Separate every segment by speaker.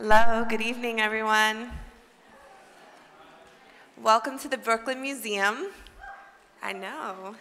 Speaker 1: Hello, good evening, everyone. Welcome to the Brooklyn Museum. I know.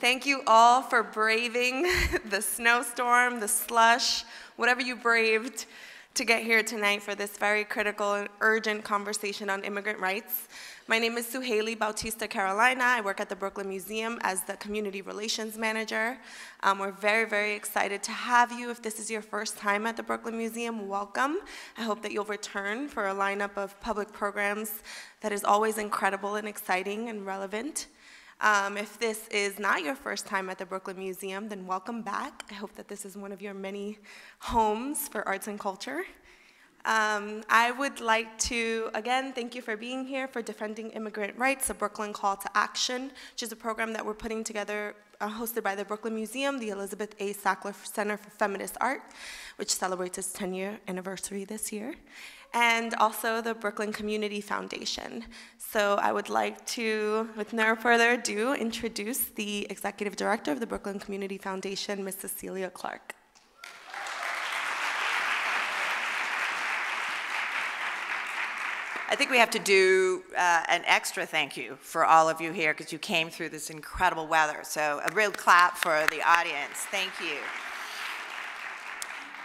Speaker 1: Thank you all for braving the snowstorm, the slush, whatever you braved to get here tonight for this very critical and urgent conversation on immigrant rights. My name is Suhaili Bautista Carolina. I work at the Brooklyn Museum as the Community Relations Manager. Um, we're very, very excited to have you. If this is your first time at the Brooklyn Museum, welcome. I hope that you'll return for a lineup of public programs that is always incredible and exciting and relevant. Um, if this is not your first time at the Brooklyn Museum, then welcome back. I hope that this is one of your many homes for arts and culture. Um, I would like to, again, thank you for being here for Defending Immigrant Rights, a Brooklyn Call to Action, which is a program that we're putting together, uh, hosted by the Brooklyn Museum, the Elizabeth A. Sackler Center for Feminist Art, which celebrates its 10 year anniversary this year, and also the Brooklyn Community Foundation. So I would like to, with no further ado, introduce the Executive Director of the Brooklyn Community Foundation, Ms. Cecilia Clarke.
Speaker 2: I think we have to do uh, an extra thank you for all of you here because you came through this incredible weather. So a real clap for the audience. Thank you.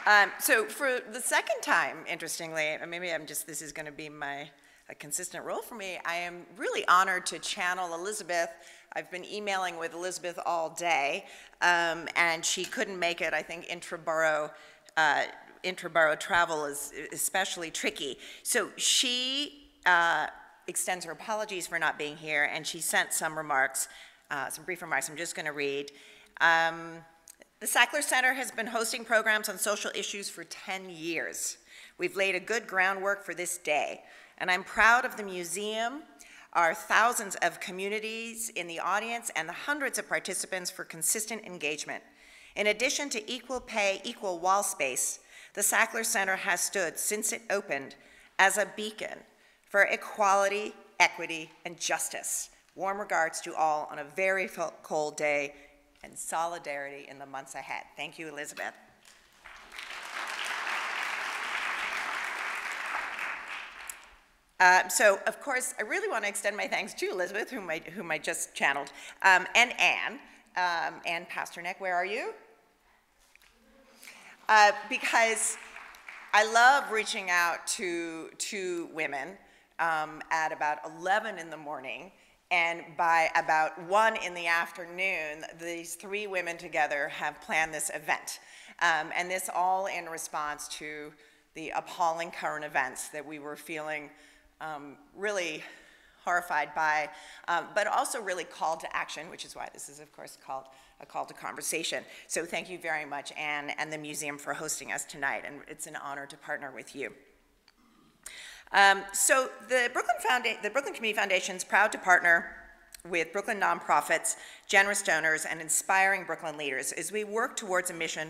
Speaker 2: Um, so for the second time, interestingly, maybe I'm just, this is going to be my a consistent role for me, I am really honored to channel Elizabeth. I've been emailing with Elizabeth all day, um, and she couldn't make it. I think intra-borough uh, intra-borough travel is especially tricky. So she uh, extends her apologies for not being here, and she sent some remarks, uh, some brief remarks I'm just going to read. Um, the Sackler Center has been hosting programs on social issues for 10 years. We've laid a good groundwork for this day, and I'm proud of the museum, our thousands of communities in the audience, and the hundreds of participants for consistent engagement. In addition to equal pay, equal wall space, the Sackler Center has stood since it opened as a beacon for equality, equity, and justice. Warm regards to all on a very cold day and solidarity in the months ahead. Thank you, Elizabeth. Um, so, of course, I really want to extend my thanks to Elizabeth, whom I, whom I just channeled, um, and Anne. Um, Anne Pasternak, where are you? Uh, because I love reaching out to, to women um, at about 11 in the morning. And by about 1 in the afternoon, these three women together have planned this event. Um, and this all in response to the appalling current events that we were feeling um, really horrified by, um, but also really called to action, which is why this is, of course, called a call to conversation. So thank you very much, Anne and the museum for hosting us tonight, and it's an honor to partner with you. Um, so the Brooklyn, the Brooklyn Community Foundation is proud to partner with Brooklyn nonprofits, generous donors, and inspiring Brooklyn leaders as we work towards a mission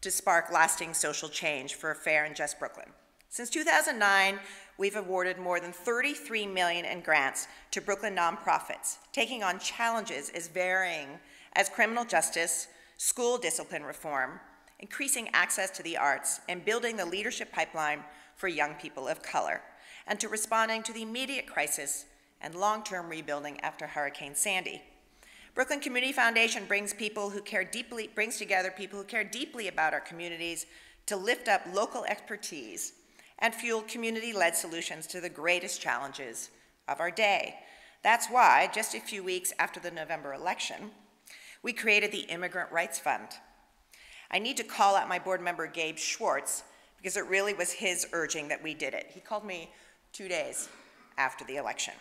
Speaker 2: to spark lasting social change for a fair and just Brooklyn. Since 2009, we've awarded more than 33 million in grants to Brooklyn nonprofits, taking on challenges as varying as criminal justice, school discipline reform, increasing access to the arts, and building the leadership pipeline for young people of color, and to responding to the immediate crisis and long-term rebuilding after Hurricane Sandy. Brooklyn Community Foundation brings people who care deeply, brings together people who care deeply about our communities to lift up local expertise and fuel community-led solutions to the greatest challenges of our day. That's why, just a few weeks after the November election, we created the Immigrant Rights Fund. I need to call out my board member, Gabe Schwartz, because it really was his urging that we did it. He called me two days after the election.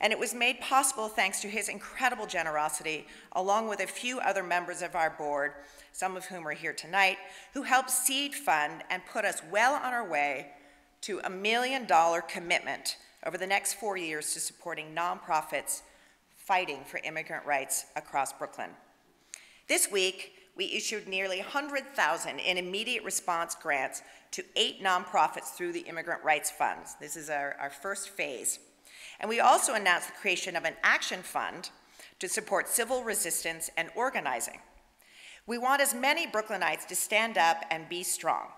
Speaker 2: And it was made possible thanks to his incredible generosity, along with a few other members of our board, some of whom are here tonight, who helped seed fund and put us well on our way to a million dollar commitment over the next four years to supporting nonprofits fighting for immigrant rights across Brooklyn. This week, we issued nearly 100,000 in immediate response grants to eight nonprofits through the Immigrant Rights Funds. This is our, our first phase. And we also announced the creation of an action fund to support civil resistance and organizing. We want as many Brooklynites to stand up and be strong.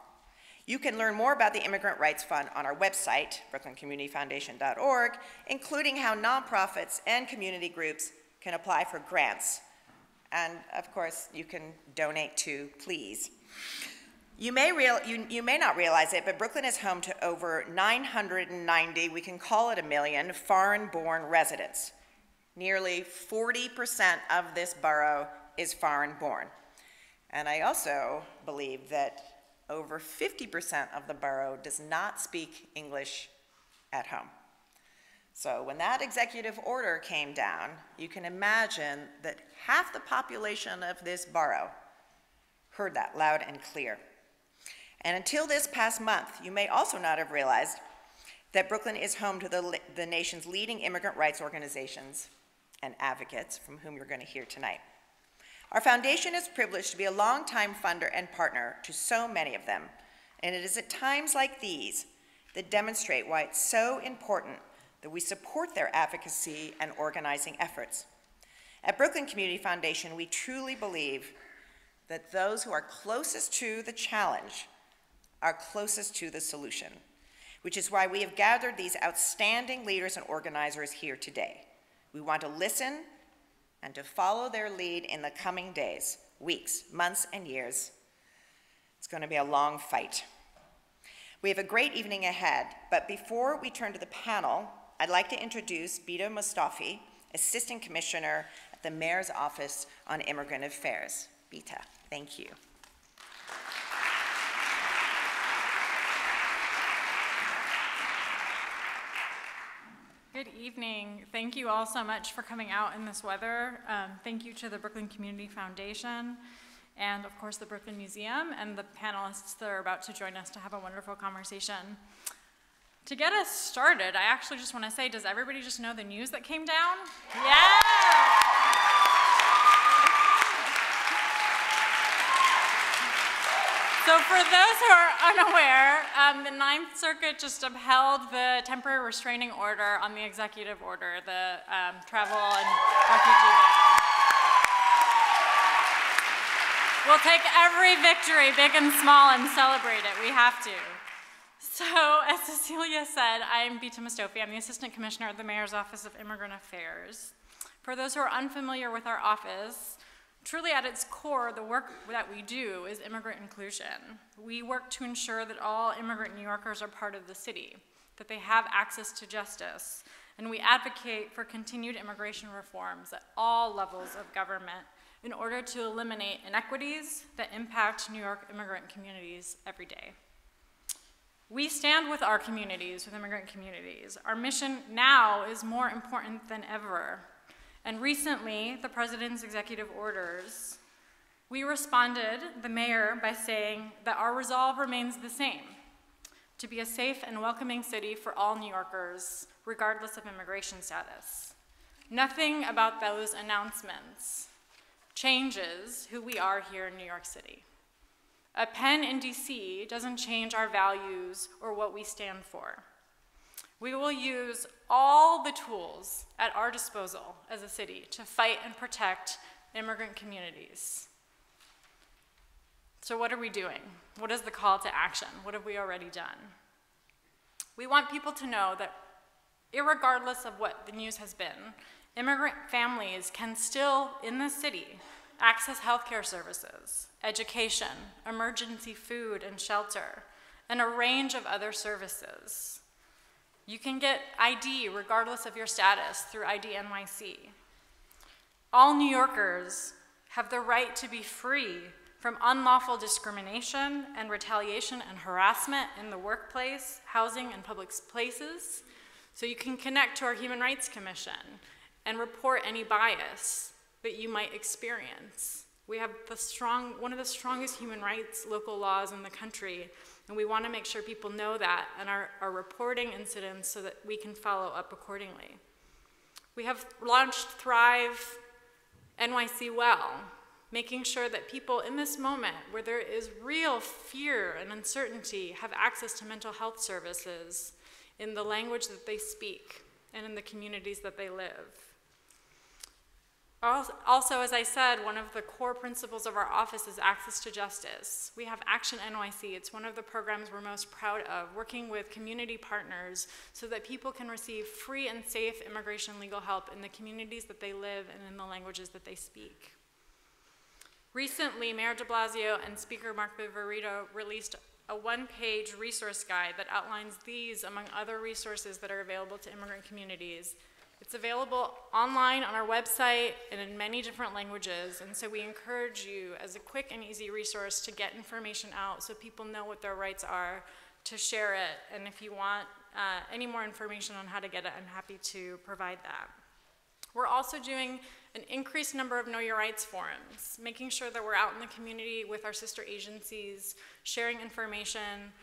Speaker 2: You can learn more about the Immigrant Rights Fund on our website, brooklyncommunityfoundation.org, including how nonprofits and community groups can apply for grants. And of course, you can donate to Please. You may, real, you, you may not realize it, but Brooklyn is home to over 990, we can call it a million, foreign-born residents. Nearly 40% of this borough is foreign-born. And I also believe that over 50% of the borough does not speak English at home. So when that executive order came down, you can imagine that half the population of this borough heard that loud and clear. And until this past month, you may also not have realized that Brooklyn is home to the, the nation's leading immigrant rights organizations and advocates, from whom you're going to hear tonight. Our foundation is privileged to be a longtime funder and partner to so many of them, and it is at times like these that demonstrate why it's so important that we support their advocacy and organizing efforts. At Brooklyn Community Foundation, we truly believe that those who are closest to the challenge are closest to the solution, which is why we have gathered these outstanding leaders and organizers here today. We want to listen and to follow their lead in the coming days, weeks, months, and years. It's going to be a long fight. We have a great evening ahead, but before we turn to the panel, I'd like to introduce Bitta Mostofi, Assistant Commissioner at the Mayor's Office on Immigrant Affairs. Bitta, thank you.
Speaker 3: Good evening. Thank you all so much for coming out in this weather. Um, thank you to the Brooklyn Community Foundation and, of course, the Brooklyn Museum and the panelists that are about to join us to have a wonderful conversation. To get us started, I actually just want to say, does everybody just know the news that came down? Yeah! So for those who are unaware, um, the Ninth Circuit just upheld the temporary restraining order on the executive order, the um, travel and refugee ban. We'll take every victory, big and small, and celebrate it. We have to. So, as Cecilia said, I'm Bitta Mostofi. I'm the Assistant Commissioner at the Mayor's Office of Immigrant Affairs. For those who are unfamiliar with our office, Truly, at its core, the work that we do is immigrant inclusion. We work to ensure that all immigrant New Yorkers are part of the city, that they have access to justice, and we advocate for continued immigration reforms at all levels of government in order to eliminate inequities that impact New York immigrant communities every day. We stand with our communities, with immigrant communities. Our mission now is more important than ever and recently, the president's executive orders, we responded, the mayor, by saying that our resolve remains the same to be a safe and welcoming city for all New Yorkers, regardless of immigration status. Nothing about those announcements changes who we are here in New York City. A pen in DC doesn't change our values or what we stand for. We will use all the tools at our disposal as a city to fight and protect immigrant communities. So, what are we doing? What is the call to action? What have we already done? We want people to know that, regardless of what the news has been, immigrant families can still, in the city, access healthcare services, education, emergency food and shelter, and a range of other services. You can get ID regardless of your status through ID NYC. All New Yorkers have the right to be free from unlawful discrimination and retaliation and harassment in the workplace, housing, and public places. So you can connect to our Human Rights Commission and report any bias that you might experience. We have the strong, one of the strongest human rights local laws in the country and we want to make sure people know that and are, are reporting incidents so that we can follow up accordingly. We have launched Thrive NYC Well, making sure that people in this moment where there is real fear and uncertainty have access to mental health services in the language that they speak and in the communities that they live. Als- Also, as I said, one of the core principles of our office is access to justice. We have Action NYC. It's one of the programs we're most proud of, working with community partners so that people can receive free and safe immigration legal help in the communities that they live and in the languages that they speak. Recently, Mayor de Blasio and Speaker Mark Viverito released a one-page resource guide that outlines these among other resources that are available to immigrant communities. It's available online on our website and in many different languages, and so we encourage you as a quick and easy resource to get information out so people know what their rights are, to share it, and if you want uh, any more information on how to get it, I'm happy to provide that. We're also doing an increased number of Know Your Rights forums, making sure that we're out in the community with our sister agencies, sharing information,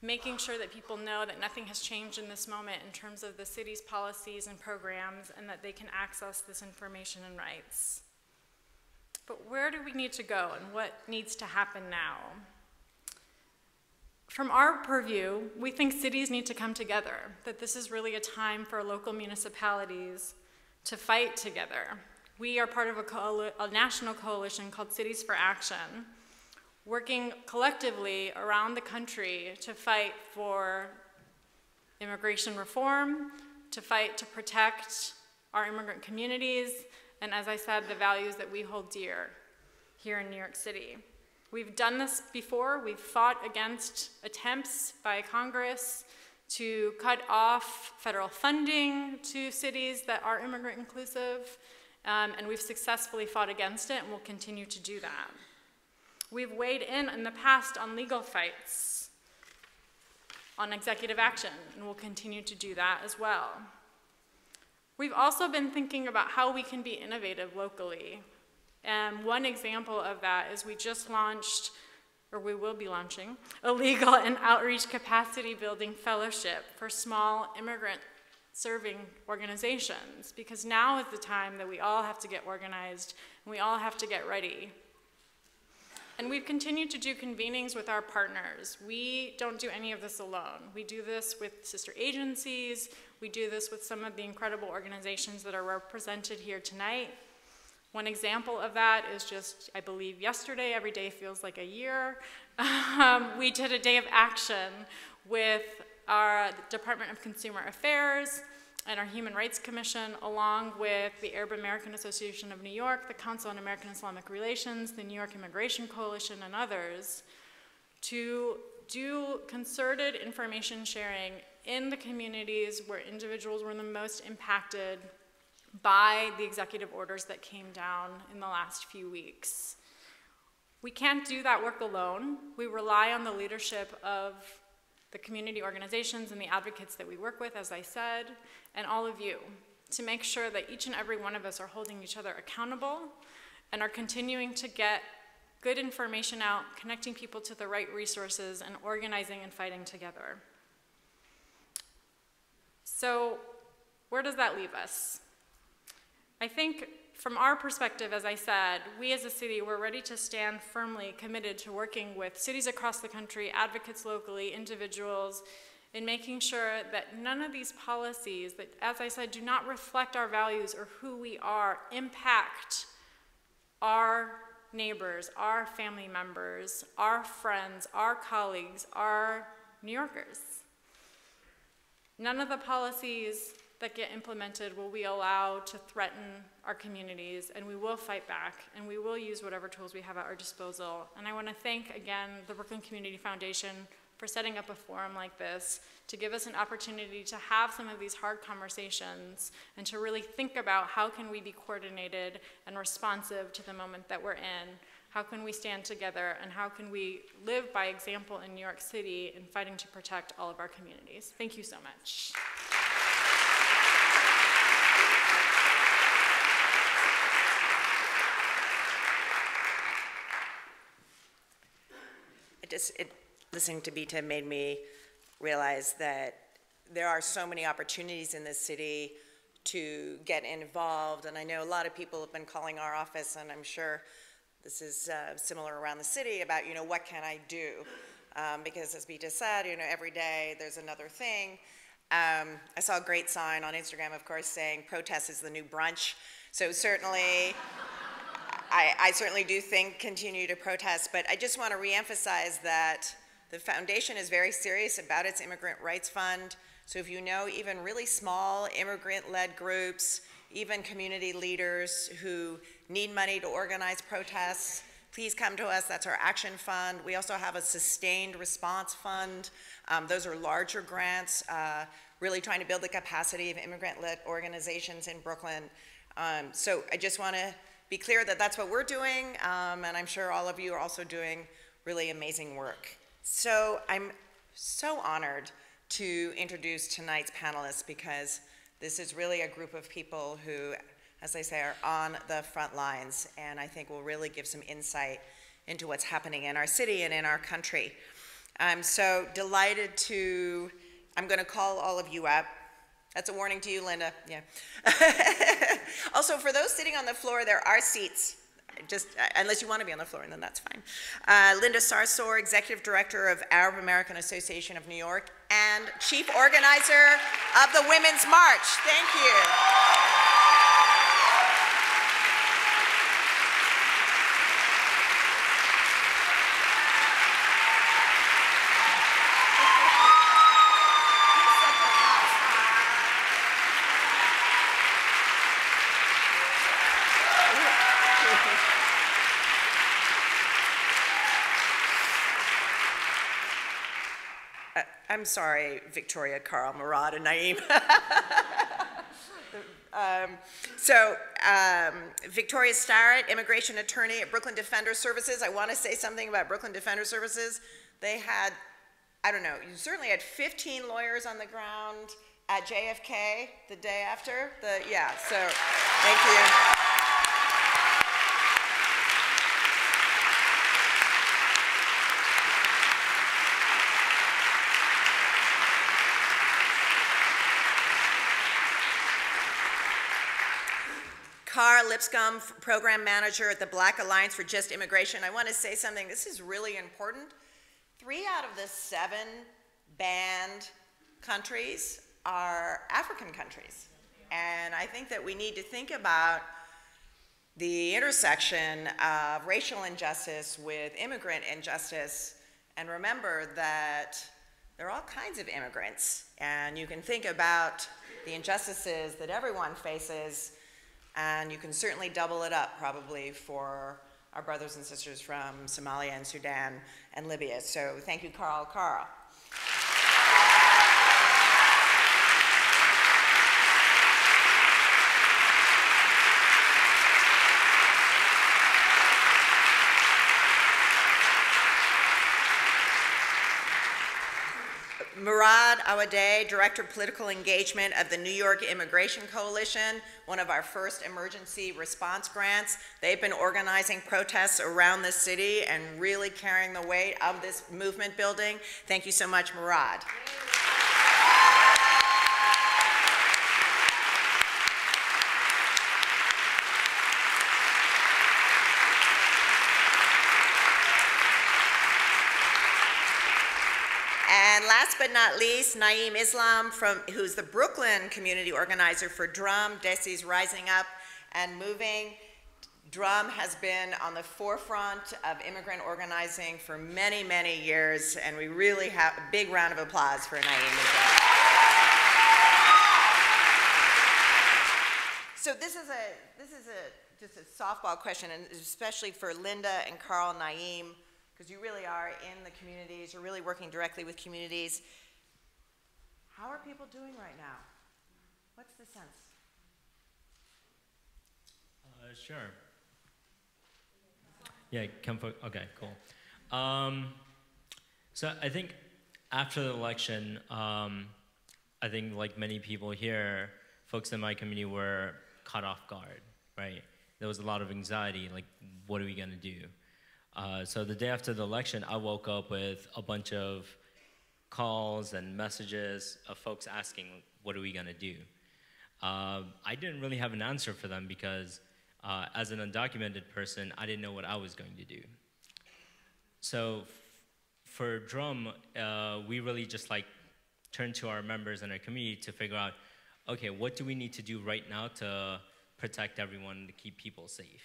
Speaker 3: making sure that people know that nothing has changed in this moment in terms of the city's policies and programs and that they can access this information and rights. But where do we need to go and what needs to happen now? From our purview, we think cities need to come together, that this is really a time for local municipalities to fight together. We are part of a, a national coalition called Cities for Action, working collectively around the country to fight for immigration reform, to fight to protect our immigrant communities, and as I said, the values that we hold dear here in New York City. We've done this before. We've fought against attempts by Congress to cut off federal funding to cities that are immigrant inclusive, um, and we've successfully fought against it and we'll continue to do that. We've weighed in in the past on legal fights, on executive action, and we'll continue to do that as well. We've also been thinking about how we can be innovative locally. And one example of that is we just launched, or we will be launching, a legal and outreach capacity building fellowship for small immigrant serving organizations, because now is the time that we all have to get organized and we all have to get ready. And we've continued to do convenings with our partners. We don't do any of this alone. We do this with sister agencies. We do this with some of the incredible organizations that are represented here tonight. One example of that is just, I believe, yesterday, every day feels like a year. Um, we did a day of action with our Department of Consumer Affairs and our Human Rights Commission, along with the Arab American Association of New York, the Council on American Islamic Relations, the New York Immigration Coalition, and others, to do concerted information sharing in the communities where individuals were the most impacted by the executive orders that came down in the last few weeks. We can't do that work alone. We rely on the leadership of the community organizations and the advocates that we work with, as I said, and all of you to make sure that each and every one of us are holding each other accountable and are continuing to get good information out, connecting people to the right resources, and organizing and fighting together. So, where does that leave us? I think from our perspective, as I said, we as a city, we're ready to stand firmly committed to working with cities across the country, advocates locally, individuals, in making sure that none of these policies that, as I said, do not reflect our values or who we are, impact our neighbors, our family members, our friends, our colleagues, our New Yorkers. None of the policies that get implemented will we allow to threaten our communities, and we will fight back, and we will use whatever tools we have at our disposal. And I want to thank again the Brooklyn Community Foundation for setting up a forum like this to give us an opportunity to have some of these hard conversations and to really think about how can we be coordinated and responsive to the moment that we're in how can we stand together and how can we live by example in New York City in fighting to protect all of our communities? Thank you so much.
Speaker 2: It it, listening to Bitta made me realize that there are so many opportunities in this city to get involved, and I know a lot of people have been calling our office, and I'm sure this is uh, similar around the city about, you know, what can I do? Um, because as Bitta said, you know, every day there's another thing. Um, I saw a great sign on Instagram, of course, saying protest is the new brunch. So certainly, I, I certainly do think continue to protest, but I just want to reemphasize that the foundation is very serious about its Immigrant Rights Fund. So if you know even really small immigrant-led groups, even community leaders who need money to organize protests, please come to us. That's our action fund. We also have a sustained response fund. Um, those are larger grants, uh, really trying to build the capacity of immigrant-led organizations in Brooklyn. Um, so I just want to be clear that that's what we're doing, um, and I'm sure all of you are also doing really amazing work. So I'm so honored to introduce tonight's panelists because this is really a group of people who, as I say, are on the front lines and I think will really give some insight into what's happening in our city and in our country. I'm so delighted to, I'm going to call all of you up. That's a warning to you, Linda. Yeah. also, for those sitting on the floor, there are seats. Just unless you want to be on the floor, and then that's fine. Uh, Linda Sarsour, Executive Director of Arab American Association of New York and Chief Organizer of the Women's March. Thank you. I'm sorry, Victoria, Carl, Murad, and Nayim. um, so, um, Victoria Starrett, immigration attorney at Brooklyn Defender Services. I want to say something about Brooklyn Defender Services. They had, I don't know, you certainly had 15 lawyers on the ground at JFK the day after. The yeah. So, thank you. Carl Lipscombe, Program Manager at the Black Alliance for Just Immigration. I want to say something. This is really important. Three out of the seven banned countries are African countries. And I think that we need to think about the intersection of racial injustice with immigrant injustice and remember that there are all kinds of immigrants. And you can think about the injustices that everyone faces and you can certainly double it up probably for our brothers and sisters from Somalia and Sudan and Libya. So thank you, Carl. Carl. Murad Awawdeh, Director of Political Engagement of the New York Immigration Coalition, one of our first emergency response grants. They've been organizing protests around the city and really carrying the weight of this movement building. Thank you so much, Murad. And last but not least, Nayim Islam, from, who's the Brooklyn community organizer for Drum, Desis Rising Up and Moving. Drum has been on the forefront of immigrant organizing for many, many years, and we really have a big round of applause for Nayim Islam. So this is a, this is a, just a softball question, and especially for Linda and Carl Nayim because you really are in the communities, you're really working directly with communities. How are people doing right now? What's the sense?
Speaker 4: Uh, sure. Yeah, come for, okay, cool. Um, so I think after the election, um, I think like many people here, folks in my community were caught off guard, right? There was a lot of anxiety, like, what are we gonna do? Uh, so the day after the election, I woke up with a bunch of calls and messages of folks asking, what are we gonna do? Uh, I didn't really have an answer for them because uh, as an undocumented person, I didn't know what I was going to do. So for Drum, uh, we really just like turned to our members and our community to figure out, okay, what do we need to do right now to protect everyone to keep people safe.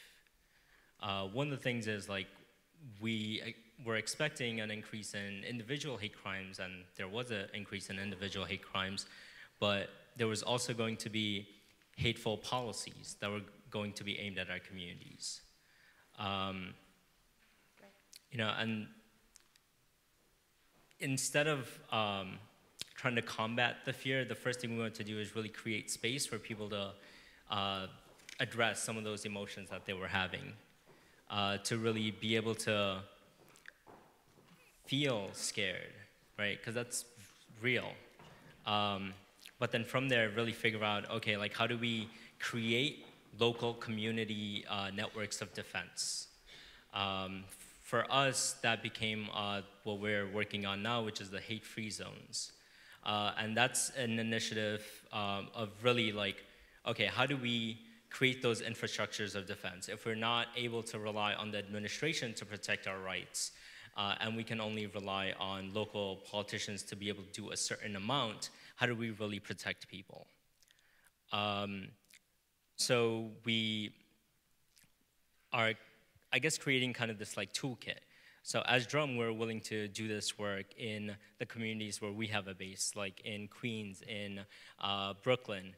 Speaker 4: Uh, one of the things is like we uh, were expecting an increase in individual hate crimes, and there was an increase in individual hate crimes, but there was also going to be hateful policies that were going to be aimed at our communities. Um, you know, and instead of um, trying to combat the fear, the first thing we wanted to do is really create space for people to uh, address some of those emotions that they were having, uh, to really be able to feel scared, right? Because that's real. Um, but then from there, really figure out, okay, like how do we create local community uh, networks of defense? Um, for us, that became uh, what we're working on now, which is the hate-free zones. Uh, and that's an initiative um, of really like, okay, how do we create those infrastructures of defense? If we're not able to rely on the administration to protect our rights, uh, and we can only rely on local politicians to be able to do a certain amount, how do we really protect people? Um, so we are, I guess, creating kind of this like toolkit. So as Drum, we're willing to do this work in the communities where we have a base, like in Queens, in uh, Brooklyn,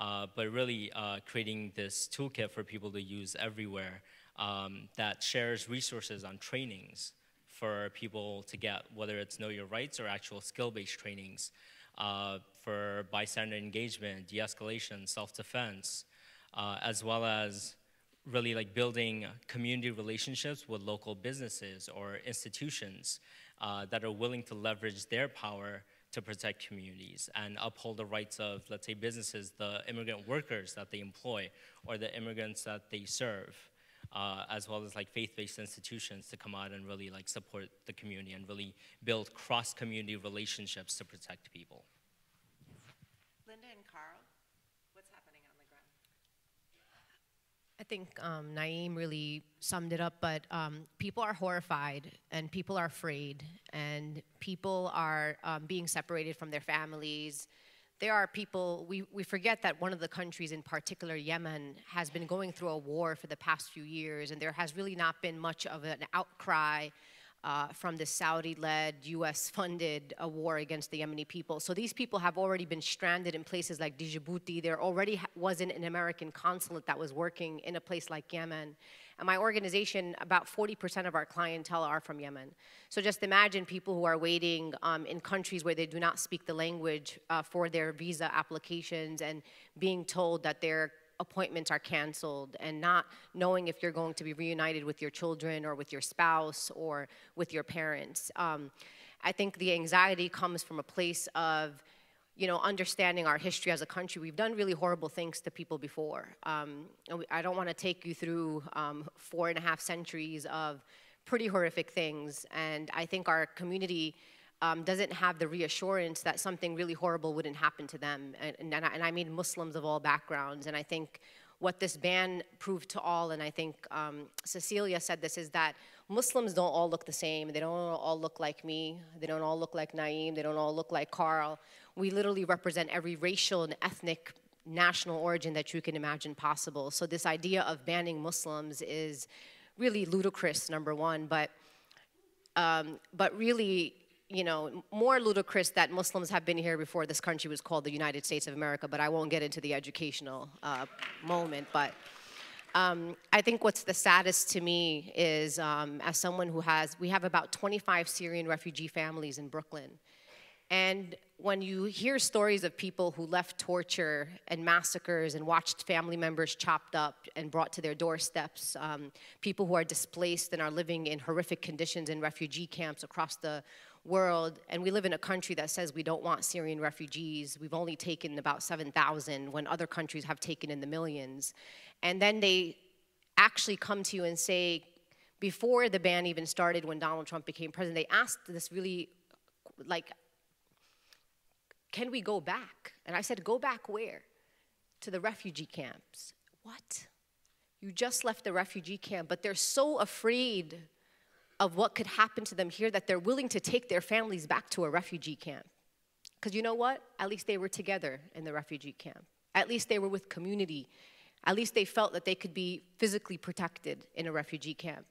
Speaker 4: uh, but really uh, creating this toolkit for people to use everywhere um, that shares resources on trainings for people to get, whether it's know your rights or actual skill-based trainings uh, for bystander engagement, de-escalation, self-defense, uh, as well as really like building community relationships with local businesses or institutions uh, that are willing to leverage their power to protect communities and uphold the rights of, let's say, businesses, the immigrant workers that they employ, or the immigrants that they serve, uh, as well as like faith-based institutions to come out and really like support the community and really build cross-community relationships to protect people.
Speaker 2: Linda and Carl, what's happening on the ground?
Speaker 5: I think um, Nayim really summed it up, but um, people are horrified and people are afraid and people are um, being separated from their families. There are people, we, we forget that one of the countries in particular, Yemen, has been going through a war for the past few years and there has really not been much of an outcry uh, from the Saudi-led, U.S.-funded uh, war against the Yemeni people. So these people have already been stranded in places like Djibouti. There already wasn't an American consulate that was working in a place like Yemen. And my organization, about 40% of our clientele are from Yemen. So just imagine people who are waiting um, in countries where they do not speak the language uh, for their visa applications and being told that their appointments are canceled and not knowing if you're going to be reunited with your children or with your spouse or with your parents. Um, I think the anxiety comes from a place of, you know, understanding our history as a country. We've done really horrible things to people before. Um, I don't want to take you through um, four and a half centuries of pretty horrific things, and I think our community um, doesn't have the reassurance that something really horrible wouldn't happen to them. And, and, I, and, I, mean Muslims of all backgrounds. And I think what this ban proved to all, and I think um, Cecilia said this, is that Muslims don't all look the same. They don't all look like me. They don't all look like Nayim. They don't all look like Carl. We literally represent every racial and ethnic national origin that you can imagine possible. So this idea of banning Muslims is really ludicrous, number one. But, um, but really, you know, more ludicrous that Muslims have been here before this country was called the United States of America, but I won't get into the educational uh, moment. But um, I think what's the saddest to me is, um, as someone who has, we have about 25 Syrian refugee families in Brooklyn. And when you hear stories of people who left torture and massacres and watched family members chopped up and brought to their doorsteps, um, people who are displaced and are living in horrific conditions in refugee camps across the world, and we live in a country that says we don't want Syrian refugees. We've only taken about 7,000 when other countries have taken in the millions. And then they actually come to you and say, before the ban even started, when Donald Trump became president, they asked this really, like, can we go back? And I said, go back where? To the refugee camps. What? You just left the refugee camp, but they're so afraid of what could happen to them here that they're willing to take their families back to a refugee camp. Because you know what? At least they were together in the refugee camp. At least they were with community. At least they felt that they could be physically protected in a refugee camp.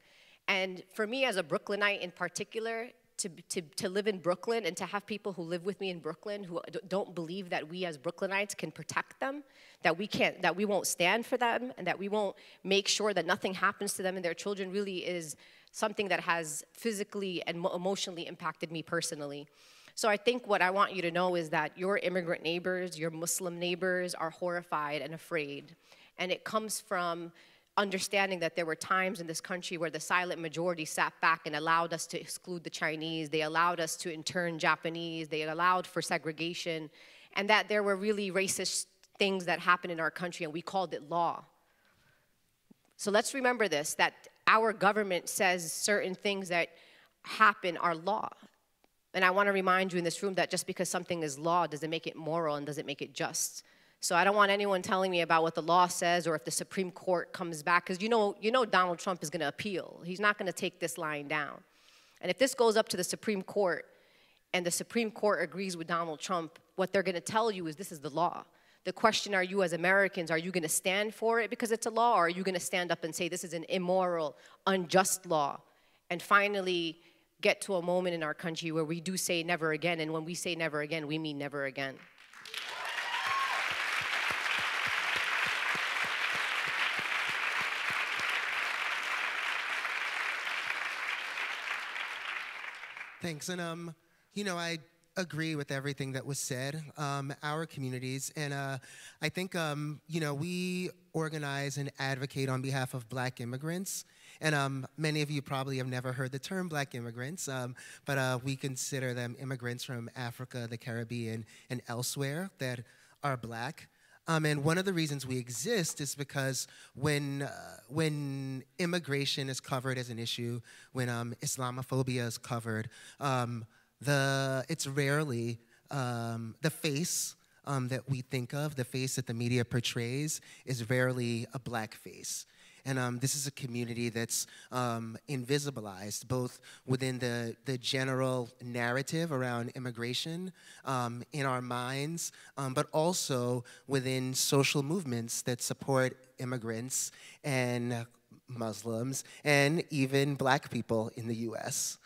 Speaker 5: And for me, as a Brooklynite in particular, to, to, to live in Brooklyn and to have people who live with me in Brooklyn who don't believe that we as Brooklynites can protect them, that we can't, that we won't stand for them, and that we won't make sure that nothing happens to them and their children really is something that has physically and emotionally impacted me personally. So I think what I want you to know is that your immigrant neighbors, your Muslim neighbors are horrified and afraid. And it comes from understanding that there were times in this country where the silent majority sat back and allowed us to exclude the Chinese, they allowed us to intern Japanese, they allowed for segregation, and that there were really racist things that happened in our country and we called it law. So let's remember this that our government says certain things that happen are law. And I want to remind you in this room that just because something is law doesn't make it moral and doesn't make it just. So I don't want anyone telling me about what the law says or if the Supreme Court comes back, because you know, you know Donald Trump is going to appeal. He's not going to take this line down. And if this goes up to the Supreme Court and the Supreme Court agrees with Donald Trump, what they're going to tell you is this is the law. The question are you as Americans, are you going to stand for it because it's a law, or are you going to stand up and say this is an immoral, unjust law? And finally, get to a moment in our country where we do say never again, and when we say never again, we mean never again.
Speaker 6: Thanks. And, um, you know, I agree with everything that was said. Um, our communities, and uh, I think, um, you know, we organize and advocate on behalf of black immigrants. And um, many of you probably have never heard the term black immigrants, um, but uh, we consider them immigrants from Africa, the Caribbean, and elsewhere that are black. Um, and one of the reasons we exist is because when, uh, when immigration is covered as an issue, when um, Islamophobia is covered, um, the, it's rarely um, the face um, that we think of, the face that the media portrays, is rarely a black face. And um, this is a community that's um, invisibilized both within the, the general narrative around immigration um, in our minds, um, but also within social movements that support immigrants and Muslims and even black people in the US.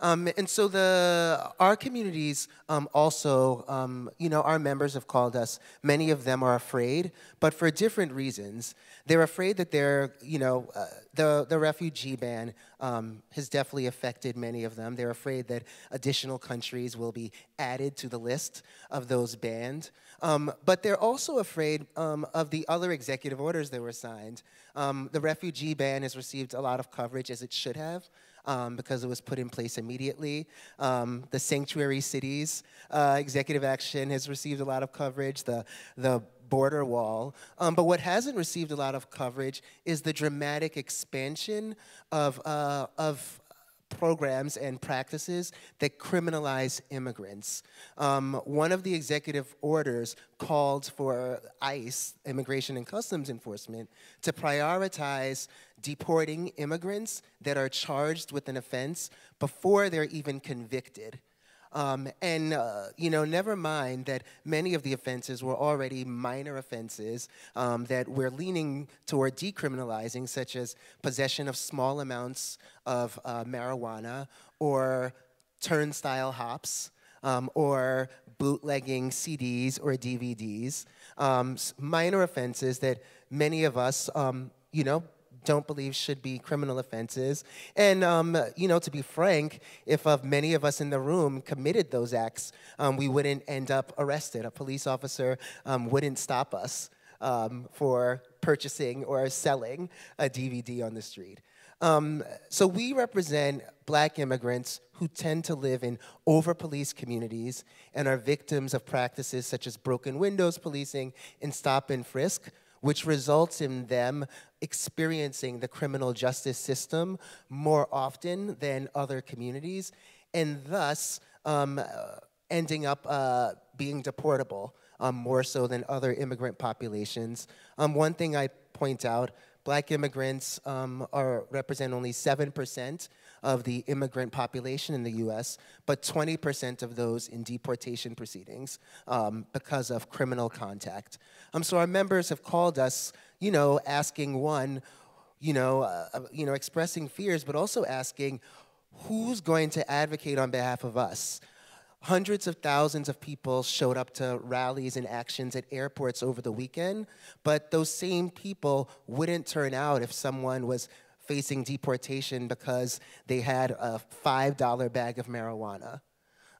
Speaker 6: Um, and so the our communities um, also, um, you know, our members have called us. Many of them are afraid, but for different reasons. They're afraid that they're, you know, uh, the the refugee ban um, has definitely affected many of them. They're afraid that additional countries will be added to the list of those banned. Um, but they're also afraid um, of the other executive orders that were signed. the refugee ban has received a lot of coverage, as it should have um, because it was put in place immediately. Um, the sanctuary cities uh, executive action has received a lot of coverage. The, the border wall. Um, but what hasn't received a lot of coverage is the dramatic expansion of, uh, of programs and practices that criminalize immigrants. Um, one of the executive orders called for ICE, Immigration and Customs Enforcement, to prioritize deporting immigrants that are charged with an offense before they're even convicted. Um, and, uh, you know, never mind that many of the offenses were already minor offenses um, that we're leaning toward decriminalizing, such as possession of small amounts of uh, marijuana or turnstile hops. Um, or bootlegging CDs or DVDs, um, minor offenses that many of us, um, you know, don't believe should be criminal offenses. And, um, you know, to be frank, if of many of us in the room committed those acts, um, we wouldn't end up arrested. A police officer um, wouldn't stop us um, for purchasing or selling a DVD on the street. Um, so we represent black immigrants who tend to live in over-policed communities and are victims of practices such as broken windows policing and stop and frisk, which results in them experiencing the criminal justice system more often than other communities, and thus um, ending up uh, being deportable um, more so than other immigrant populations. Um, one thing I point out, black immigrants um, are, represent only 7% of the immigrant population in the US, but 20% of those in deportation proceedings um, because of criminal contact. Um, so our members have called us, you know, asking one, you know, uh, uh you know, expressing fears, but also asking who's going to advocate on behalf of us? Hundreds of thousands of people showed up to rallies and actions at airports over the weekend, but those same people wouldn't turn out if someone was facing deportation because they had a $5 bag of marijuana.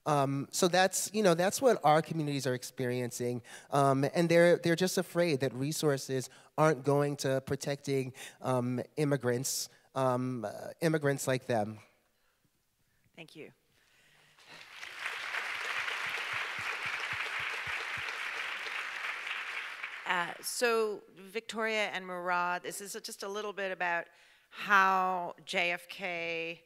Speaker 6: Um, so that's you know that's what our communities are experiencing, um, and they're they're just afraid that resources aren't going to protecting um, immigrants um, uh, immigrants like them.
Speaker 2: Thank you. Uh, so Victoria and Murad, this is just a little bit about how JFK,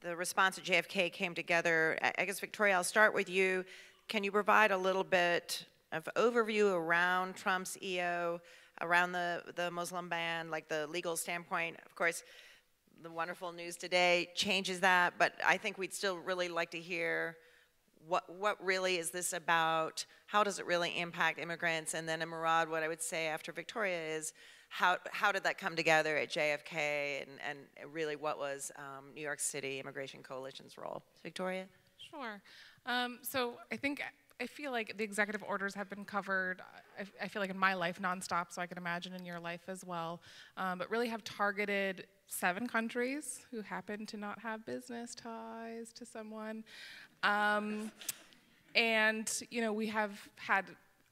Speaker 2: the response at JFK came together. I, guess Victoria, I'll start with you. Can you provide a little bit of overview around Trump's EO, around the, the Muslim ban, like the legal standpoint? Of course, the wonderful news today changes that, but I think we'd still really like to hear what, what really is this about? How does it really impact immigrants? And then Murad, what I would say after Victoria is, how, how did that come together at JFK and, and really what was um, New York City Immigration Coalition's role? Victoria?
Speaker 7: Sure. Um, so I think I feel like the executive orders have been covered, I, I, feel like in my life nonstop, so I can imagine in your life as well, um, but really have targeted seven countries who happen to not have business ties to someone. Um, and, you know, we have had,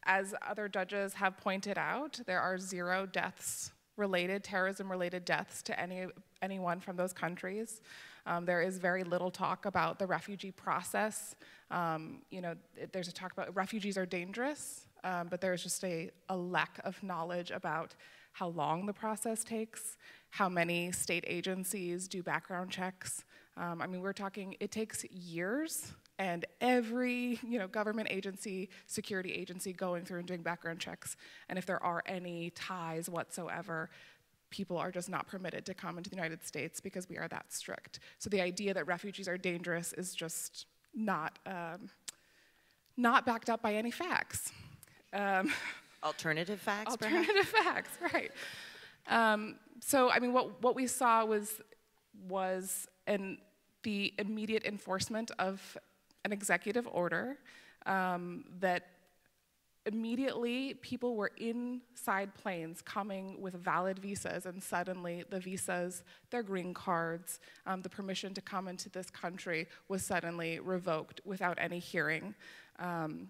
Speaker 7: as other judges have pointed out, there are zero deaths related, terrorism related deaths to any, anyone from those countries. Um, there is very little talk about the refugee process. Um, you know, there's a talk about refugees are dangerous, um, but there's just a, a lack of knowledge about how long the process takes, how many state agencies do background checks. Um, I mean, we're talking, it takes years and every you know government agency security agency going through and doing background checks. And if there are any ties whatsoever people are just not permitted to come into the united states because we are that strict. So the idea that refugees are dangerous is just not um, not backed up by any facts.
Speaker 2: Um, alternative facts
Speaker 7: alternative facts right. Um, so i mean what, what we saw was was an the immediate enforcement of an executive order um, that immediately people were inside planes coming with valid visas, and suddenly the visas, their green cards, um, the permission to come into this country was suddenly revoked without any hearing. Um,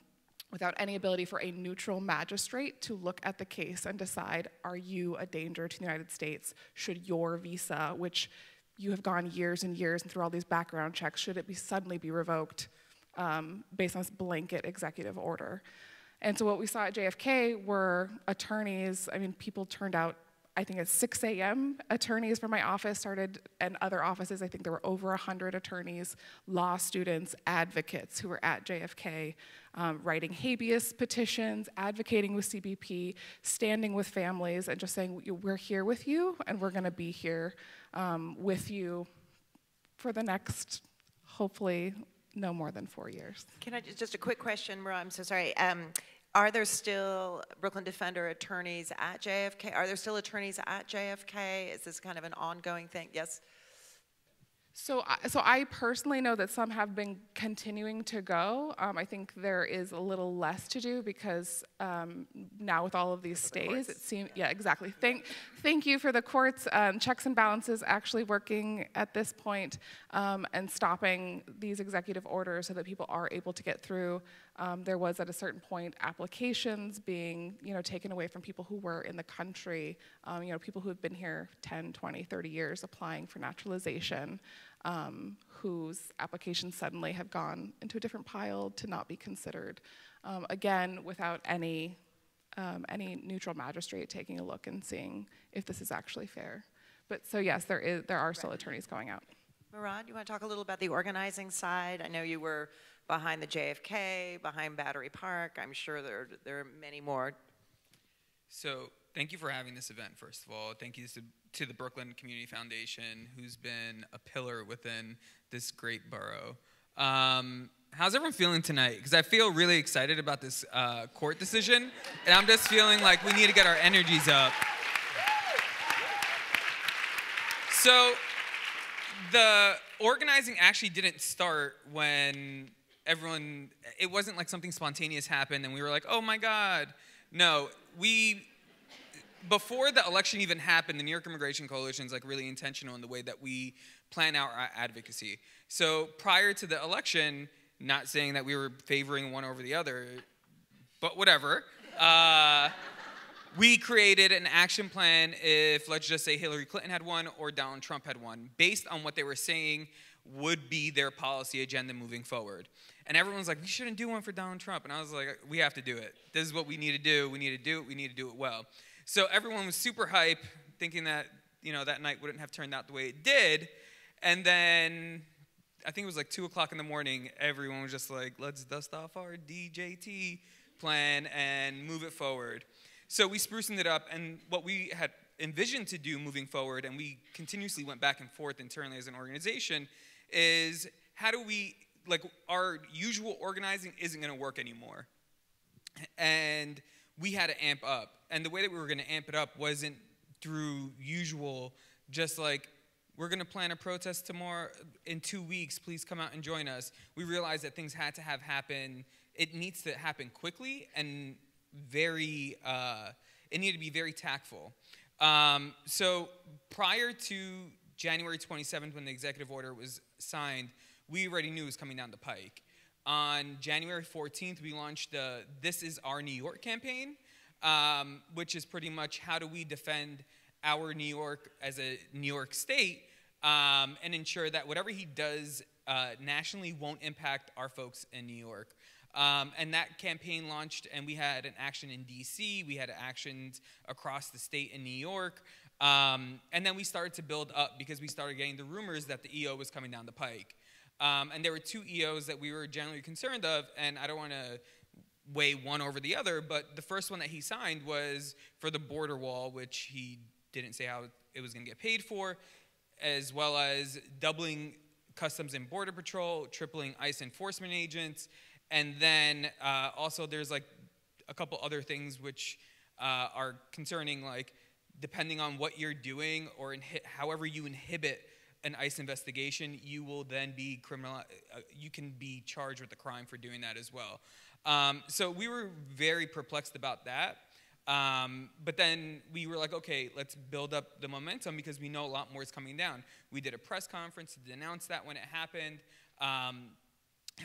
Speaker 7: without any ability for a neutral magistrate to look at the case and decide are you a danger to the United States? Should your visa, which you have gone years and years and through all these background checks, should it be suddenly be revoked? Um, based on this blanket executive order. And so what we saw at JFK were attorneys, I mean, people turned out, I think at 6 a.m., attorneys from my office started, and other offices, I think there were over 100 attorneys, law students, advocates who were at JFK, um, writing habeas petitions, advocating with CBP, standing with families, and just saying, we're here with you, and we're gonna be here um, with you for the next, hopefully, no more than four years.
Speaker 2: Can I just, just a quick question, Mara, I'm so sorry. Um, are there still Brooklyn Defender attorneys at JFK? Are there still attorneys at JFK? Is this kind of an ongoing thing? Yes?
Speaker 7: So, so I personally know that some have been continuing to go. Um, I think there is a little less to do because um, now with all of these stays, it seems yeah exactly. Thank, thank you for the courts um, checks and balances actually working at this point, um, and stopping these executive orders so that people are able to get through. Um, there was at a certain point applications being you know taken away from people who were in the country, um, you know people who have been here 10, 20, 30 years applying for naturalization um, whose applications suddenly have gone into a different pile to not be considered. Um, again, without any, um, any neutral magistrate taking a look and seeing if this is actually fair. But so yes, there, is, there are still attorneys going out.
Speaker 2: Murad, you want to talk a little about the organizing side? I know you were behind the JFK, behind Battery Park. I'm sure there, there are many more.
Speaker 8: So thank you for having this event, first of all. Thank you to to the Brooklyn Community Foundation, who's been a pillar within this great borough. Um, how's everyone feeling tonight? Because I feel really excited about this uh, court decision, and I'm just feeling like we need to get our energies up. So, the organizing actually didn't start when everyone, it wasn't like something spontaneous happened and we were like, oh my God. No, we before the election even happened, the New York Immigration Coalition is like really intentional in the way that we plan out our advocacy. So prior to the election, not saying that we were favoring one over the other, but whatever. Uh, we created an action plan if, let's just say, Hillary Clinton had won or Donald Trump had won, based on what they were saying would be their policy agenda moving forward. And everyone's like, we shouldn't do one for Donald Trump. And I was like, we have to do it. This is what we need to do. We need to do it. We need to do it well. So everyone was super hype, thinking that you know that night wouldn't have turned out the way it did. And then I think it was like two o'clock in the morning. Everyone was just like, "Let's dust off our DJT plan and move it forward." So we spruced it up, and what we had envisioned to do moving forward, and we continuously went back and forth internally as an organization, is how do we like our usual organizing isn't going to work anymore, and we had to amp up. And the way that we were going to amp it up wasn't through usual, just like, we're going to plan a protest tomorrow in two weeks. Please come out and join us. We realized that things had to have happen. It needs to happen quickly and very, uh, it needed to be very tactful. Um, so prior to January 27th, when the executive order was signed, we already knew it was coming down the pike. On January 14th, we launched the This Is Our New York campaign, um, which is pretty much how do we defend our New York as a New York state um, and ensure that whatever he does uh, nationally won't impact our folks in New York. Um, and that campaign launched, and we had an action in DC, we had actions across the state in New York. Um, and then we started to build up because we started getting the rumors that the EO was coming down the pike. Um, and there were two EOs that we were generally concerned of, and I don't want to weigh one over the other, but the first one that he signed was for the border wall, which he didn't say how it was going to get paid for, as well as doubling Customs and Border Patrol, tripling ICE enforcement agents, and then uh, also there's like a couple other things which uh, are concerning, like depending on what you're doing or however you inhibit an ICE investigation, you will then be criminal. Uh, you can be charged with a crime for doing that as well. Um, so we were very perplexed about that. Um, but then we were like, okay, let's build up the momentum because we know a lot more is coming down. We did a press conference to announce that when it happened. Um,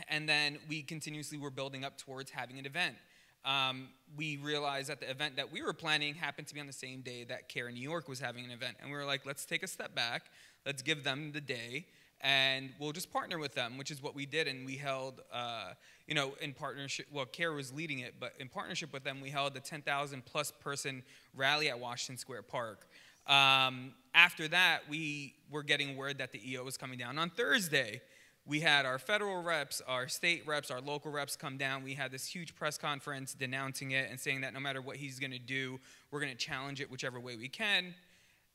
Speaker 8: and then we continuously were building up towards having an event. Um, we realized that the event that we were planning happened to be on the same day that CAIR New York was having an event. And we were like, let's take a step back. Let's give them the day, and we'll just partner with them, which is what we did. And we held, uh, you know, in partnership. Well, CAIR was leading it, but in partnership with them, we held a 10,000 plus person rally at Washington Square Park. Um, after that, we were getting word that the EO was coming down on Thursday. We had our federal reps, our state reps, our local reps come down. We had this huge press conference denouncing it and saying that no matter what he's going to do, we're going to challenge it whichever way we can.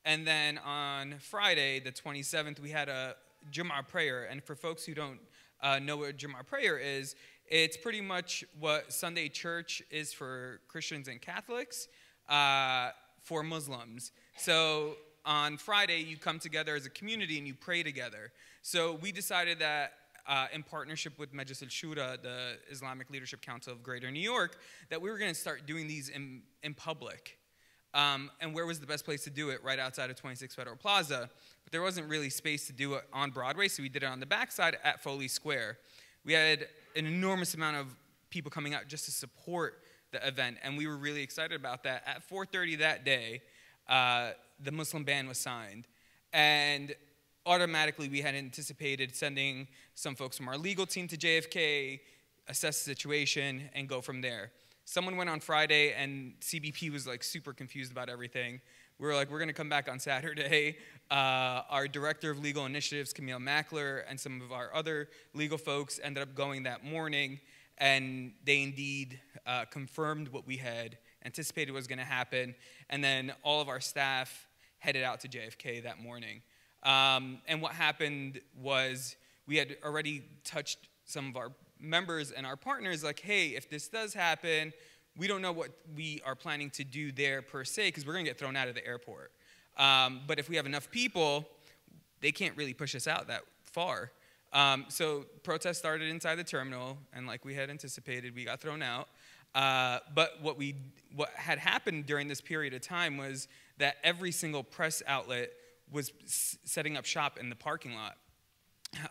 Speaker 8: And then on Friday, the 27th, we had a Jumu'ah prayer. And for folks who don't uh, know what Jumu'ah prayer is, it's pretty much what Sunday church is for Christians and Catholics uh, for Muslims. So on Friday, you come together as a community and you pray together. So we decided that uh, in partnership with Majlis al Shura, the Islamic Leadership Council of Greater New York, that we were going to start doing these in, in public. Um, and where was the best place to do it? Right outside of 26 Federal Plaza. But there wasn't really space to do it on Broadway, so we did it on the backside at Foley Square. We had an enormous amount of people coming out just to support the event, and we were really excited about that. At 4:30 that day, uh, the Muslim ban was signed, and automatically we had anticipated sending some folks from our legal team to JFK, assess the situation, and go from there someone went on Friday and CBP was like super confused about everything. We were like, we're going to come back on Saturday. Uh, our director of legal initiatives, Camille Mackler, and some of our other legal folks ended up going that morning, and they indeed uh, confirmed what we had anticipated was going to happen. And then all of our staff headed out to JFK that morning. Um, and what happened was we had already touched some of our members and our partners, like, hey, if this does happen, we don't know what we are planning to do there per se, because we're going to get thrown out of the airport. Um, but if we have enough people, they can't really push us out that far. Um, so protests started inside the terminal, and like we had anticipated, we got thrown out. Uh, but what we what had happened during this period of time was that every single press outlet was setting up shop in the parking lot.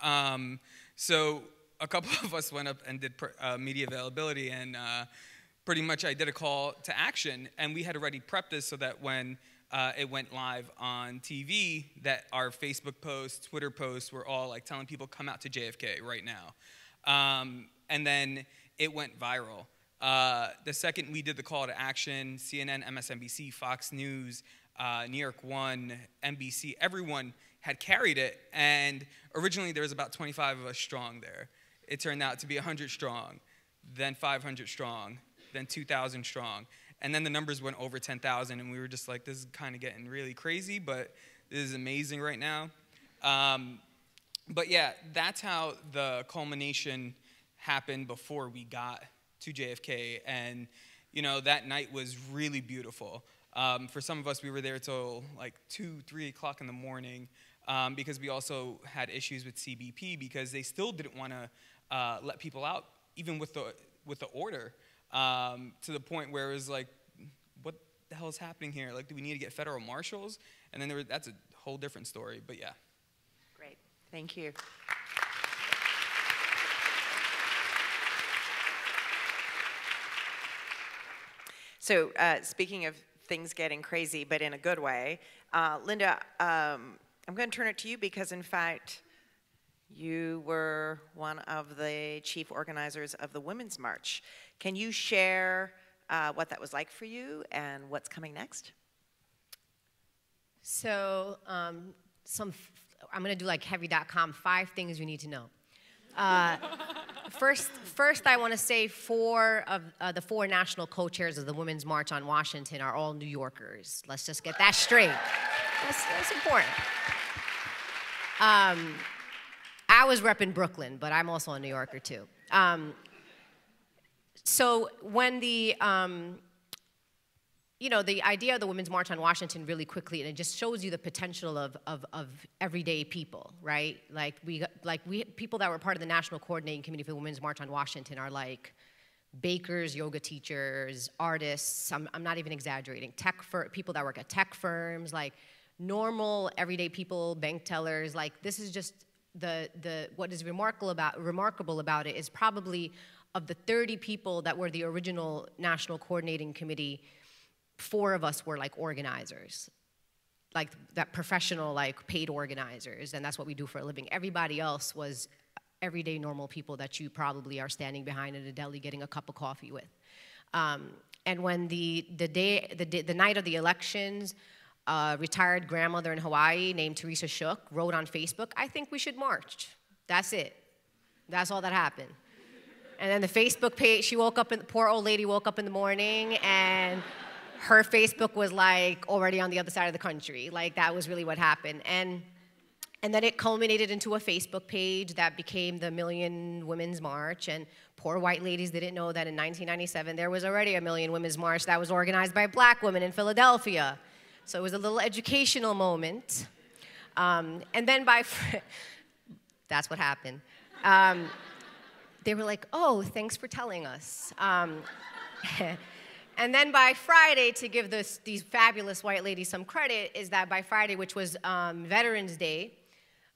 Speaker 8: Um, so a couple of us went up and did uh, media availability, and uh, pretty much I did a call to action, and we had already prepped this so that when uh, it went live on TV that our Facebook posts, Twitter posts were all like telling people come out to JFK right now. Um, and then it went viral. Uh, the second we did the call to action, CNN, MSNBC, Fox News, uh, New York One, NBC, everyone had carried it. And originally there was about 25 of us strong there. It turned out to be 100 strong, then 500 strong, then 2,000 strong and then the numbers went over 10,000, and we were just like, this is kind of getting really crazy, but this is amazing right now. Um, but yeah, that's how the culmination happened before we got to JFK, and you know that night was really beautiful. Um, for some of us, we were there till like two, three o'clock in the morning um, because we also had issues with CBP because they still didn't want to uh, let people out, even with the with the order um, to the point where it was like, what the hell is happening here? Like, do we need to get federal marshals? And then there was, that's a whole different story, but yeah.
Speaker 2: Great, thank you. So, uh, speaking of things getting crazy, but in a good way, uh, Linda, um, I'm going to turn it to you because, in fact, you were one of the chief organizers of the Women's March. Can you share uh, what that was like for you and what's coming next?
Speaker 5: So, um, some I'm gonna do like heavy.com. Five things you need to know. Uh, first, first, I want to say four of uh, the four national co-chairs of the Women's March on Washington are all New Yorkers. Let's just get that straight. That's, that's important. Um, I was repping Brooklyn, but I'm also a New Yorker too. Um, so when the um, you know the idea of the women's march on washington really quickly and it just shows you the potential of, of, of everyday people right like we like we people that were part of the national coordinating committee for the women's march on washington are like bakers yoga teachers artists i'm, I'm not even exaggerating tech for people that work at tech firms like normal everyday people bank tellers like this is just the, the, what is remarkable about, remarkable about it is probably of the 30 people that were the original National Coordinating Committee, four of us were like organizers, like that professional, like paid organizers, and that's what we do for a living. Everybody else was everyday normal people that you probably are standing behind in a deli getting a cup of coffee with. Um, and when the, the, day, the, the night of the elections, a retired grandmother in Hawaii named Teresa Shook wrote on Facebook, I think we should march. That's it. That's all that happened. And then the Facebook page, she woke up, and the poor old lady woke up in the morning and her Facebook was like already on the other side of the country. Like that was really what happened. And, and then it culminated into a Facebook page that became the Million Women's March. And poor white ladies didn't know that in 1997 there was already a Million Women's March that was organized by black women in Philadelphia. So it was a little educational moment. Um, and then by, that's what happened. Um, they were like, oh, thanks for telling us. Um, and then by Friday, to give this, these fabulous white ladies some credit, is that by Friday, which was um, Veterans Day,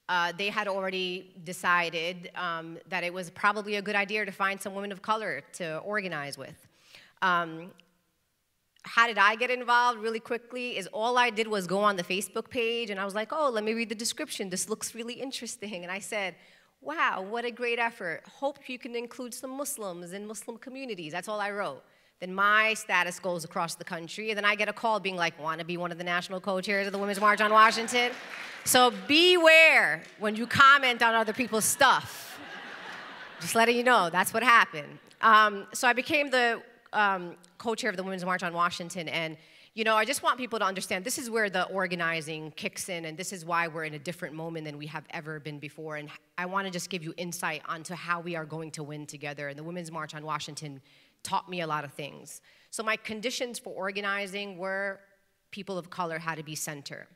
Speaker 5: uh, they had already decided um, that it was probably a good idea to find some women of color to organize with. Um, how did I get involved really quickly is all I did was go on the Facebook page and I was like, oh, let me read the description. This looks really interesting. And I said, wow, what a great effort. Hope you can include some Muslims in Muslim communities. That's all I wrote. Then my status goes across the country, and then I get a call being like, want to be one of the national co-chairs of the Women's March on Washington? So beware when you comment on other people's stuff. Just letting you know, that's what happened. Um, so I became the um, co-chair of the Women's March on Washington, and you know, I just want people to understand this is where the organizing kicks in, and this is why we're in a different moment than we have ever been before. And I want to just give you insight onto how we are going to win together. And the Women's March on Washington taught me a lot of things. So, my conditions for organizing were people of color had to be center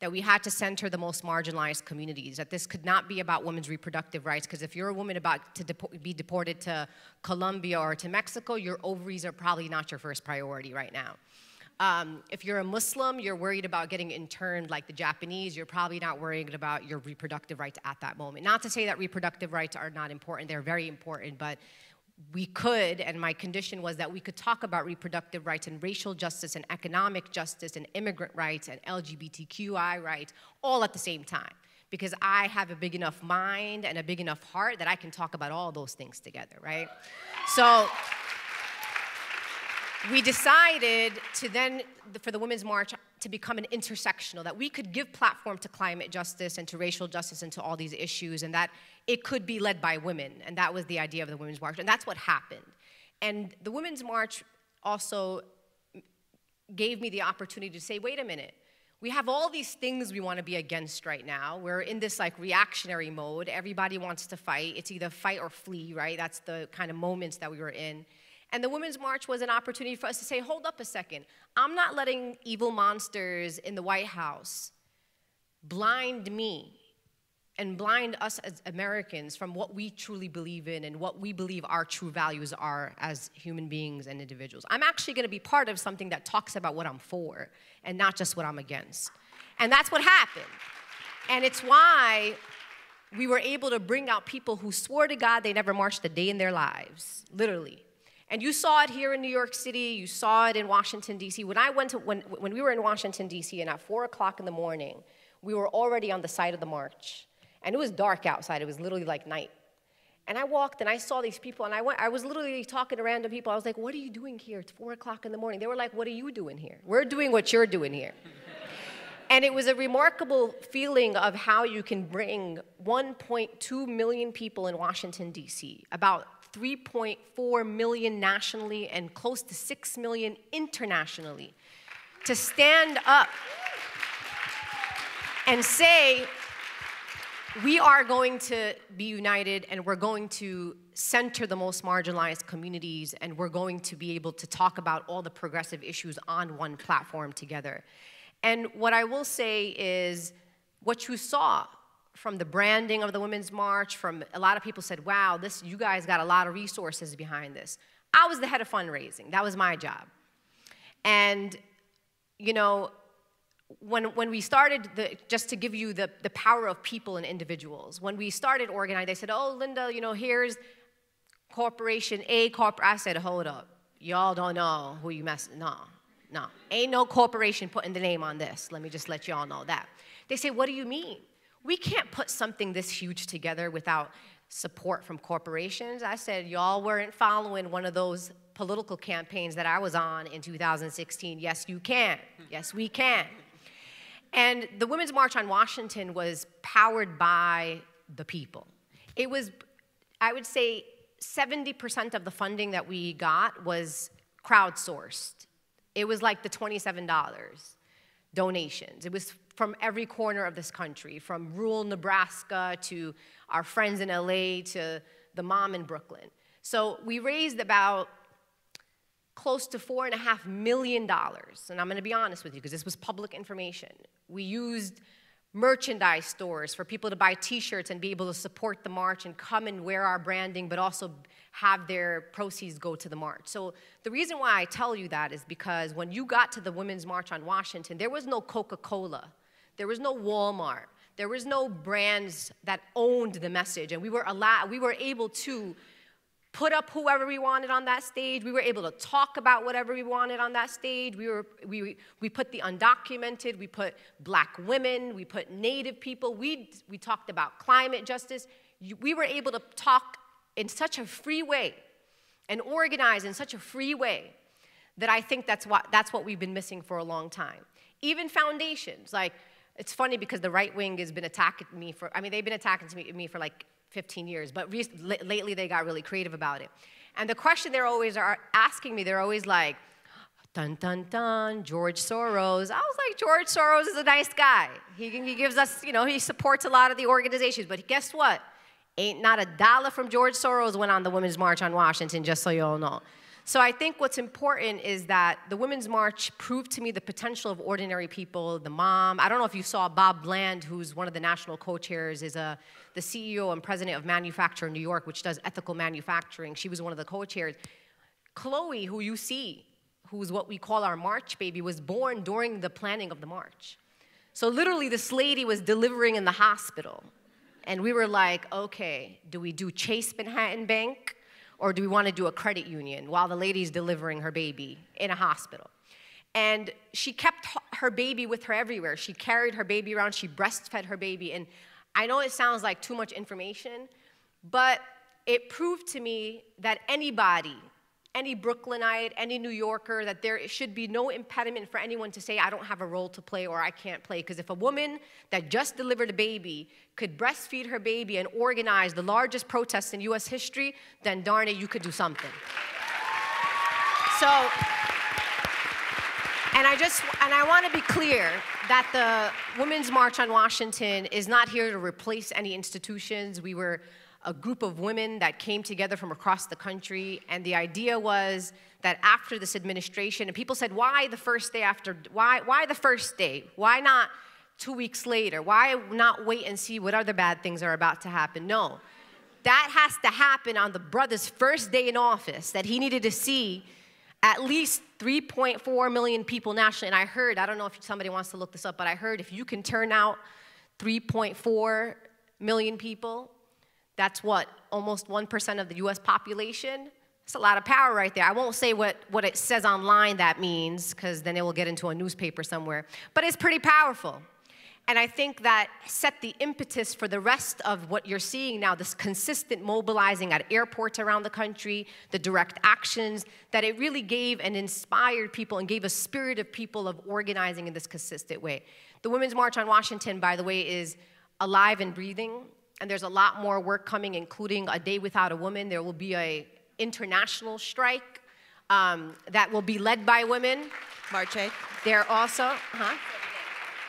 Speaker 5: that we had to center the most marginalized communities, that this could not be about women's reproductive rights, because if you're a woman about to depo- be deported to Colombia or to Mexico, your ovaries are probably not your first priority right now. Um, if you're a Muslim, you're worried about getting interned like the Japanese, you're probably not worried about your reproductive rights at that moment. Not to say that reproductive rights are not important, they're very important, but we could, and my condition was that we could talk about reproductive rights and racial justice and economic justice and immigrant rights and LGBTQI rights all at the same time. Because I have a big enough mind and a big enough heart that I can talk about all those things together, right? So we decided to then, for the Women's March, to become an intersectional, that we could give platform to climate justice and to racial justice and to all these issues, and that it could be led by women. And that was the idea of the Women's March, and that's what happened. And the Women's March also gave me the opportunity to say, wait a minute, we have all these things we want to be against right now. We're in this like reactionary mode. Everybody wants to fight. It's either fight or flee, right? That's the kind of moments that we were in. And the Women's March was an opportunity for us to say, hold up a second. I'm not letting evil monsters in the White House blind me and blind us as Americans from what we truly believe in and what we believe our true values are as human beings and individuals. I'm actually going to be part of something that talks about what I'm for and not just what I'm against. And that's what happened. And it's why we were able to bring out people who swore to God they never marched a day in their lives, literally. And you saw it here in New York City, you saw it in Washington, D.C. When I went to, when, when we were in Washington, D.C., and at four o'clock in the morning, we were already on the side of the march. And it was dark outside, it was literally like night. And I walked and I saw these people, and I, went, I was literally talking to random people. I was like, What are you doing here? It's four o'clock in the morning. They were like, What are you doing here? We're doing what you're doing here. and it was a remarkable feeling of how you can bring 1.2 million people in Washington, D.C., about 3.4 million nationally and close to 6 million internationally to stand up and say, we are going to be united and we're going to center the most marginalized communities and we're going to be able to talk about all the progressive issues on one platform together. And what I will say is what you saw from the branding of the Women's March, from a lot of people said, wow, this, you guys got a lot of resources behind this. I was the head of fundraising, that was my job. And, you know, when, when we started, the, just to give you the, the power of people and individuals, when we started organizing, they said, oh, Linda, you know, here's corporation A, corp. I said, hold up. Y'all don't know who you mess, no, no. Ain't no corporation putting the name on this. Let me just let y'all know that. They say, what do you mean? We can't put something this huge together without support from corporations. I said, y'all weren't following one of those political campaigns that I was on in 2016. Yes, you can. Yes, we can. And the Women's March on Washington was powered by the people. It was, I would say, 70% of the funding that we got was crowdsourced. It was like the $27 donations. It was from every corner of this country, from rural Nebraska to our friends in LA to the mom in Brooklyn. So we raised about close to four and a half million dollars. And I'm gonna be honest with you because this was public information. We used merchandise stores for people to buy t-shirts and be able to support the march and come and wear our branding but also have their proceeds go to the march so the reason why i tell you that is because when you got to the women's march on washington there was no coca-cola there was no walmart there was no brands that owned the message and we were allowed we were able to put up whoever we wanted on that stage. We were able to talk about whatever we wanted on that stage. We, were, we, we put the undocumented, we put black women, we put native people, we, we talked about climate justice. We were able to talk in such a free way and organize in such a free way that I think that's what, that's what we've been missing for a long time. Even foundations, like, it's funny because the right wing has been attacking me for, I mean, they've been attacking me for like 15 years, but lately they got really creative about it. And the question they're always are asking me, they're always like, Dun dun dun, George Soros. I was like, George Soros is a nice guy. He, he gives us, you know, he supports a lot of the organizations. But guess what? Ain't not a dollar from George Soros went on the Women's March on Washington, just so you all know. So I think what's important is that the Women's March proved to me the potential of ordinary people, the mom. I don't know if you saw Bob Bland, who's one of the national co-chairs, is a, the CEO and president of Manufacture New York, which does ethical manufacturing. She was one of the co-chairs. Chloe, who you see, who's what we call our March baby, was born during the planning of the march. So literally, this lady was delivering in the hospital. And we were like, okay, do we do Chase Manhattan Bank or do we want to do a credit union while the lady's delivering her baby in a hospital? And she kept her baby with her everywhere. She carried her baby around, she breastfed her baby. And I know it sounds like too much information, but it proved to me that anybody any Brooklynite, any New Yorker, that there should be no impediment for anyone to say, I don't have a role to play or I can't play. Because if a woman that just delivered a baby could breastfeed her baby and organize the largest protest in US history, then darn it, you could do something. So, and I just, and I want to be clear that the Women's March on Washington is not here to replace any institutions. We were a group of women that came together from across the country, and the idea was that after this administration, and people said, why the first day after, why, why the first day? Why not two weeks later? Why not wait and see what other bad things are about to happen? No. That has to happen on the brother's first day in office, that he needed to see at least 3.4 million people nationally. And I heard, I don't know if somebody wants to look this up, but I heard if you can turn out 3.4 million people, that's what, almost 1% of the US population? It's a lot of power right there. I won't say what, what it says online that means, because then it will get into a newspaper somewhere. But it's pretty powerful. And I think that set the impetus for the rest of what you're seeing now this consistent mobilizing at airports around the country, the direct actions, that it really gave and inspired people and gave a spirit of people of organizing in this consistent way. The Women's March on Washington, by the way, is alive and breathing and there's a lot more work coming, including a day without a woman. There will be a international strike um, that will be led by women.
Speaker 2: March 8th.
Speaker 5: There also, huh?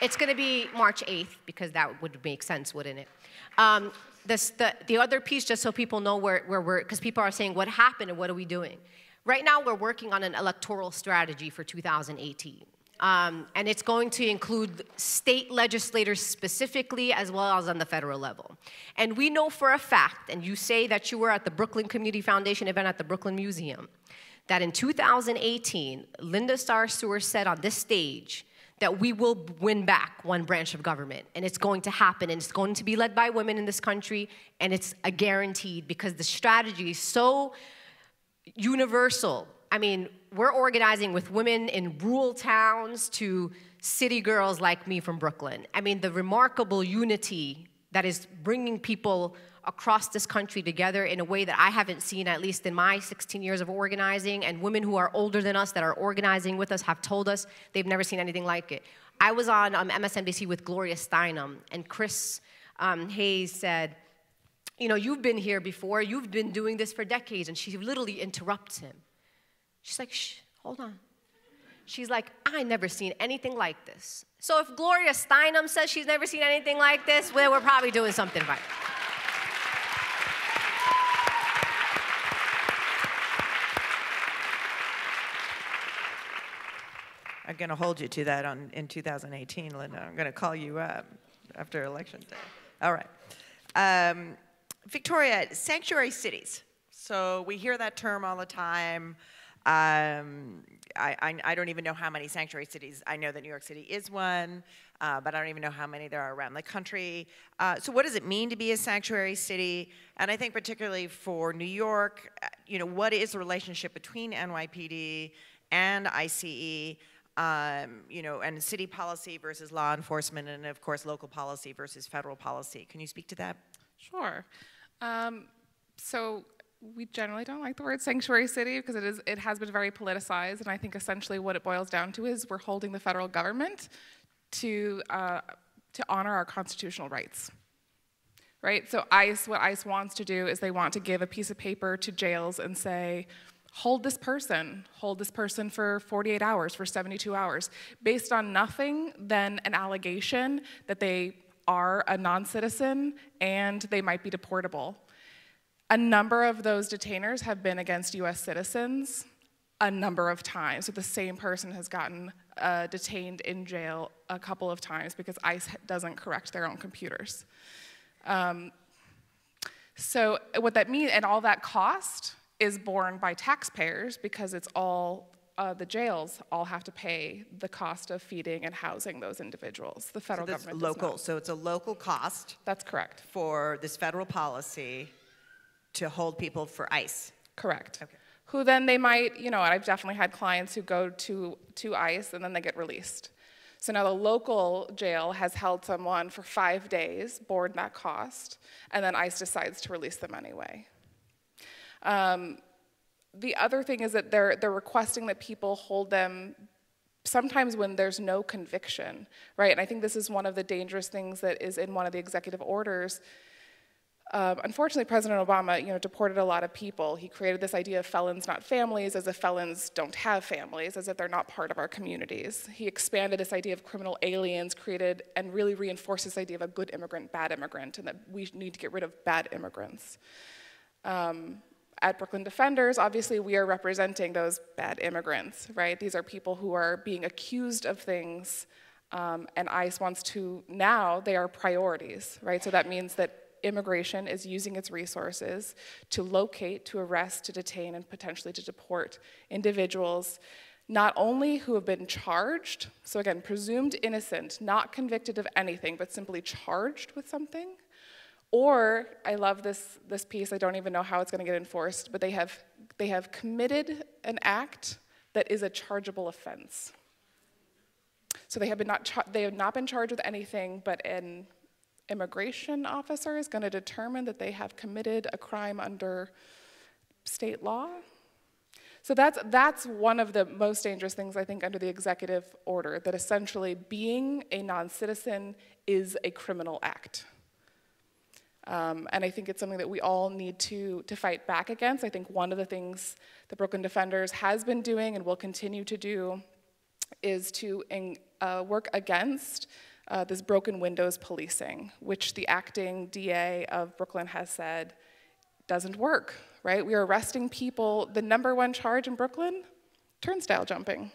Speaker 5: It's going to be March 8th because that would make sense, wouldn't it? Um, this, the, the other piece, just so people know where, where we're, because people are saying, what happened and what are we doing? Right now, we're working on an electoral strategy for 2018. Um, and it's going to include state legislators specifically as well as on the federal level. And we know for a fact, and you say that you were at the Brooklyn Community Foundation event at the Brooklyn Museum, that in 2018, Linda Starr Sarsour said on this stage that we will win back one branch of government. And it's going to happen, and it's going to be led by women in this country, and it's a guaranteed because the strategy is so universal I mean, we're organizing with women in rural towns to city girls like me from Brooklyn. I mean, the remarkable unity that is bringing people across this country together in a way that I haven't seen, at least in my 16 years of organizing. And women who are older than us that are organizing with us have told us they've never seen anything like it. I was on um, MSNBC with Gloria Steinem, and Chris um, Hayes said, You know, you've been here before, you've been doing this for decades. And she literally interrupts him. She's like, shh, hold on. She's like, I never seen anything like this. So if Gloria Steinem says she's never seen anything like this, well, we're probably doing something right.
Speaker 2: I'm going to hold you to that on, in 2018, Linda. I'm going to call you up after Election Day. All right. Um, Victoria, sanctuary cities. So we hear that term all the time. Um, I, I, I, don't even know how many sanctuary cities. I know that New York City is one, uh, but I don't even know how many there are around the country. Uh, so, what does it mean to be a sanctuary city? And I think, particularly for New York, uh, you know, what is the relationship between NYPD and ICE? Um, you know, and city policy versus law enforcement, and of course, local policy versus federal policy. Can you speak to that?
Speaker 7: Sure. Um, so we generally don't like the word sanctuary city because it is it has been very politicized, and I think essentially what it boils down to is we're holding the federal government to uh, to honor our constitutional rights. Right. So ICE, what ICE wants to do is they want to give a piece of paper to jails and say, hold this person, hold this person for 48 hours, for 72 hours, based on nothing than an allegation that they are a non citizen and they might be deportable. A number of those detainers have been against US citizens a number of times. So the same person has gotten uh, detained in jail a couple of times because ICE doesn't correct their own computers. Um, so what that means, and all that cost is borne by taxpayers because it's all uh, the jails all have to pay the cost of feeding and housing those individuals. The federal
Speaker 2: so
Speaker 7: government
Speaker 2: local. So it's a local cost
Speaker 7: That's correct.
Speaker 2: for this federal policy to hold people for ICE.
Speaker 7: Correct.
Speaker 2: Okay.
Speaker 7: Who then they might, you know, I've definitely had clients who go to, to ICE and then they get released. So now the local jail has held someone for five days, borne that cost, and then ICE decides to release them anyway. Um, the other thing is that they're, they're requesting that people hold them sometimes when there's no conviction, right? And I think this is one of the dangerous things that is in one of the executive orders. Um, unfortunately, President Obama, you know, deported a lot of people. He created this idea of felons not families, as if felons don't have families, as if they're not part of our communities. He expanded this idea of criminal aliens, created and really reinforced this idea of a good immigrant, bad immigrant, and that we need to get rid of bad immigrants. Um, at Brooklyn Defenders, obviously, we are representing those bad immigrants, right? These are people who are being accused of things, um, and ICE wants to, now, they are priorities, right? So that means that immigration is using its resources to locate, to arrest, to detain, and potentially to deport individuals not only who have been charged, so again, presumed innocent, not convicted of anything, but simply charged with something, or I love this, this piece, I don't even know how it's going to get enforced, but they have, they have committed an act that is a chargeable offense. So they have, been not they have not been charged with anything, but an immigration officer is going to determine that they have committed a crime under state law. So that's, that's one of the most dangerous things, I think, under the executive order, that essentially being a non citizen is a criminal act. Um, and I think it's something that we all need to, to fight back against. I think one of the things the Brooklyn Defenders has been doing and will continue to do is to in, uh, work against uh, this broken windows policing, which the acting DA of Brooklyn has said doesn't work, right? We are arresting people. The number one charge in Brooklyn turnstile jumping.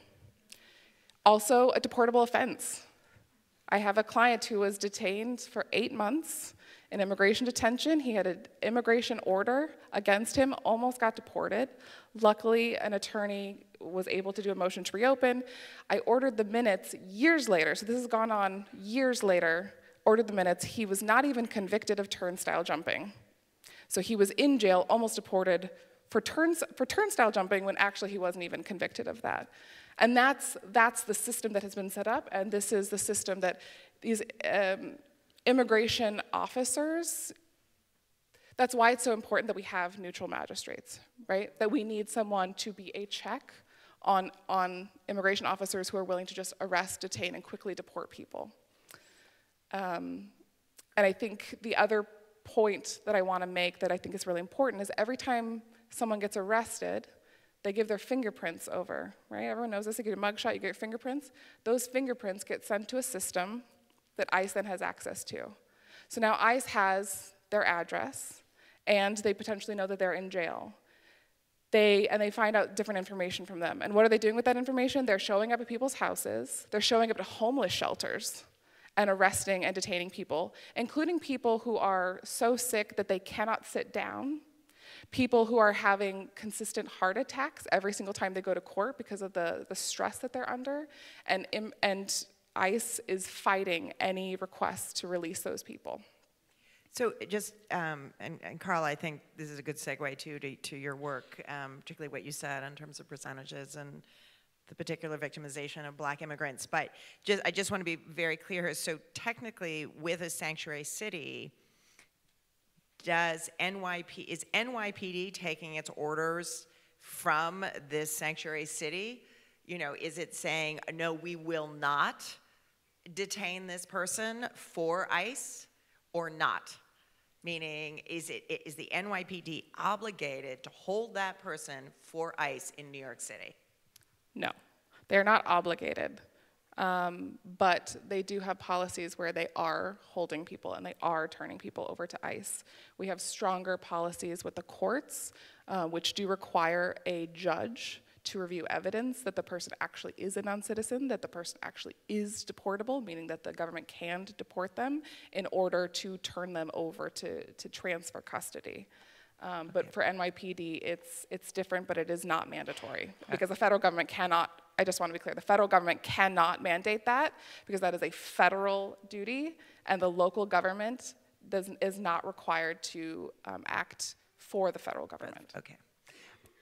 Speaker 7: Also, a deportable offense. I have a client who was detained for eight months in immigration detention. He had an immigration order against him, almost got deported. Luckily, an attorney was able to do a motion to reopen. I ordered the minutes years later, so this has gone on years later, ordered the minutes. He was not even convicted of turnstile jumping. So he was in jail, almost deported for, turns, for turnstile jumping when actually he wasn't even convicted of that. And that's, that's the system that has been set up, and this is the system that these um, immigration officers, that's why it's so important that we have neutral magistrates, right? That we need someone to be a check on, on immigration officers who are willing to just arrest, detain, and quickly deport people. Um, and I think the other point that I want to make that I think is really important is every time someone gets arrested, they give their fingerprints over, right? Everyone knows this. You get a mugshot, you get your fingerprints. Those fingerprints get sent to a system that ICE then has access to. So now ICE has their address, and they potentially know that they're in jail. They, and they find out different information from them. And what are they doing with that information? They're showing up at people's houses, they're showing up at homeless shelters and arresting and detaining people, including people who are so sick that they cannot sit down, people who are having consistent heart attacks every single time they go to court because of the, the stress that they're under, and, and ICE is fighting any requests to release those people.
Speaker 2: So just, um, and, and, Carl, I think this is a good segue too to, to your work, um, particularly what you said in terms of percentages and the particular victimization of black immigrants. But just, I just want to be very clear. So technically, with a sanctuary city, does NYP, is NYPD taking its orders from this sanctuary city? You know, is it saying, no, we will not detain this person for ICE or not? Meaning, is it is the NYPD obligated to hold that person for ICE in New York City?
Speaker 7: No, they're not obligated. Um, but they do have policies where they are holding people and they are turning people over to ICE. We have stronger policies with the courts, uh, which do require a judge to review evidence that the person actually is a non-citizen, that the person actually is deportable, meaning that the government can deport them in order to turn them over to, to transfer custody. Um, but for NYPD, it's, it's different, but it is not mandatory because the federal government cannot, I just want to be clear, the federal government cannot mandate that because that is a federal duty and the local government does, is not required to um, act for the federal government.
Speaker 2: Okay.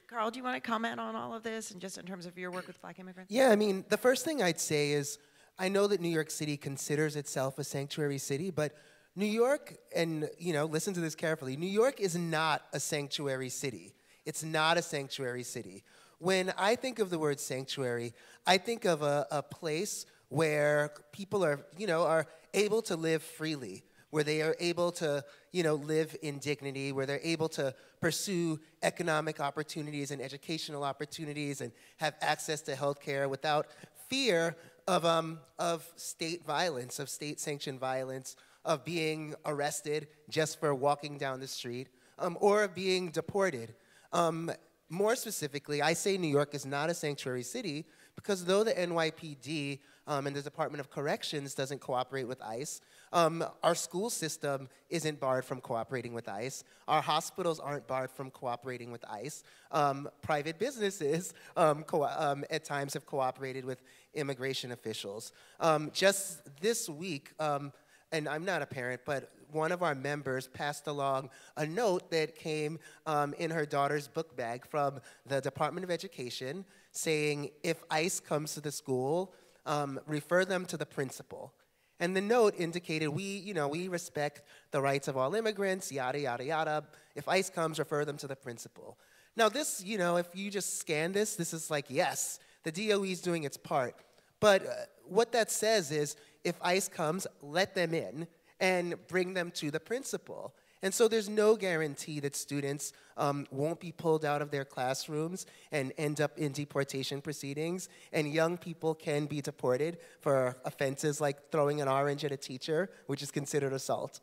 Speaker 2: Carl, do you want to comment on all of this and just in terms of your work with black immigrants?
Speaker 6: Yeah, I mean, the first thing I'd say is I know that New York City considers itself a sanctuary city, but New York, and you know, listen to this carefully, New York is not a sanctuary city. It's not a sanctuary city. When I think of the word sanctuary, I think of a, a place where people are, you know, are able to live freely, where they are able to, you know, live in dignity, where they're able to pursue economic opportunities and educational opportunities and have access to health care without fear of, um, of state violence, of state sanctioned violence, of being arrested just for walking down the street, um, or of being deported. Um, more specifically, I say New York is not a sanctuary city because though the NYPD um, and the Department of Corrections doesn't cooperate with ICE, um, our school system isn't barred from cooperating with ICE. Our hospitals aren't barred from cooperating with ICE. Um, private businesses um, um, at times have cooperated with immigration officials. Um, just this week, and I'm not a parent, but one of our members passed along a note that came um, in her daughter's book bag from the Department of Education saying if ICE comes to the school, um, refer them to the principal. And the note indicated we, you know, we respect the rights of all immigrants, yada, yada, yada. If ICE comes, refer them to the principal. Now, this, you know, if you just scan this, this is like, yes, the DOE is doing its part. But uh, what that says is if ICE comes, let them in and bring them to the principal. And so there's no guarantee that students um, won't be pulled out of their classrooms and end up in deportation proceedings. And young people can be deported for offenses like throwing an orange at a teacher, which is considered assault.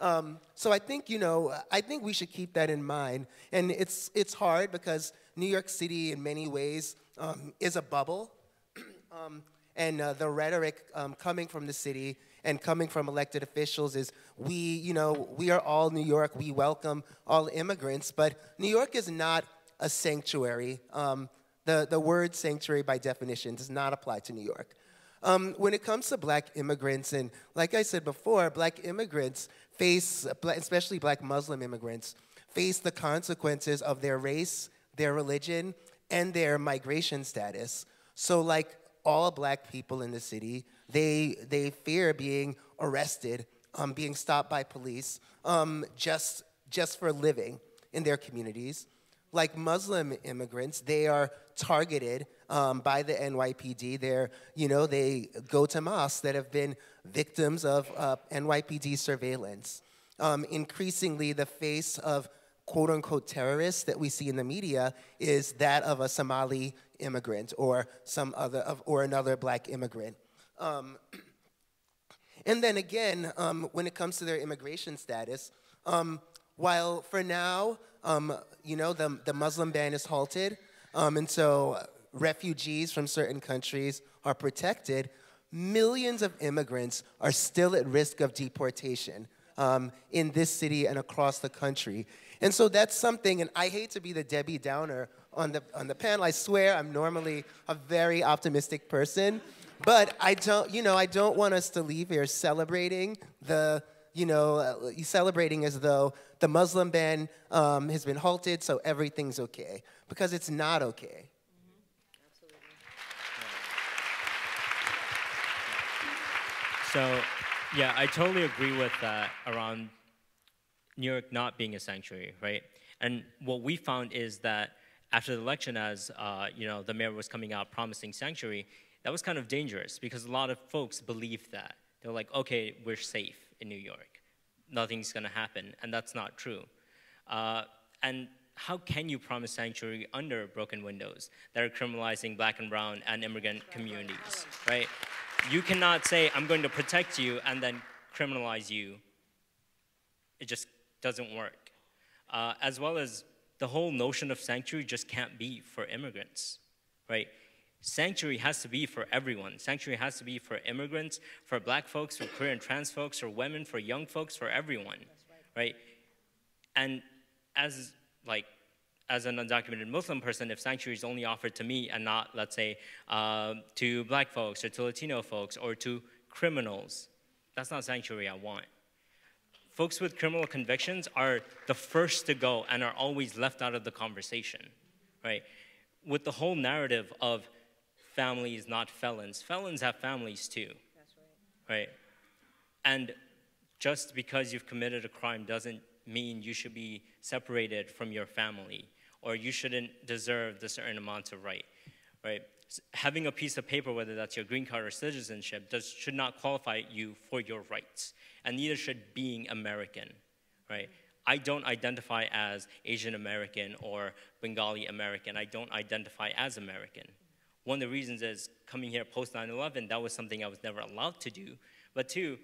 Speaker 6: Um, so I think, you know, I think we should keep that in mind. And it's, it's hard because New York City, in many ways, um, is a bubble. um, and uh, the rhetoric um, coming from the city and coming from elected officials is we, you know, we are all New York, we welcome all immigrants, but New York is not a sanctuary. Um, the, the word sanctuary, by definition, does not apply to New York. Um, when it comes to black immigrants, and like I said before, black immigrants face, especially black Muslim immigrants, face the consequences of their race, their religion, and their migration status. So, like all black people in the city, they, they fear being arrested, um, being stopped by police um, just, just for living in their communities. Like Muslim immigrants, they are targeted um, by the NYPD. They're, you know, they go to mosques that have been victims of uh, NYPD surveillance. Um, increasingly, the face of quote unquote terrorists that we see in the media is that of a Somali immigrant or some other or another black immigrant. Um, and then again, um, when it comes to their immigration status, um, while for now, um, you know, the, the Muslim ban is halted, um, and so refugees from certain countries are protected, millions of immigrants are still at risk of deportation um, in this city and across the country. And so that's something, and I hate to be the Debbie Downer on the, on the panel. I swear I'm normally a very optimistic person, but I don't, you know, I don't want us to leave here celebrating the, you know, uh, celebrating as though the Muslim ban um, has been halted, so everything's okay, because it's not okay.
Speaker 4: So, yeah, I totally agree with that around New York not being a sanctuary, right? And what we found is that after the election, as uh, you know, the mayor was coming out promising sanctuary, that was kind of dangerous because a lot of folks believed that. They're like, okay, we're safe in New York. nothing's going to happen, and that's not true. Uh, and how can you promise sanctuary under broken windows that are criminalizing black and brown and immigrant communities, right? You cannot say, I'm going to protect you and then criminalize you. It just doesn't work. Uh, as well as the whole notion of sanctuary just can't be for immigrants, right? Sanctuary has to be for everyone. Sanctuary has to be for immigrants, for black folks, for queer and trans folks, for women, for young folks, for everyone, right? And as like as an undocumented Muslim person, if sanctuary is only offered to me and not, let's say, uh, to black folks or to Latino folks or to criminals, that's not sanctuary I want. Folks with criminal convictions are the first to go and are always left out of the conversation, right? With the whole narrative of families, not felons, felons have families too, right. right? And just because you've committed a crime doesn't mean you should be separated from your family or you shouldn't deserve the certain amounts of right, right? Having a piece of paper, whether that's your green card or citizenship, does, should not qualify you for your rights, and neither should being American, right? I don't identify as Asian American or Bengali American. I don't identify as American. One of the reasons is coming here post 9 11, that was something I was never allowed to do. But two,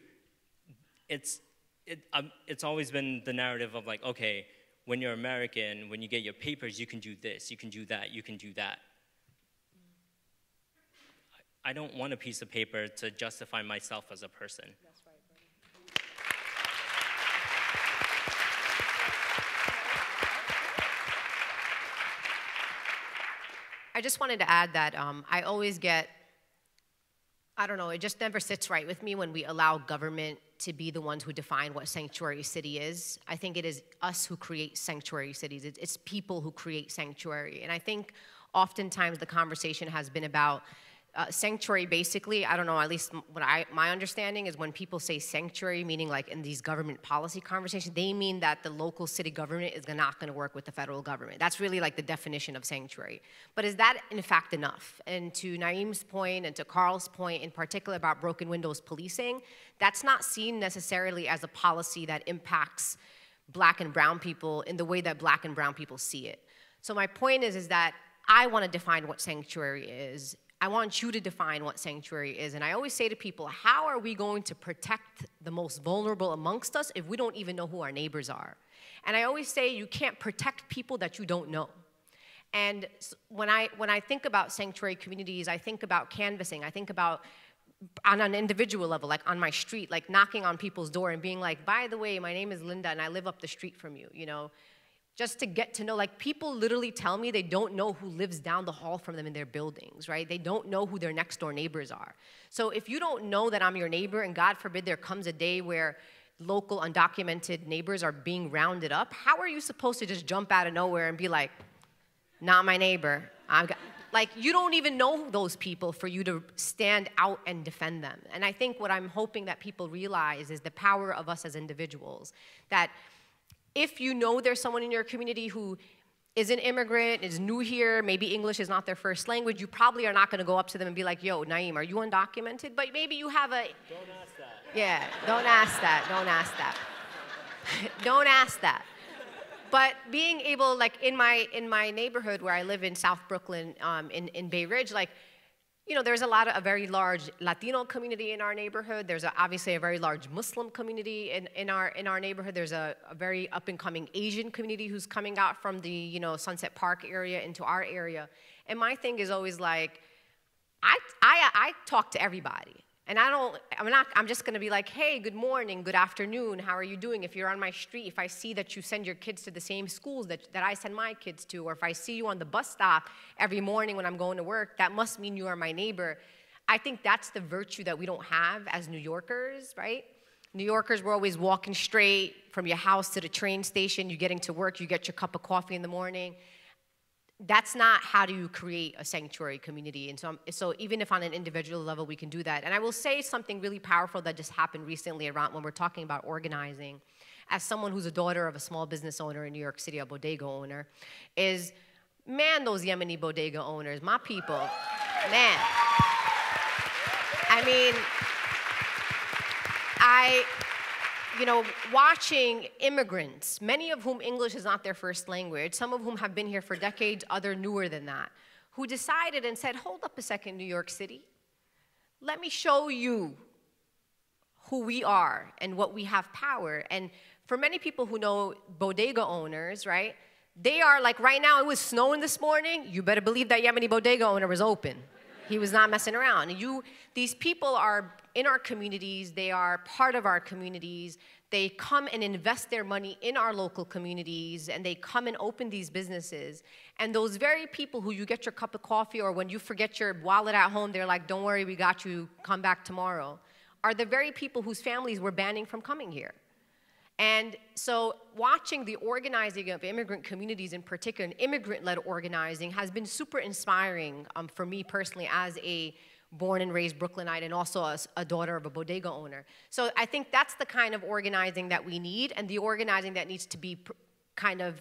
Speaker 4: it's, it, um, it's always been the narrative of like, okay, when you're American, when you get your papers, you can do this, you can do that, you can do that. I don't want a piece of paper to justify myself as a person.
Speaker 5: I just wanted to add that um, I always get, I don't know, it just never sits right with me when we allow government to be the ones who define what sanctuary city is. I think it is us who create sanctuary cities. It's people who create sanctuary. And I think oftentimes the conversation has been about uh, sanctuary basically i don't know at least what i my understanding is when people say sanctuary meaning like in these government policy conversations they mean that the local city government is not going to work with the federal government. That's really like the definition of sanctuary. But is that in fact enough? And to Nayim's point and to carl's point in particular about broken windows policing that's not seen necessarily as a policy that impacts black and brown people in the way that black and brown people see it. So my point is is that I want to define what sanctuary is, I want you to define what sanctuary is. And I always say to people, how are we going to protect the most vulnerable amongst us if we don't even know who our neighbors are? And I always say you can't protect people that you don't know. And when I, when I think about sanctuary communities, I think about canvassing, I think about on an individual level, like on my street, like knocking on people's door and being like, by the way, my name is Linda and I live up the street from you, you know? Just to get to know like people literally tell me they don't know who lives down the hall from them in their buildings right? They don't know who their next door neighbors are. So if you don't know that i'm your neighbor and god forbid there comes a day where local undocumented neighbors are being rounded up how are you supposed to just jump out of nowhere and be like not my neighbor i'm like you don't even know those people for you to stand out and defend them. And i think what i'm hoping that people realize is the power of us as individuals that if you know there's someone in your community who is an immigrant, is new here, maybe English is not their first language, you probably are not going to go up to them and be like, yo, Nayim, are you undocumented? But maybe you have a.
Speaker 4: Don't ask that.
Speaker 5: Yeah, don't ask that. Don't ask that. don't ask that. But being able, like in my in my neighborhood where I live in South Brooklyn, um, in in Bay Ridge, like you know, there's a lot of a very large Latino community in our neighborhood. There's a, obviously a very large Muslim community in, in our in our neighborhood. There's a, a very up and coming Asian community who's coming out from the you know Sunset Park area into our area. And my thing is always like, I I I talk to everybody. And I don't, I'm not, I'm just gonna be like, hey, good morning, good afternoon, how are you doing? If you're on my street, if I see that you send your kids to the same schools that, that I send my kids to, or if I see you on the bus stop every morning when I'm going to work, that must mean you are my neighbor. I think that's the virtue that we don't have as New Yorkers, right? New Yorkers, we're always walking straight from your house to the train station. You're getting to work, you get your cup of coffee in the morning that's not how do you create a sanctuary community. And so, so even if on an individual level we can do that. And I will say something really powerful that just happened recently around when we're talking about organizing. As someone who's a daughter of a small business owner in New York City, a bodega owner, is man, those Yemeni bodega owners, my people, man. I mean, I you know, watching immigrants, many of whom English is not their first language, some of whom have been here for decades, other newer than that, who decided and said, hold up a second, New York City. Let me show you who we are and what we have power. And for many people who know bodega owners, right, they are like right now, it was snowing this morning. You better believe that Yemeni bodega owner was open. He was not messing around. You, these people are in our communities, they are part of our communities. They come and invest their money in our local communities and they come and open these businesses. And those very people who you get your cup of coffee or when you forget your wallet at home, they're like, don't worry, we got you, come back tomorrow, are the very people whose families we're banning from coming here. And so, watching the organizing of immigrant communities in particular, and immigrant led organizing, has been super inspiring um, for me personally as a born and raised Brooklynite and also a, a, daughter of a bodega owner. So, I think that's the kind of organizing that we need, and the organizing that needs to be kind of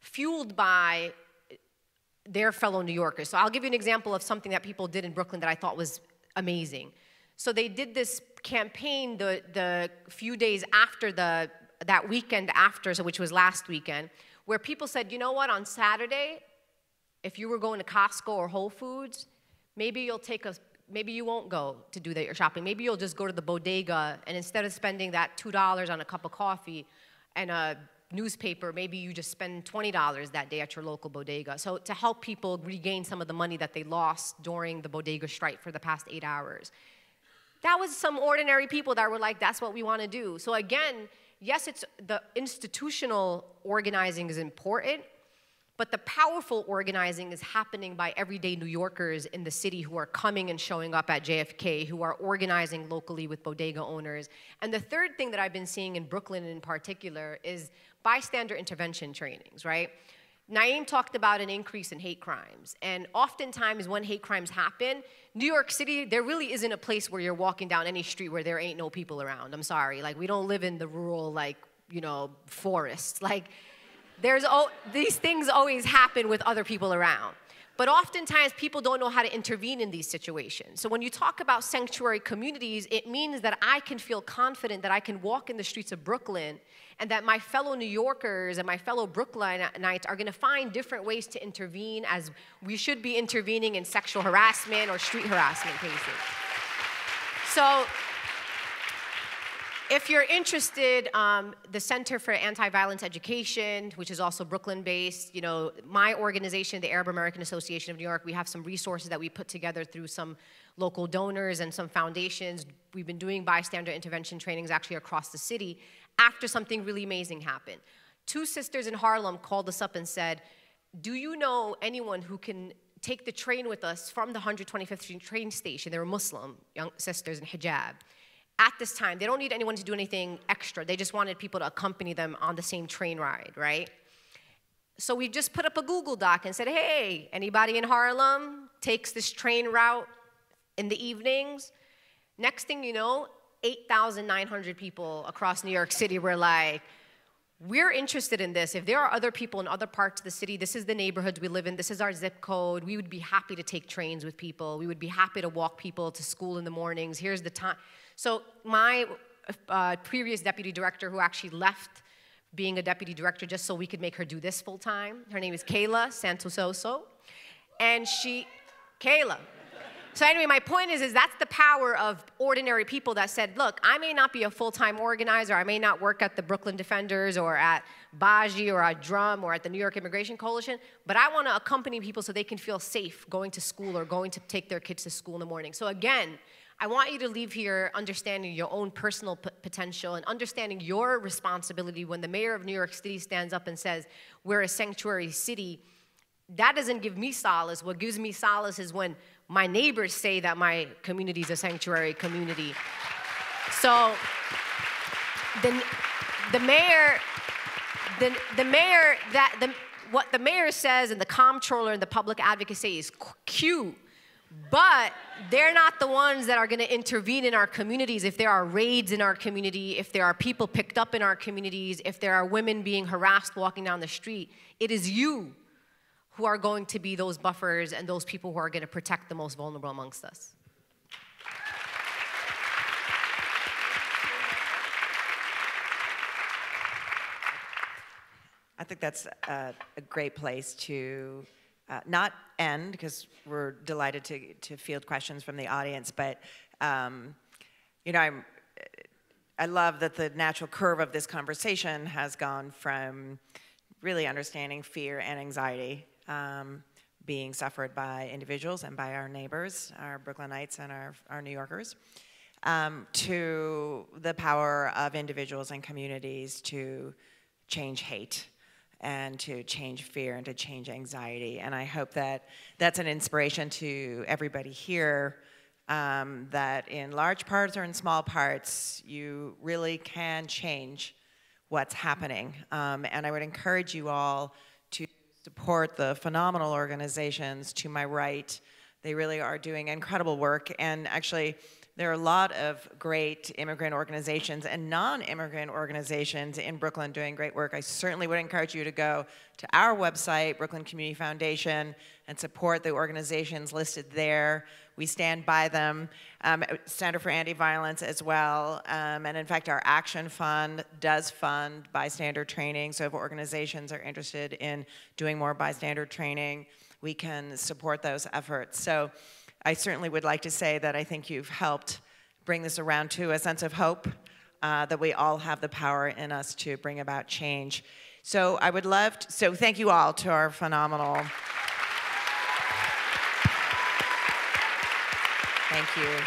Speaker 5: fueled by their fellow New Yorkers. So, I'll give you an example of something that people did in Brooklyn that I thought was amazing. So, they did this campaign the, the few days after the that weekend after, so which was last weekend, where people said, you know what, on Saturday, if you were going to Costco or Whole Foods, maybe you'll take a maybe you won't go to do that your shopping. Maybe you'll just go to the bodega and instead of spending that $2 on a cup of coffee and a newspaper, maybe you just spend $20 that day at your local bodega. So to help people regain some of the money that they lost during the bodega strike for the past eight hours. That was some ordinary people that were like, that's what we want to do. So again, yes, it's the institutional organizing is important, but the powerful organizing is happening by everyday New Yorkers in the city who are coming and showing up at JFK, who are organizing locally with bodega owners. And the third thing that I've been seeing in Brooklyn in particular is bystander intervention trainings, right? Nayim talked about an increase in hate crimes. And oftentimes, when hate crimes happen, New York City, there really isn't a place where you're walking down any street where there ain't no people around. I'm sorry. Like, we don't live in the rural, like, you know, forest. Like, there's all these things always happen with other people around. But oftentimes, people don't know how to intervene in these situations. So, when you talk about sanctuary communities, it means that I can feel confident that I can walk in the streets of Brooklyn and that my fellow New Yorkers and my fellow Brooklynites are gonna find different ways to intervene as we should be intervening in sexual harassment or street harassment cases. So, if you're interested, um, the Center for Anti-Violence Education, which is also Brooklyn-based, you know, my organization, the Arab American Association of New York, we have some resources that we put together through some local donors and some foundations. We've been doing bystander intervention trainings actually across the city after something really amazing happened. Two sisters in Harlem called us up and said, do you know anyone who can take the train with us from the 125th Street train station? They were Muslim, young sisters in hijab at this time. They don't need anyone to do anything extra. They just wanted people to accompany them on the same train ride, right? So we just put up a Google Doc and said, hey, anybody in Harlem takes this train route in the evenings? Next thing you know, 8,900 people across New York City were like, we're interested in this. If there are other people in other parts of the city, this is the neighborhoods we live in, this is our zip code, we would be happy to take trains with people. We would be happy to walk people to school in the mornings. Here's the time. So my uh, previous deputy director, who actually left being a deputy director just so we could make her do this full time, her name is Kayla Santososo, and she, Kayla. So anyway, my point is, is that's the power of ordinary people that said, look, I may not be a full-time organizer, I may not work at the Brooklyn Defenders or at BAJI or at DRUM or at the New York Immigration Coalition, but I want to accompany people so they can feel safe going to school or going to take their kids to school in the morning. So again, I want you to leave here understanding your own personal potential and understanding your responsibility when the mayor of New York City stands up and says, We're a sanctuary city. That doesn't give me solace. What gives me solace is when my neighbors say that my community is a sanctuary community. So the, the mayor, the, the mayor, that the, what the mayor says and the comptroller and the public advocacy is cute but they're not the ones that are going to intervene in our communities if there are raids in our community, if there are people picked up in our communities, if there are women being harassed walking down the street. It is you who are going to be those buffers and those people who are going to protect the most vulnerable amongst us.
Speaker 2: I think that's a, a great place to uh, not end because we're delighted to, to field questions from the audience, but um, you know, I'm, I love that the natural curve of this conversation has gone from really understanding fear and anxiety um, being suffered by individuals and by our neighbors, our Brooklynites and our, our New Yorkers, um, to the power of individuals and communities to change hate and to change fear and to change anxiety. And I hope that that's an inspiration to everybody here um, that in large parts or in small parts, you really can change what's happening. Um, and I would encourage you all support the phenomenal organizations to my right. They really are doing incredible work. And actually, there are a lot of great immigrant organizations and non-immigrant organizations in Brooklyn doing great work. I certainly would encourage you to go to our website, Brooklyn Community Foundation, and support the organizations listed there. We stand by them. Um, Center for Anti-Violence as well. Um, and in fact, our Action Fund does fund bystander training. So if organizations are interested in doing more bystander training, we can support those efforts. So I certainly would like to say that I think you've helped bring this around to a sense of hope uh, that we all have the power in us to bring about change. So I would love to, so thank you all to our phenomenal. Thank you.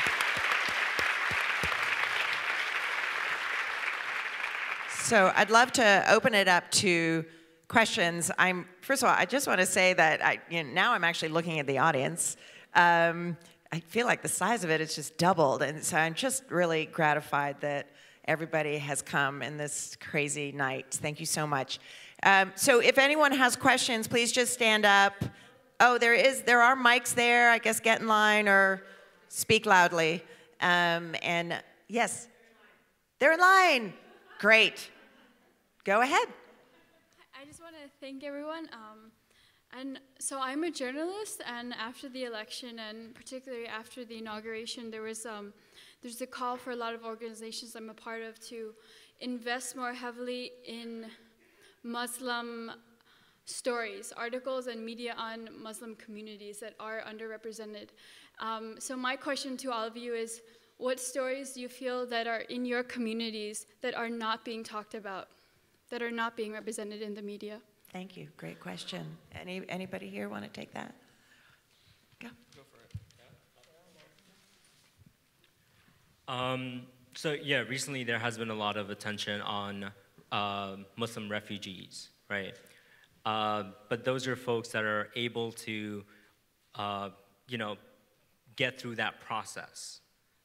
Speaker 2: So I'd love to open it up to questions. I'm first of all, I just want to say that I, you know, now I'm actually looking at the audience. Um, I feel like the size of it has just doubled. And so I'm just really gratified that everybody has come in this crazy night. Thank you so much. Um, so if anyone has questions, please just stand up. Oh, there is there are mics there. I guess get in line or speak loudly. Um, and yes, they're in line. Great. Go ahead.
Speaker 9: I just want to thank everyone. Um, and so I'm a journalist, and after the election, and particularly after the inauguration, there was um, there's a call for a lot of organizations I'm a part of to invest more heavily in Muslim stories, articles, and media on Muslim communities that are underrepresented. Um, so my question to all of you is, what stories do you feel that are in your communities that are not being talked about, that are not being represented in the media?
Speaker 2: Thank you. Great question. Any anybody here want to take that? Go. Go for
Speaker 4: it. Um, so yeah, recently there has been a lot of attention on uh, Muslim refugees, right? Uh, but those are folks that are able to, uh, you know, get through that process.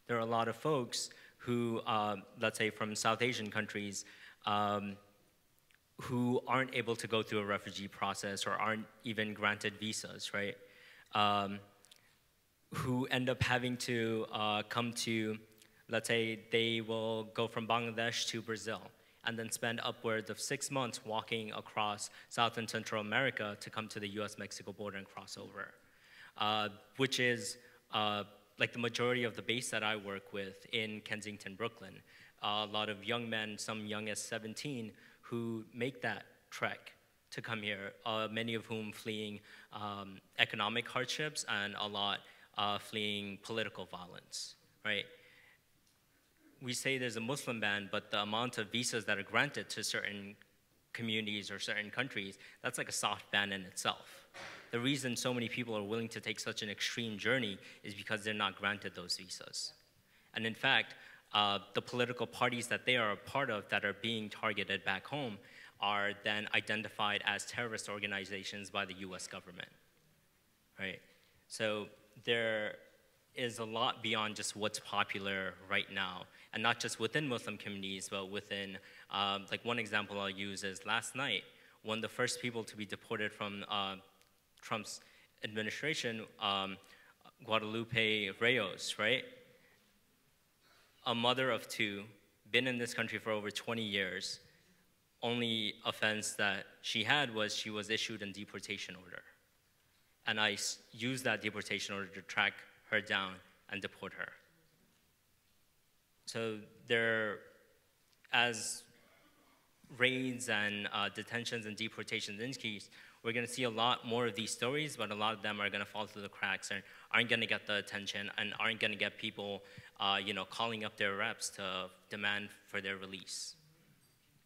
Speaker 4: There are a lot of folks who, uh, let's say from South Asian countries, um, who aren't able to go through a refugee process or aren't even granted visas, right? Um, who end up having to uh, come to, let's say they will go from Bangladesh to Brazil and then spend upwards of six months walking across South and Central America to come to the US-Mexico border and cross over, uh, which is uh, like the majority of the base that I work with in Kensington, Brooklyn. Uh, a lot of young men, some young as 17, who make that trek to come here, uh, many of whom fleeing um, economic hardships and a lot uh, fleeing political violence, right? We say there's a Muslim ban, but the amount of visas that are granted to certain communities or certain countries, that's like a soft ban in itself. The reason so many people are willing to take such an extreme journey is because they're not granted those visas. And in fact, uh, the political parties that they are a part of that are being targeted back home are then identified as terrorist organizations by the US government, right? So there is a lot beyond just what's popular right now, and not just within Muslim communities, but within, um, like one example I'll use is last night, one of the first people to be deported from uh, Trump's administration, um, Guadalupe Reyes, right? a mother of two, been in this country for over 20 years. Only offense that she had was she was issued a deportation order. And I used that deportation order to track her down and deport her. So there, as raids and uh, detentions and deportations increase, we're going to see a lot more of these stories, but a lot of them are going to fall through the cracks and aren't going to get the attention and aren't going to get people, uh, you know, calling up their reps to demand for their release.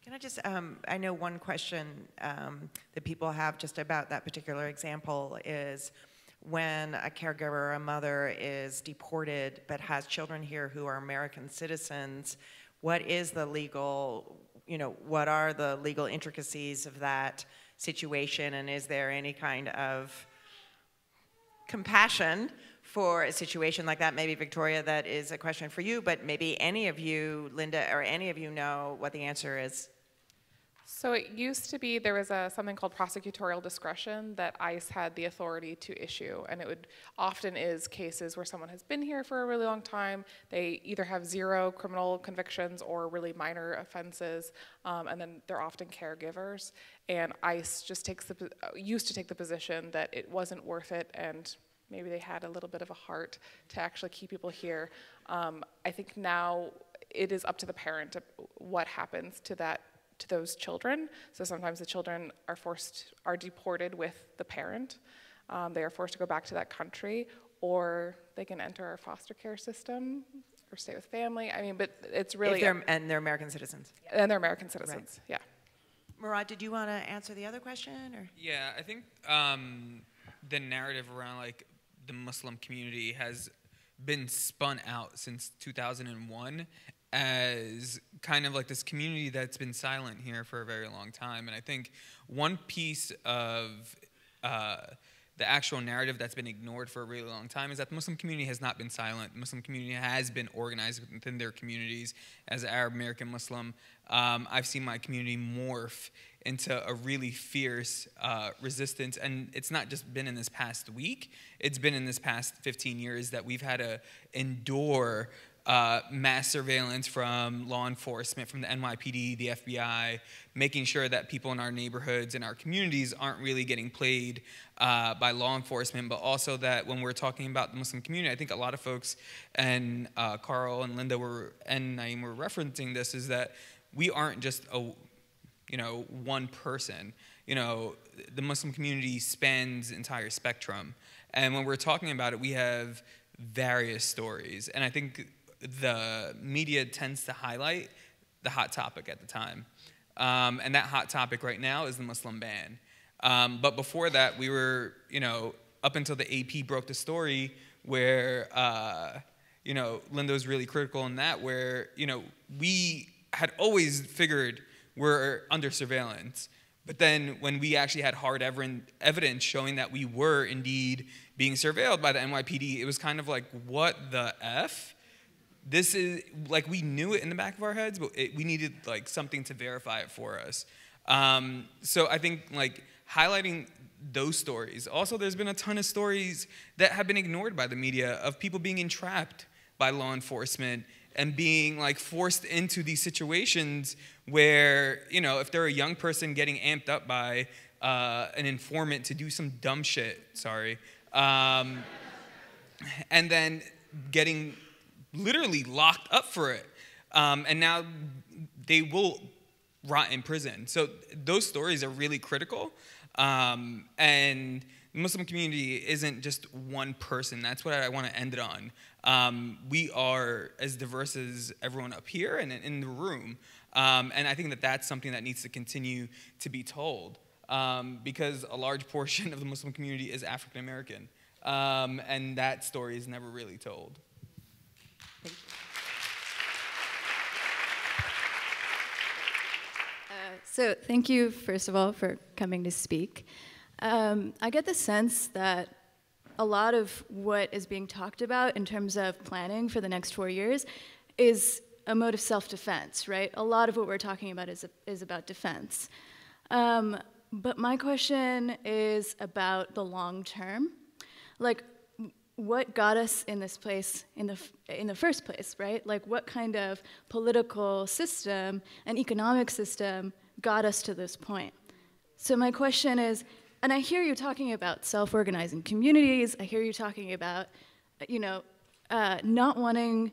Speaker 2: Can I just, um, I know one question um, that people have just about that particular example is when a caregiver or a mother is deported but has children here who are American citizens, what is the legal, you know, what are the legal intricacies of that situation and is there any kind of compassion for a situation like that? Maybe Victoria, that is a question for you, but maybe any of you, Linda, or any of you know what the answer is.
Speaker 7: So it used to be there was a, something called prosecutorial discretion that ICE had the authority to issue, and it would often is cases where someone has been here for a really long time. They either have zero criminal convictions or really minor offenses, um, and then they're often caregivers. And ICE just takes the used to take the position that it wasn't worth it, and maybe they had a little bit of a heart to actually keep people here. Um, I think now it is up to the parent what happens to that to those children. So sometimes the children are forced, are deported with the parent. Um, they are forced to go back to that country, or they can enter our foster care system or stay with family. I mean, but it's really.
Speaker 2: They're, and they're American citizens.
Speaker 7: And they're American citizens, right. yeah.
Speaker 2: Murad, did you want to answer the other question? Or?
Speaker 8: Yeah, I think um, the narrative around like the Muslim community has been spun out since 2001 as kind of like this community that's been silent here for a very long time. And I think one piece of uh, the actual narrative that's been ignored for a really long time is that the Muslim community has not been silent. The Muslim community has been organized within their communities. As Arab American Muslim, um, I've seen my community morph into a really fierce uh, resistance. And it's not just been in this past week, it's been in this past 15 years that we've had to endure uh, mass surveillance from law enforcement, from the NYPD, the FBI, making sure that people in our neighborhoods and our communities aren't really getting played uh, by law enforcement, but also that when we're talking about the Muslim community, I think a lot of folks, and uh, Carl and Linda were, and Nayim were referencing this, is that we aren't just a, you know, one person. You know, the Muslim community spans entire spectrum. And when we're talking about it, we have various stories. And I think the media tends to highlight the hot topic at the time. Um, and that hot topic right now is the Muslim ban. Um, but before that, we were, you know, up until the AP broke the story where, uh, you know, Linda was really critical in that, where, you know, we had always figured we're under surveillance. But then when we actually had hard evidence showing that we were indeed being surveilled by the NYPD, it was kind of like, what the F? This is like we knew it in the back of our heads, but it, we needed like something to verify it for us. Um, so I think like highlighting those stories. Also, there's been a ton of stories that have been ignored by the media of people being entrapped by law enforcement and being like forced into these situations where you know if they're a young person getting amped up by uh, an informant to do some dumb shit sorry um, and then getting literally locked up for it. Um, and now they will rot in prison. So those stories are really critical. Um, and the Muslim community isn't just one person. That's what I want to end it on. Um, we are as diverse as everyone up here and in the room. Um, and I think that that's something that needs to continue to be told um, because a large portion of the Muslim community is African American. Um, and that story is never really told.
Speaker 9: So thank you, first of all, for coming to speak. Um, I get the sense that a lot of what is being talked about in terms of planning for the next four years is a mode of self-defense, right? A lot of what we're talking about is, is about defense. Um, but my question is about the long term. Like, what got us in this place in the, in the first place, right? Like, what kind of political system and economic system got us to this point? So, my question is and I hear you talking about self organizing communities, I hear you talking about, you know, uh, not wanting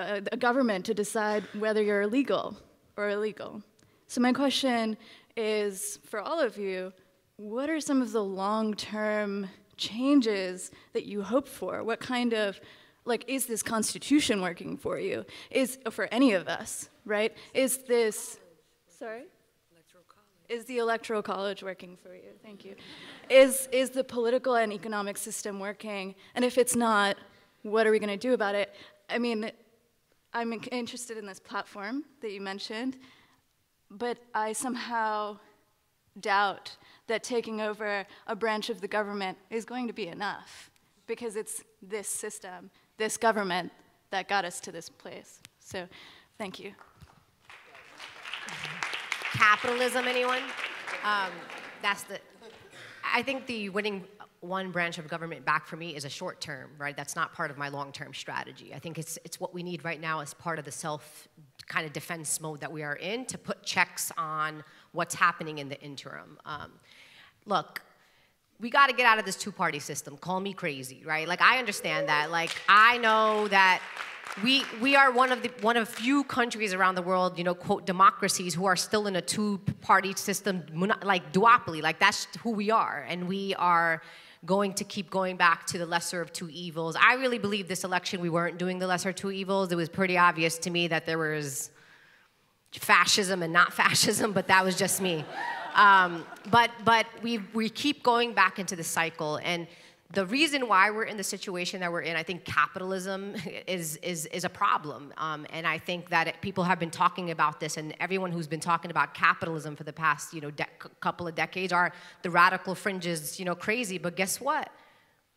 Speaker 9: uh, a government to decide whether you're legal or illegal.
Speaker 10: So my question is for all of you, what are some of the long-term changes that you hope for? What kind of like is this constitution working for you? Is for any of us, right? Is this sorry? Is the electoral college working for you? Thank you. Is is the political and economic system working? And if it's not, what are we going to do about it? I mean, I'm interested in this platform that you mentioned, but I somehow doubt that taking over a branch of the government is going to be enough because it's this system, this government that got us to this place. So, thank you.
Speaker 5: Capitalism, anyone? Um, that's the. I think the winning one branch of government back for me is a short term, right? That's not part of my long term strategy. I think it's, it's what we need right now as part of the self kind of defense mode that we are in to put checks on what's happening in the interim. Um, look, we got to get out of this two party system. Call me crazy, right? Like, I understand that. Like, I know that we, we are one of the one of few countries around the world, you know, quote democracies who are still in a two-party system, like duopoly. Like that's who we are, and we are going to keep going back to the lesser of two evils. I really believe this election we weren't doing the lesser of two evils. It was pretty obvious to me that there was fascism and not fascism, but that was just me. Um, but but we we keep going back into the cycle and the reason why we're in the situation that we're in, I think capitalism is, is, is a problem. Um, and I think that it, people have been talking about this, and everyone who's been talking about capitalism for the past you know, couple of decades are the radical fringes you know, crazy. But guess what?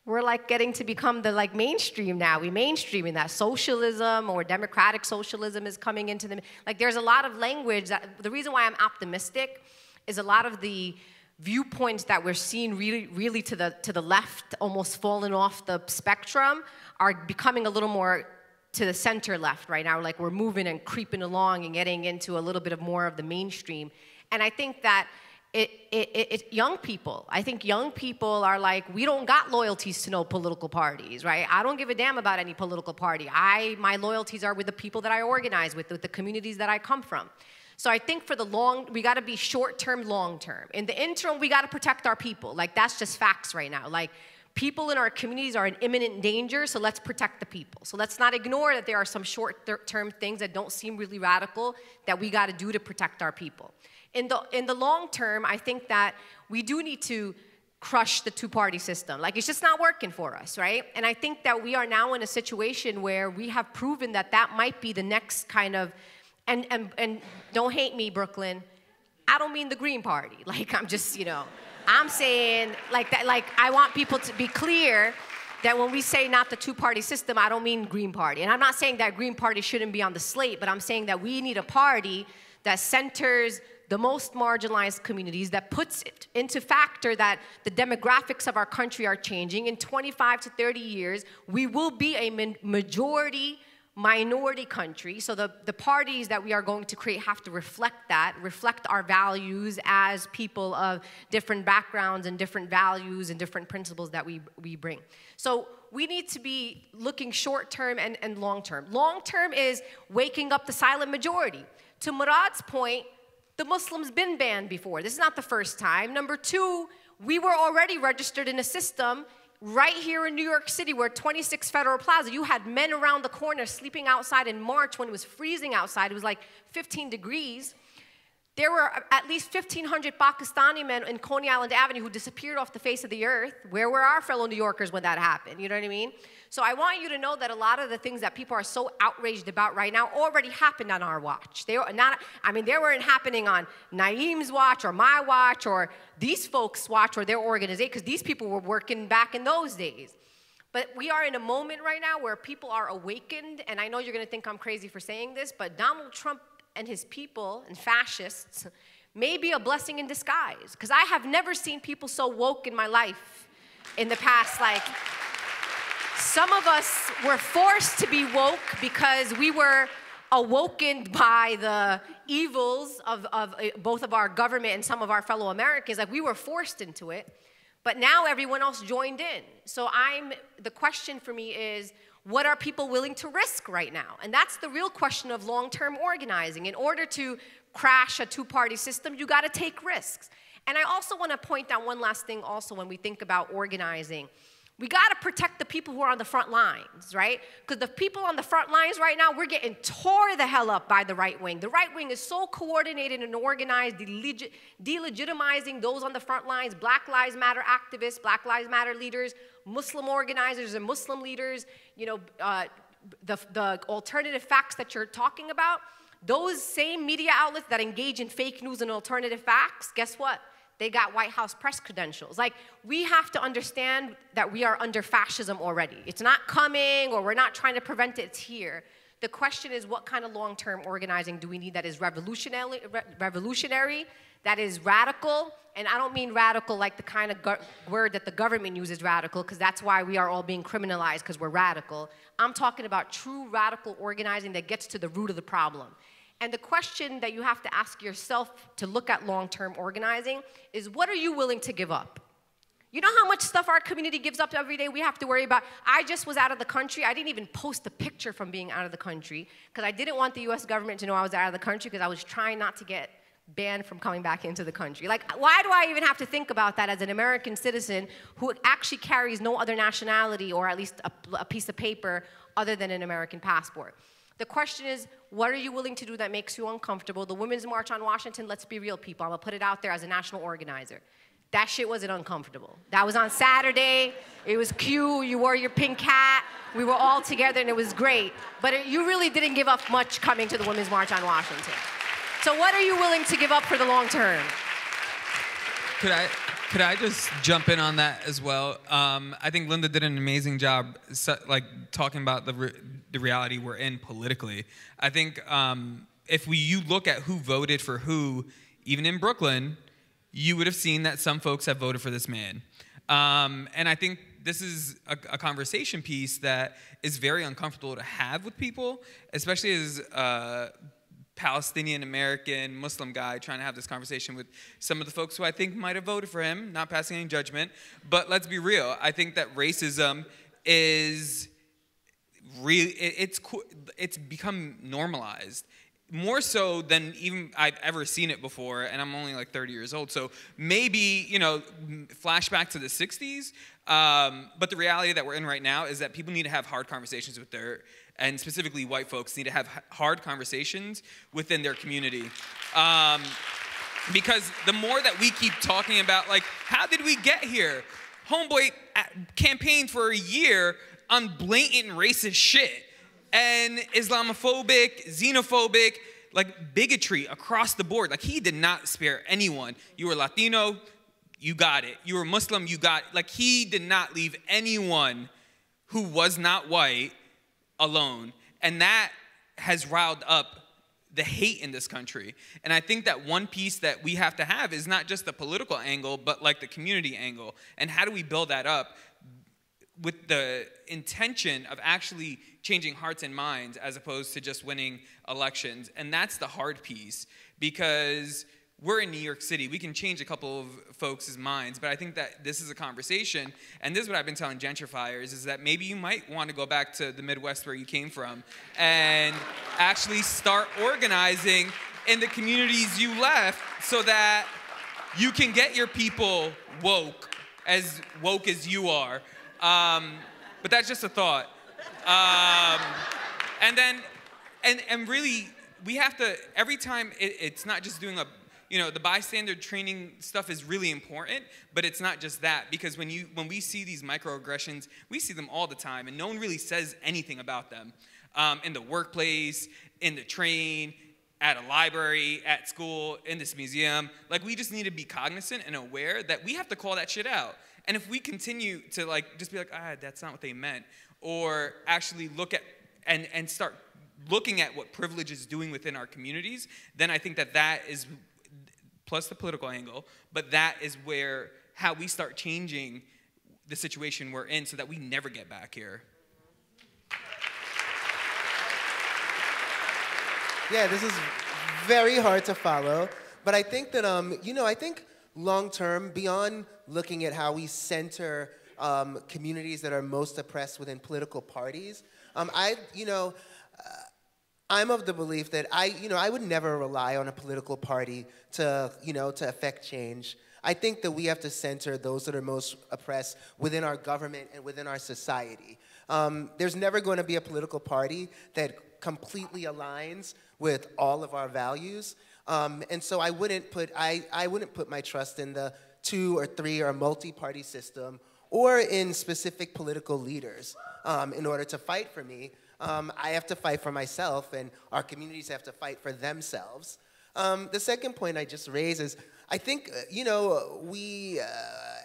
Speaker 5: We're like getting to become the like mainstream now. We mainstreaming that socialism or democratic socialism is coming into the like. There's a lot of language that the reason why I'm optimistic is a lot of the viewpoints that we're seeing really, really to the, to the left, almost falling off the spectrum, are becoming a little more to the center left right now. Like we're moving and creeping along and getting into a little bit of more of the mainstream. And I think that it, it, it, it, young people, I think young people are like, we don't got loyalties to no political parties, right? I don't give a damn about any political party. I, my loyalties are with the people that I organize with, with the communities that I come from. So I think for the long, we got to be short term, long term. In the interim, we got to protect our people. Like that's just facts right now. Like people in our communities are in imminent danger, so let's protect the people. So let's not ignore that there are some short term things that don't seem really radical that we got to do to protect our people. In the in the long term, I think that we do need to crush the two party system. Like it's just not working for us, right? And I think that we are now in a situation where we have proven that that might be the next kind of and, and, and don't hate me, Brooklyn. I don't mean the Green Party. Like, I'm just, you know, I'm saying, like, that, like, I want people to be clear that when we say not the two party system, I don't mean Green Party. And I'm not saying that Green Party shouldn't be on the slate, but I'm saying that we need a party that centers the most marginalized communities, that puts it into factor that the demographics of our country are changing. In 25 to 30 years, we will be a majority minority country. So the, the parties that we are going to create have to reflect that, reflect our values as people of different backgrounds and different values and different principles that we, we bring. So we need to be looking short term and, and long term. Long term is waking up the silent majority. To Murad's point, the Muslims been banned before. This is not the first time. Number two, we were already registered in a system right here in New York City, where 26 Federal Plaza, you had men around the corner sleeping outside in March when it was freezing outside. It was like 15 degrees. There were at least 1,500 Pakistani men in Coney Island Avenue who disappeared off the face of the earth. Where were our fellow New Yorkers when that happened? You know what I mean? So I want you to know that a lot of the things that people are so outraged about right now already happened on our watch. They were not, I mean, they weren't happening on Nayim's watch or my watch or these folks' watch or their organization, because these people were working back in those days. But we are in a moment right now where people are awakened, and I know you're gonna think I'm crazy for saying this, but Donald Trump and his people and fascists may be a blessing in disguise. Because I have never seen people so woke in my life in the past, like, some of us were forced to be woke because we were awoken by the evils of, of uh, both of our government and some of our fellow Americans. Like we were forced into it, but now everyone else joined in. So I'm the question for me is what are people willing to risk right now? And that's the real question of long term organizing. In order to crash a two-party system, you got to take risks. And I also want to point out one last thing also when we think about organizing. We got to protect the people who are on the front lines, right? Because the people on the front lines right now, we're getting tore the hell up by the right wing. The right wing is so coordinated and organized, deleg- delegitimizing those on the front lines, Black Lives Matter activists, Black Lives Matter leaders, Muslim organizers and Muslim leaders, you know, uh, the, the alternative facts that you're talking about, those same media outlets that engage in fake news and alternative facts, guess what? They got White House press credentials. Like, we have to understand that we are under fascism already. It's not coming, or we're not trying to prevent it, it's here. The question is, what kind of long term organizing do we need that is revolutionary, re- revolutionary, that is radical? And I don't mean radical like the kind of word that the government uses radical, because that's why we are all being criminalized because we're radical. I'm talking about true radical organizing that gets to the root of the problem. And the question that you have to ask yourself to look at long term organizing is what are you willing to give up? You know how much stuff our community gives up every day we have to worry about? I just was out of the country. I didn't even post a picture from being out of the country because I didn't want the US government to know I was out of the country because I was trying not to get banned from coming back into the country. Like, why do I even have to think about that as an American citizen who actually carries no other nationality or at least a, a piece of paper other than an American passport? The question is, what are you willing to do that makes you uncomfortable? The Women's March on Washington, let's be real, people. I'm gonna put it out there as a national organizer. That shit wasn't uncomfortable. That was on Saturday. It was cute. You wore your pink hat. We were all together and it was great. But it, you really didn't give up much coming to the Women's March on Washington. So, what are you willing to give up for the long term?
Speaker 8: Could I could I just jump in on that as well? Um, I think Linda did an amazing job, like talking about the re- the reality we're in politically. I think um, if we you look at who voted for who, even in Brooklyn, you would have seen that some folks have voted for this man. Um, and I think this is a, a, conversation piece that is very uncomfortable to have with people, especially as uh, Palestinian American Muslim guy trying to have this conversation with some of the folks who I think might have voted for him, not passing any judgment. But let's be real. I think that racism is really it's it's become normalized more so than even I've ever seen it before, and I'm only like 30 years old. So maybe, you know, flashback to the 60s. Um, but the reality that we're in right now is that people need to have hard conversations with their and specifically white folks, need to have hard conversations within their community. Um, because the more that we keep talking about, like, how did we get here? Homeboy campaigned for a year on blatant racist shit and Islamophobic, xenophobic, like bigotry across the board. Like he did not spare anyone. You were Latino, you got it. You were Muslim, you got it. Like he did not leave anyone who was not white alone. And that has riled up the hate in this country. And I think that one piece that we have to have is not just the political angle, but like the community angle. And how do we build that up with the intention of actually changing hearts and minds as opposed to just winning elections? And that's the hard piece because we're in New York City. We can change a couple of folks' minds, but I think that this is a conversation, and this is what I've been telling gentrifiers, is that maybe you might want to go back to the Midwest where you came from and actually start organizing in the communities you left so that you can get your people woke, as woke as you are. Um, but that's just a thought. Um, and then, and, and really, we have to, every time, it, it's not just doing a you know, the bystander training stuff is really important, but it's not just that because when you when we see these microaggressions, we see them all the time, and no one really says anything about them um, in the workplace, in the train, at a library, at school, in this museum. Like we just need to be cognizant and aware that we have to call that shit out. And if we continue to like just be like, ah, that's not what they meant, or actually look at and and start looking at what privilege is doing within our communities, then I think that that is plus the political angle, but that is where how we start changing the situation we're in so that we never get back here.
Speaker 6: Yeah, this is very hard to follow, but I think that um, you know, I think long term, beyond looking at how we center um, communities that are most oppressed within political parties, um, I, you know, uh, I'm of the belief that I, you know, I would never rely on a political party to, you know, to affect change. I think that we have to center those that are most oppressed within our government and within our society. Um, there's never going to be a political party that completely aligns with all of our values. Um, and so I wouldn't put I, I wouldn't put my trust in the two or three or multi-party system or in specific political leaders um, in order to fight for me. Um, I have to fight for myself, and our communities have to fight for themselves. Um, the second point I just raised is I think, uh, you know, we, uh,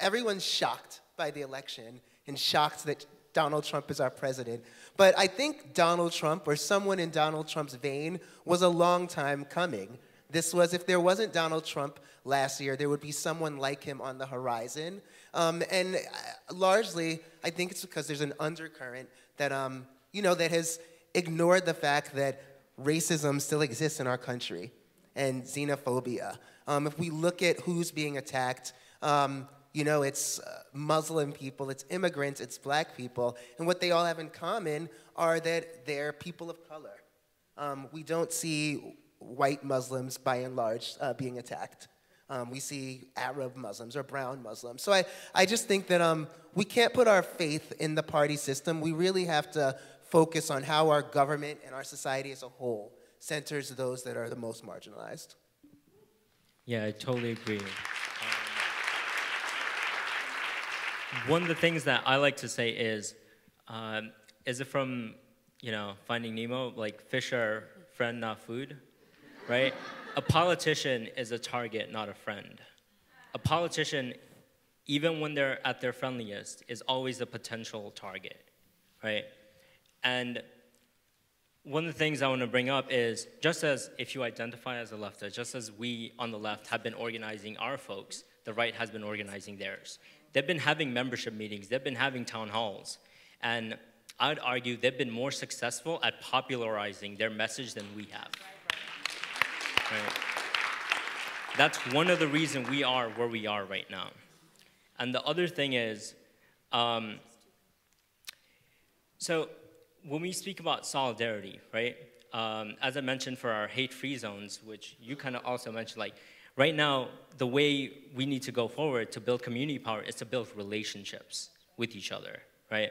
Speaker 6: everyone's shocked by the election and shocked that Donald Trump is our president. But I think Donald Trump, or someone in Donald Trump's vein, was a long time coming. This was, if there wasn't Donald Trump last year, there would be someone like him on the horizon. Um, and uh, largely, I think it's because there's an undercurrent that, um, you know, that has ignored the fact that racism still exists in our country and xenophobia. Um, if we look at who's being attacked, um, you know, it's uh, Muslim people, it's immigrants, it's black people, and what they all have in common are that they're people of color. Um, we don't see white Muslims, by and large, uh, being attacked. Um, we see Arab Muslims or brown Muslims. So I, I just think that um, we can't put our faith in the party system. We really have to focus on how our government and our society as a whole centers those that are the most marginalized.
Speaker 4: Yeah, I totally agree. Um, one of the things that I like to say is, um, is it from, you know, Finding Nemo, like fish are friend, not food, right? a politician is a target, not a friend. A politician, even when they're at their friendliest, is always a potential target, right? And one of the things I want to bring up is just as if you identify as a leftist, just as we on the left have been organizing our folks, the right has been organizing theirs. They've been having membership meetings, they've been having town halls, and I'd argue they've been more successful at popularizing their message than we have. Right? That's one of the reasons we are where we are right now. And the other thing is, um, so when we speak about solidarity, right? Um, as I mentioned for our hate-free zones, which you kind of also mentioned, like right now, the way we need to go forward to build community power is to build relationships with each other, right?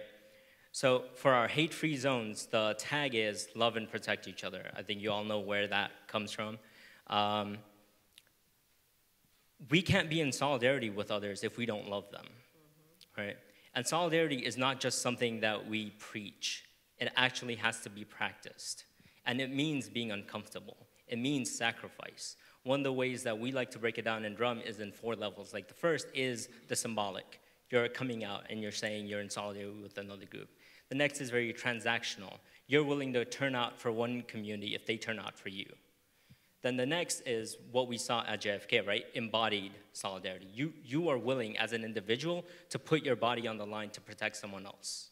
Speaker 4: So for our hate-free zones, the tag is love and protect each other. I think you all know where that comes from. Um, we can't be in solidarity with others if we don't love them, mm-hmm. right? And solidarity is not just something that we preach it actually has to be practiced. And it means being uncomfortable. It means sacrifice. One of the ways that we like to break it down in DRUM is in four levels. Like the first is the symbolic. You're coming out and you're saying you're in solidarity with another group. The next is very transactional. You're willing to turn out for one community if they turn out for you. Then the next is what we saw at JFK, right? Embodied solidarity. You, you are willing as an individual to put your body on the line to protect someone else.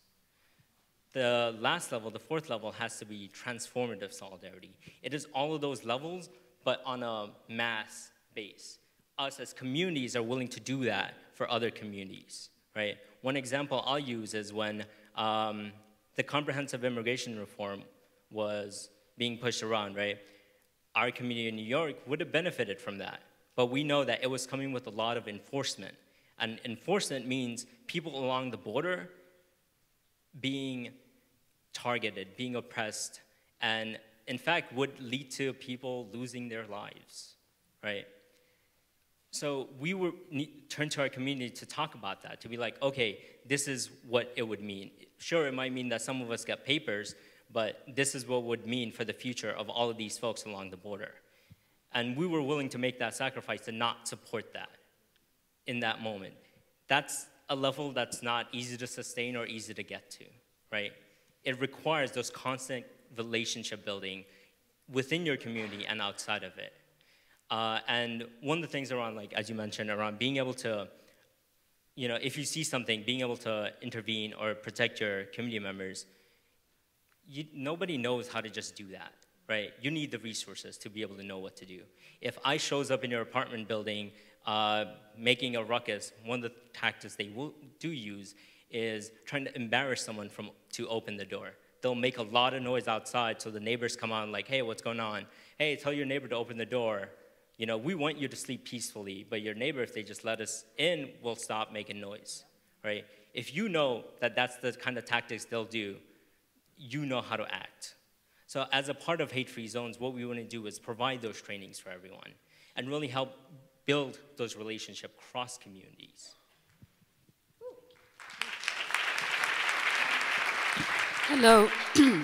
Speaker 4: The last level, the fourth level, has to be transformative solidarity. It is all of those levels, but on a mass base. Us as communities are willing to do that for other communities, right? One example I'll use is when um, the comprehensive immigration reform was being pushed around, right? Our community in New York would have benefited from that, but we know that it was coming with a lot of enforcement. And enforcement means people along the border being targeted, being oppressed, and in fact would lead to people losing their lives, right? So we were turn to our community to talk about that, to be like, okay, this is what it would mean. Sure, it might mean that some of us get papers, but this is what would mean for the future of all of these folks along the border. And we were willing to make that sacrifice to not support that in that moment. That's a level that's not easy to sustain or easy to get to, right? It requires those constant relationship building within your community and outside of it. Uh, and one of the things around, like, as you mentioned, around being able to, you know, if you see something, being able to intervene or protect your community members, you, nobody knows how to just do that, right? You need the resources to be able to know what to do. If ICE shows up in your apartment building uh, making a ruckus, one of the tactics they will, do use is trying to embarrass someone from, to open the door. they'll make a lot of noise outside so the neighbors come on like, hey, what's going on? Hey, tell your neighbor to open the door. You know, we want you to sleep peacefully, but your neighbor, if they just let us in, will stop making noise, right? If you know that that's the kind of tactics they'll do, you know how to act. So as a part of hate-free zones, what we want to do is provide those trainings for everyone and really help build those relationships across communities.
Speaker 11: Hello.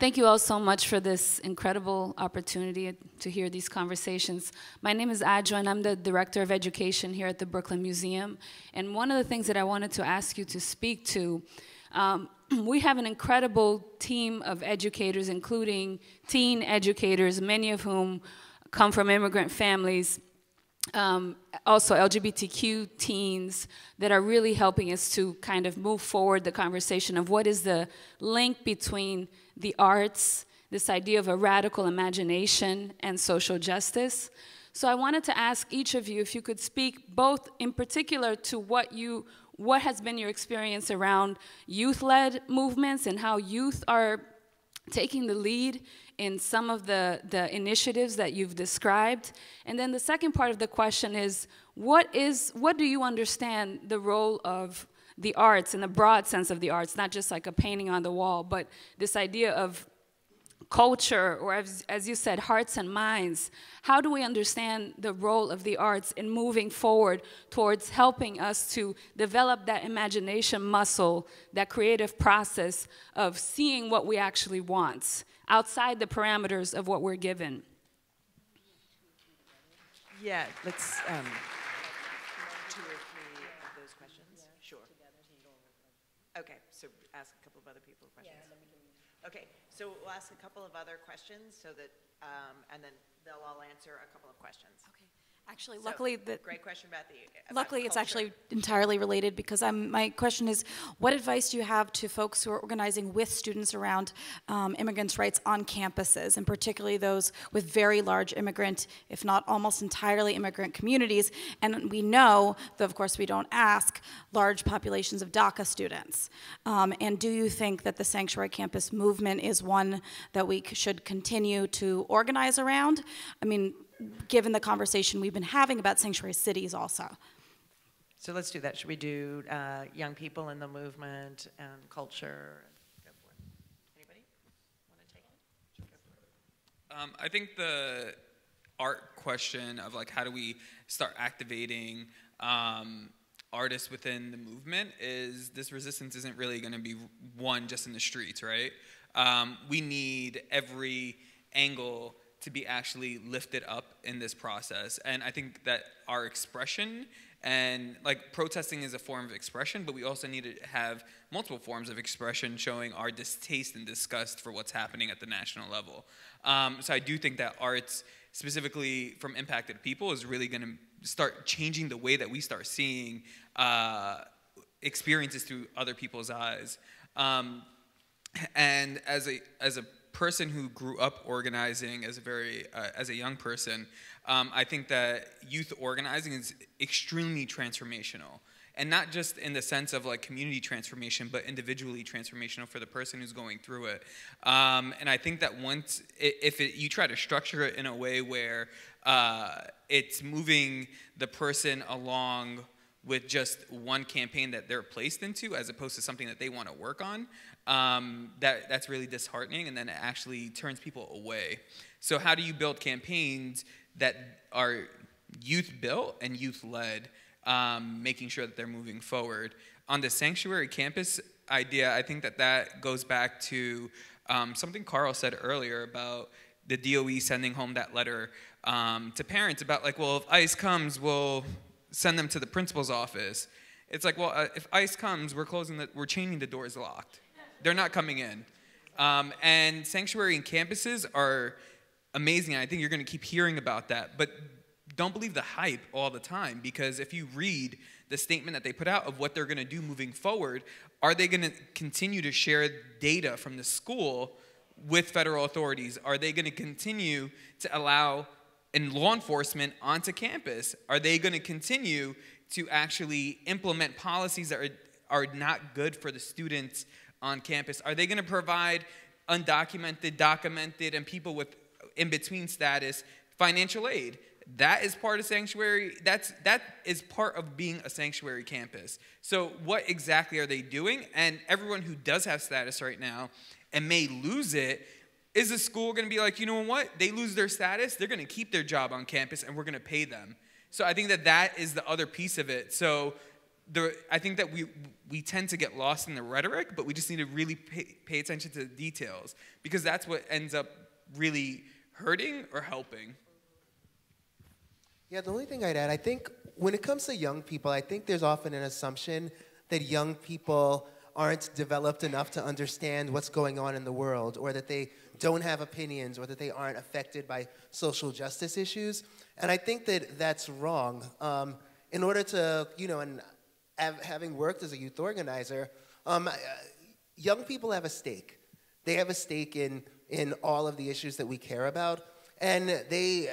Speaker 11: Thank you all so much for this incredible opportunity to hear these conversations. My name is Adjoa, and I'm the Director of Education here at the Brooklyn Museum. And one of the things that I wanted to ask you to speak to, um, we have an incredible team of educators, including teen educators, many of whom come from immigrant families um, also LGBTQ teens that are really helping us to kind of move forward the conversation of what is the link between the arts, this idea of a radical imagination, and social justice. So I wanted to ask each of you if you could speak both in particular to what you what has been your experience around youth-led movements and how youth are taking the lead in some of the, the initiatives that you've described? And then the second part of the question is, what, is, what do you understand the role of the arts in the broad sense of the arts, not just like a painting on the wall, but this idea of culture, or as, as, you said, hearts and minds. How do we understand the role of the arts in moving forward towards helping us to develop that imagination muscle, that creative process of seeing what we actually want outside the parameters of what we're given?
Speaker 2: Yeah, let's. Um, two or three of those questions? Sure. Okay, so ask a couple of other people questions. Okay, so we'll ask a couple of other questions so that, um, and then they'll all answer a couple of questions.
Speaker 12: Actually,
Speaker 2: So,
Speaker 12: luckily, the,
Speaker 2: Great question about the. about
Speaker 12: luckily it's actually entirely related because I'm, my question is, what advice do you have to folks who are organizing with students around um, immigrants' rights on campuses, and particularly those with very large immigrant, if not almost entirely immigrant communities? And we know, though of course we don't ask, large populations of DACA students. Um, and do you think that the Sanctuary Campus movement is one that we should continue to organize around? I mean, given the conversation we've been having about sanctuary cities also.
Speaker 2: So let's do that. Should we do uh, young people in the movement and culture? Go for it. Anybody want to take it? Go for it.
Speaker 8: Um, I think the art question of like how do we start activating um, artists within the movement is this resistance isn't really going to be won just in the streets, right? Um, we need every angle to be actually lifted up in this process, and I think that our expression and like protesting is a form of expression, but we also need to have multiple forms of expression showing our distaste and disgust for what's happening at the national level. Um, so I do think that arts, specifically from impacted people, is really going to start changing the way that we start seeing uh, experiences through other people's eyes. Um, and as a as a person who grew up organizing as a very uh, as a young person, um, I think that youth organizing is extremely transformational, and not just in the sense of like community transformation, but individually transformational for the person who's going through it. Um, and I think that once if it, you try to structure it in a way where uh, it's moving the person along with just one campaign that they're placed into as opposed to something that they want to work on um, that, that's really disheartening and then it actually turns people away so how do you build campaigns that are youth built and youth led um, making sure that they're moving forward on the sanctuary campus idea i think that that goes back to um, something Carl said earlier about the DOE sending home that letter um, to parents about like well if ICE comes we'll send them to the principal's office. It's like, well, uh, if ICE comes, we're closing the, we're chaining the doors locked. They're not coming in. Um, and sanctuary and campuses are amazing. I think you're going to keep hearing about that. But don't believe the hype all the time because if you read the statement that they put out of what they're going to do moving forward, are they going to continue to share data from the school with federal authorities? Are they going to continue to allow and law enforcement onto campus? Are they going to continue to actually implement policies that are, are not good for the students' on campus? Are they going to provide undocumented, documented, and people with in between status financial aid? That is part of sanctuary. That's that is part of being a sanctuary campus. So what exactly are they doing? And everyone who does have status right now and may lose it, is the school going to be like, you know what? They lose their status, they're going to keep their job on campus, and we're going to pay them. So I think that that is the other piece of it. So the, I think that we, we tend to get lost in the rhetoric, but we just need to really pay, pay attention to the details because that's what ends up really hurting or helping.
Speaker 6: Yeah, the only thing I'd add, I think when it comes to young people, I think there's often an assumption that young people aren't developed enough to understand what's going on in the world, or that they don't have opinions, or that they aren't affected by social justice issues. And I think that that's wrong. Um, in order to, you know, and having worked as a youth organizer, um, young people have a stake. They have a stake in, in all of the issues that we care about. And they, uh,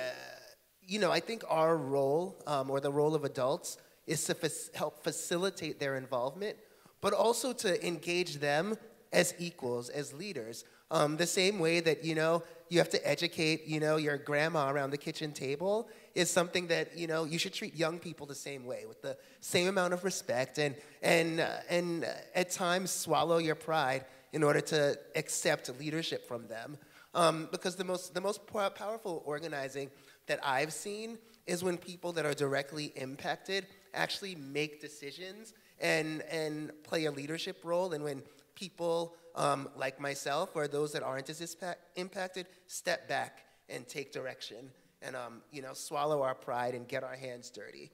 Speaker 6: you know, I think our role, um, or the role of adults, is to help facilitate their involvement, but also to engage them as equals, as leaders. Um, the same way that, you know, you have to educate, you know, your grandma around the kitchen table is something that, you know, you should treat young people the same way, with the same amount of respect and, and, uh, and uh, at times swallow your pride in order to accept leadership from them. Um, because the most, the most powerful organizing that I've seen is when people that are directly impacted actually make decisions and, and play a leadership role, and when people um, like myself or those that aren't as impacted step back and take direction and um, you know swallow our pride and get our hands dirty.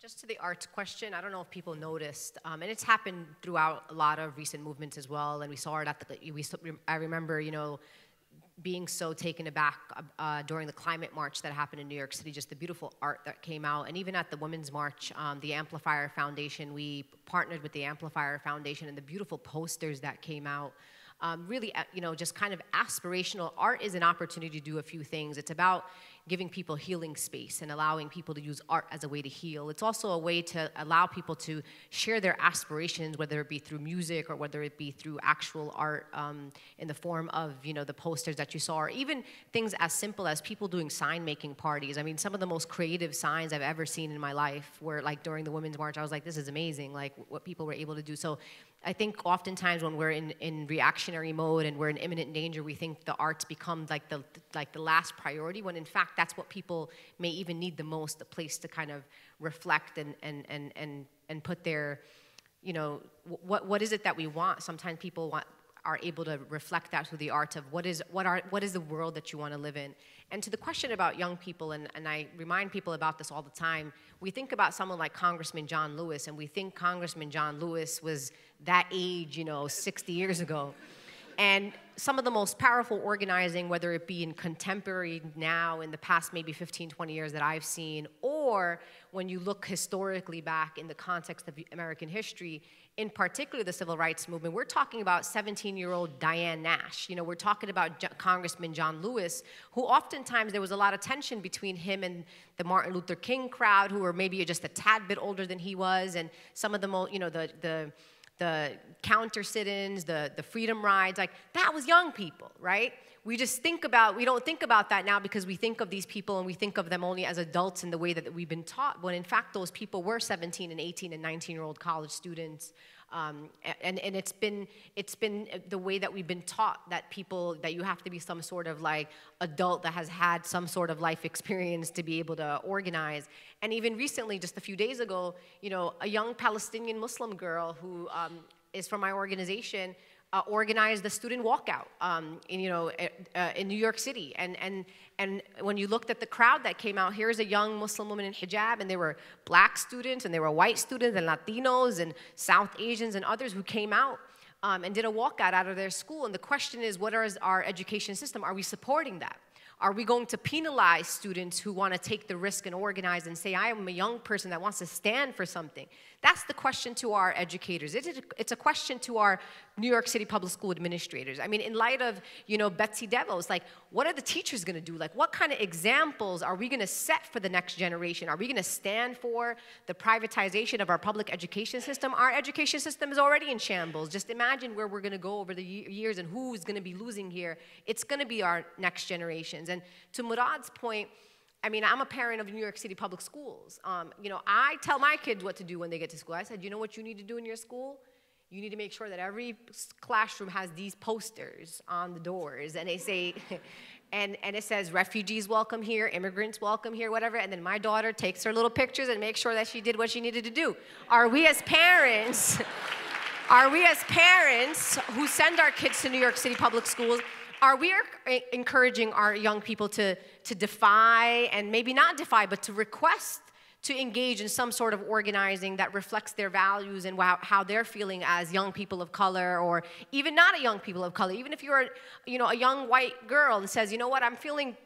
Speaker 5: Just to the arts question, I don't know if people noticed, um, and it's happened throughout a lot of recent movements as well. And we saw it at the. We, I remember, you know, being so taken aback uh, during the climate march that happened in New York City, just the beautiful art that came out. And even at the Women's March, um, the Amplifier Foundation, we partnered with the Amplifier Foundation and the beautiful posters that came out um, really, uh, you know, just kind of aspirational. Art is an opportunity to do a few things. It's about giving people healing space and allowing people to use art as a way to heal. It's also a way to allow people to share their aspirations, whether it be through music or whether it be through actual art um, in the form of, you know, the posters that you saw, or even things as simple as people doing sign making parties. I mean, some of the most creative signs I've ever seen in my life were like during the Women's March, I was like, this is amazing, like what people were able to do. So I think oftentimes when we're in, in reactionary mode and we're in imminent danger, we think the arts become like the, like the last priority, when in fact that's what people may even need the most, a place to kind of reflect and, and, and, and, and put their, you know, what, what is it that we want? Sometimes people want, are able to reflect that through the art of what is, what, are, what is the world that you want to live in. And to the question about young people, and, and I remind people about this all the time, we think about someone like Congressman John Lewis, and we think Congressman John Lewis was that age, you know, 60 years ago. And some of the most powerful organizing, whether it be in contemporary now, in the past maybe 15, 20 years that I've seen, or when you look historically back in the context of American history, in particular the civil rights movement, we're talking about 17-year-old Diane Nash. You know, we're talking about J Congressman John Lewis, who oftentimes there was a lot of tension between him and the Martin Luther King crowd, who were maybe just a tad bit older than he was, and some of the, most, you know, the, the the counter sit-ins, the, the freedom rides, like that was young people, right? We just think about, we don't think about that now because we think of these people and we think of them only as adults in the way that we've been taught, when in fact those people were 17 and 18 and 19 year old college students um, and, and it's been it's been the way that we've been taught that people that you have to be some sort of like adult that has had some sort of life experience to be able to organize. And even recently, just a few days ago, you know, a young Palestinian Muslim girl who um, is from my organization uh, organized the student walkout um, in, you know, uh, in New York City. And, and, and when you looked at the crowd that came out, here's a young Muslim woman in hijab, and there were black students, and there were white students, and Latinos, and South Asians, and others who came out um, and did a walkout out of their school. And the question is, what is our education system? Are we supporting that? Are we going to penalize students who want to take the risk and organize and say, I am a young person that wants to stand for something? That's the question to our educators. It's a question to our New York City public school administrators. I mean, in light of, you know, Betsy DeVos, like, what are the teachers going to do? Like, what kind of examples are we going to set for the next generation? Are we going to stand for the privatization of our public education system? Our education system is already in shambles. Just imagine where we're going to go over the years and who's going to be losing here. It's going to be our next generations. And to Murad's point, I mean, I'm a parent of New York City public schools. Um, you know, I tell my kids what to do when they get to school. I said, you know what you need to do in your school? You need to make sure that every classroom has these posters on the doors, and they say, and, and it says, refugees welcome here, immigrants welcome here, whatever. And then my daughter takes her little pictures and makes sure that she did what she needed to do. Are we as parents, are we as parents who send our kids to New York City public schools, are we er, encouraging our young people to, to defy and maybe not defy, but to request to engage in some sort of organizing that reflects their values and how they're feeling as young people of color or even not a young people of color even if you're you know a young white girl and says you know what i'm feeling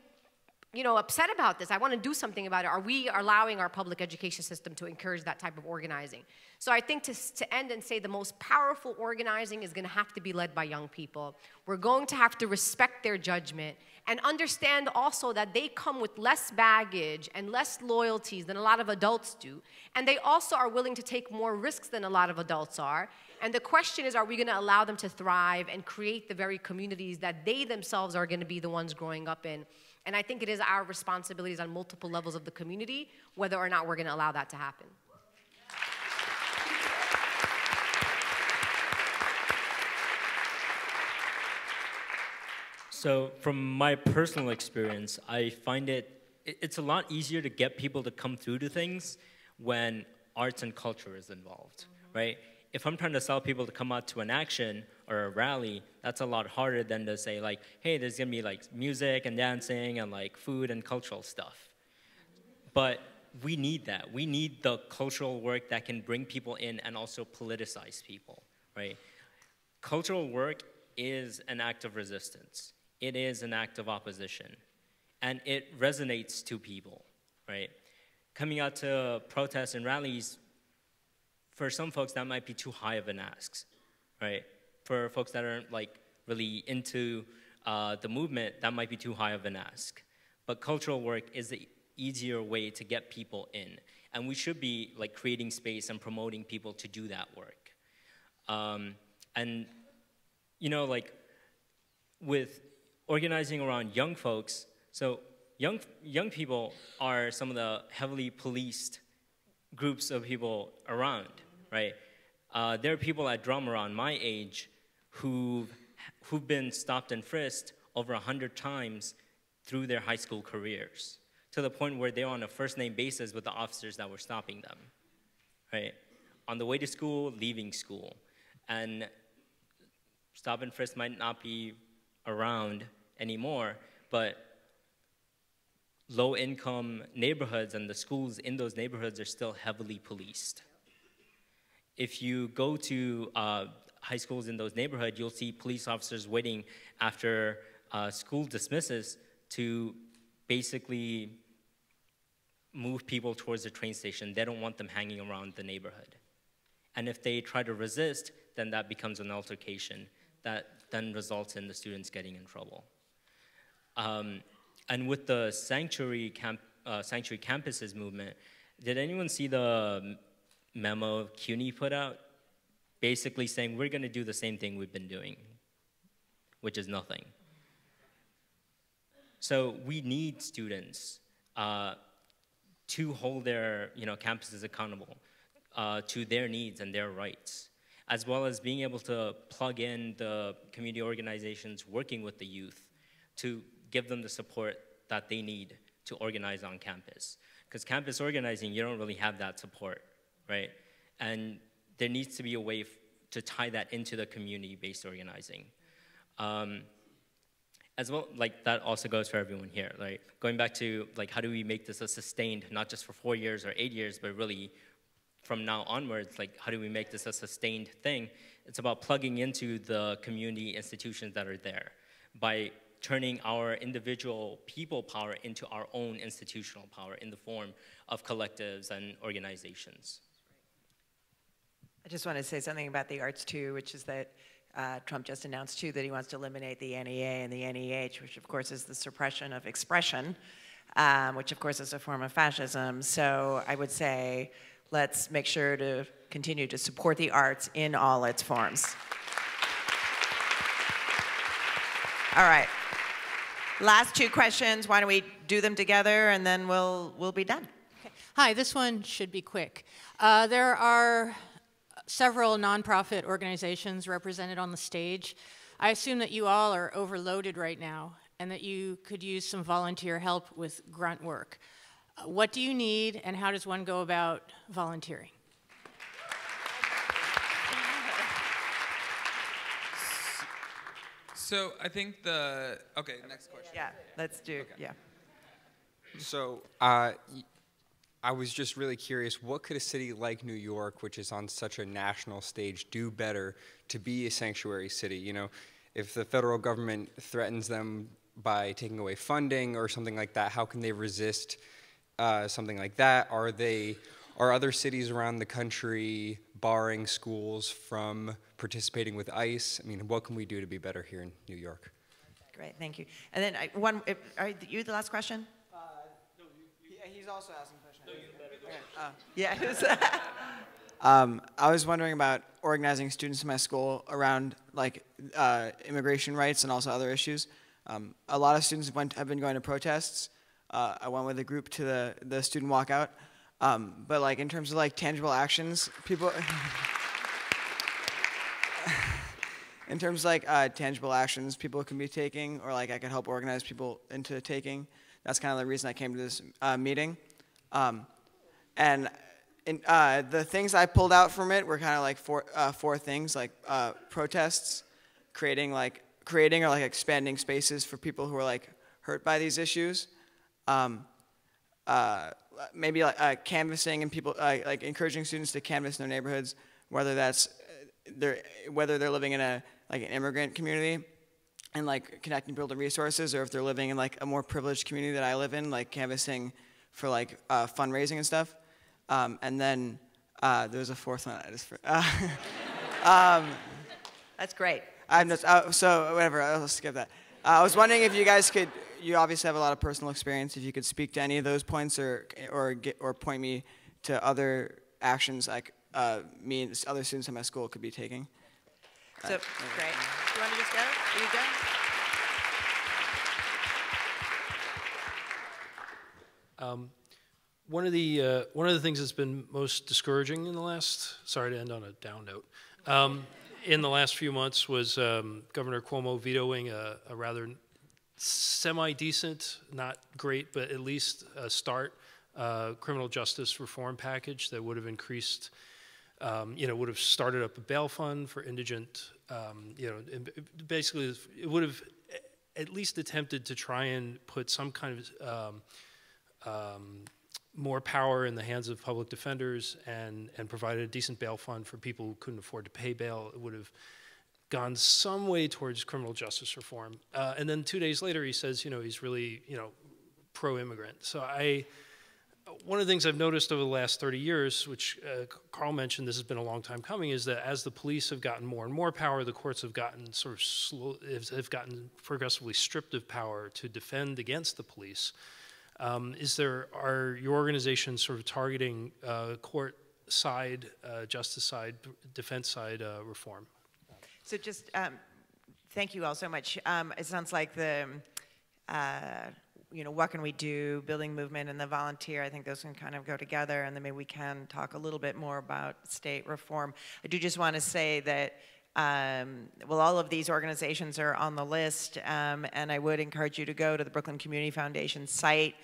Speaker 5: you know, upset about this. I want to do something about it. Are we allowing our public education system to encourage that type of organizing? So I think to, to end and say the most powerful organizing is going to have to be led by young people. We're going to have to respect their judgment and understand also that they come with less baggage and less loyalties than a lot of adults do. And they also are willing to take more risks than a lot of adults are. And the question is, are we going to allow them to thrive and create the very communities that they themselves are going to be the ones growing up in? And I think it is our responsibilities on multiple levels of the community whether or not we're going to allow that to happen.
Speaker 4: So, from my personal experience, I find it it's a lot easier to get people to come through to things when arts and culture is involved, mm-hmm. right? If I'm trying to sell people to come out to an action or a rally, that's a lot harder than to say like, hey, there's gonna be like music and dancing and like food and cultural stuff. But we need that. We need the cultural work that can bring people in and also politicize people, right? Cultural work is an act of resistance. It is an act of opposition. And it resonates to people, right? Coming out to protests and rallies, for some folks, that might be too high of an ask, right? for folks that aren't like really into uh, the movement, that might be too high of an ask. But cultural work is the easier way to get people in. And we should be like creating space and promoting people to do that work. Um, and, you know, like with organizing around young folks, so young, young people are some of the heavily policed groups of people around, right? Uh, there are people at DRUM around my age who've, who've been stopped and frisked over 100 times through their high school careers to the point where they're on a first name basis with the officers that were stopping them, right? On the way to school, leaving school. And stop and frisk might not be around anymore, but low income neighborhoods and the schools in those neighborhoods are still heavily policed. If you go to uh, high schools in those neighborhoods, you'll see police officers waiting after uh, school dismisses to basically move people towards the train station. They don't want them hanging around the neighborhood. And if they try to resist, then that becomes an altercation that then results in the students getting in trouble. Um, and with the sanctuary, camp, uh, sanctuary campuses movement, did anyone see the memo CUNY put out basically saying we're going to do the same thing we've been doing, which is nothing. So we need students uh, to hold their you know, campuses accountable uh, to their needs and their rights, as well as being able to plug in the community organizations working with the youth to give them the support that they need to organize on campus. Because campus organizing, you don't really have that support, right? And there needs to be a way to tie that into the community-based organizing. Um, as well, like that also goes for everyone here, right? Going back to like how do we make this a sustained, not just for four years or eight years, but really from now onwards, like how do we make this a sustained thing? It's about plugging into the community institutions that are there by turning our individual people power into our own institutional power in the form of collectives and organizations.
Speaker 2: I just want to say something about the arts too, which is that uh, Trump just announced too that he wants to eliminate the NEA and the NEH, which of course is the suppression of expression, um, which of course is a form of fascism. So I would say let's make sure to continue to support the arts in all its forms. All right. Last two questions. Why don't we do them together and then we'll we'll be done.
Speaker 13: Hi, this one should be quick. Uh, there are several nonprofit organizations represented on the stage. I assume that you all are overloaded right now and that you could use some volunteer help with grunt work. Uh, what do you need and how does one go about volunteering?
Speaker 8: So I think the okay. Next question.
Speaker 2: Yeah, let's do. Yeah.
Speaker 14: So uh, I was just really curious. What could a city like New York, which is on such a national stage, do better to be a sanctuary city? You know, if the federal government threatens them by taking away funding or something like that, how can they resist uh, something like that? Are they are other cities around the country barring schools from participating with ICE? I mean, what can we do to be better here in New York?
Speaker 2: Great, thank you. And then I, one, if, are you the last question?
Speaker 15: Uh, no, you, he, he's also asking questions. No,
Speaker 2: uh, yeah.
Speaker 15: um, I was wondering about organizing students in my school around like uh, immigration rights and also other issues. Um, a lot of students went, have been going to protests. Uh, I went with a group to the, the student walkout. Um, but like in terms of like tangible actions, people. in terms of like uh, tangible actions people can be taking, or like I could help organize people into taking. That's kind of the reason I came to this uh, meeting. Um, and in, uh, the things I pulled out from it were kind of like four, uh, four things, like uh, protests, creating like creating or like expanding spaces for people who are like hurt by these issues. Um, uh, maybe like uh, canvassing and people uh, like encouraging students to canvass in their neighborhoods, whether that's they're, whether they're living in a like an immigrant community and like connecting people to resources, or if they're living in like a more privileged community that I live in, like canvassing for like uh, fundraising and stuff. Um, and then uh, there was a fourth one. I just uh,
Speaker 2: um, that's great.
Speaker 15: I'm just, uh, so whatever. I'll skip that. Uh, I was wondering if you guys could. You obviously have a lot of personal experience. If you could speak to any of those points, or or get, or point me to other actions like uh, me and other students in my school could be taking.
Speaker 2: So great. Do you want to just go? Are you done?
Speaker 16: Um, one of the uh, one of the things that's been most discouraging in the last sorry to end on a down note um, in the last few months was um, Governor Cuomo vetoing a, a rather semi decent, not great, but at least a start uh, criminal justice reform package that would have increased. Um, you know, would have started up a bail fund for indigent, um, you know, basically it would have at least attempted to try and put some kind of um, um, more power in the hands of public defenders and, and provided a decent bail fund for people who couldn't afford to pay bail, it would have gone some way towards criminal justice reform. Uh, and then two days later, he says, you know, he's really, you know, pro-immigrant. So I, one of the things I've noticed over the last 30 years, which uh, Carl mentioned, this has been a long time coming, is that as the police have gotten more and more power, the courts have gotten sort of slow, have gotten progressively stripped of power to defend against the police. Um, is there are your organization sort of targeting uh, court side, uh, justice side, defense side uh, reform?
Speaker 2: So just um, thank you all so much. Um, it sounds like the uh, you know what can we do, building movement and the volunteer. I think those can kind of go together, and then maybe we can talk a little bit more about state reform. I do just want to say that. Um, well, all of these organizations are on the list, um, and I would encourage you to go to the Brooklyn Community Foundation site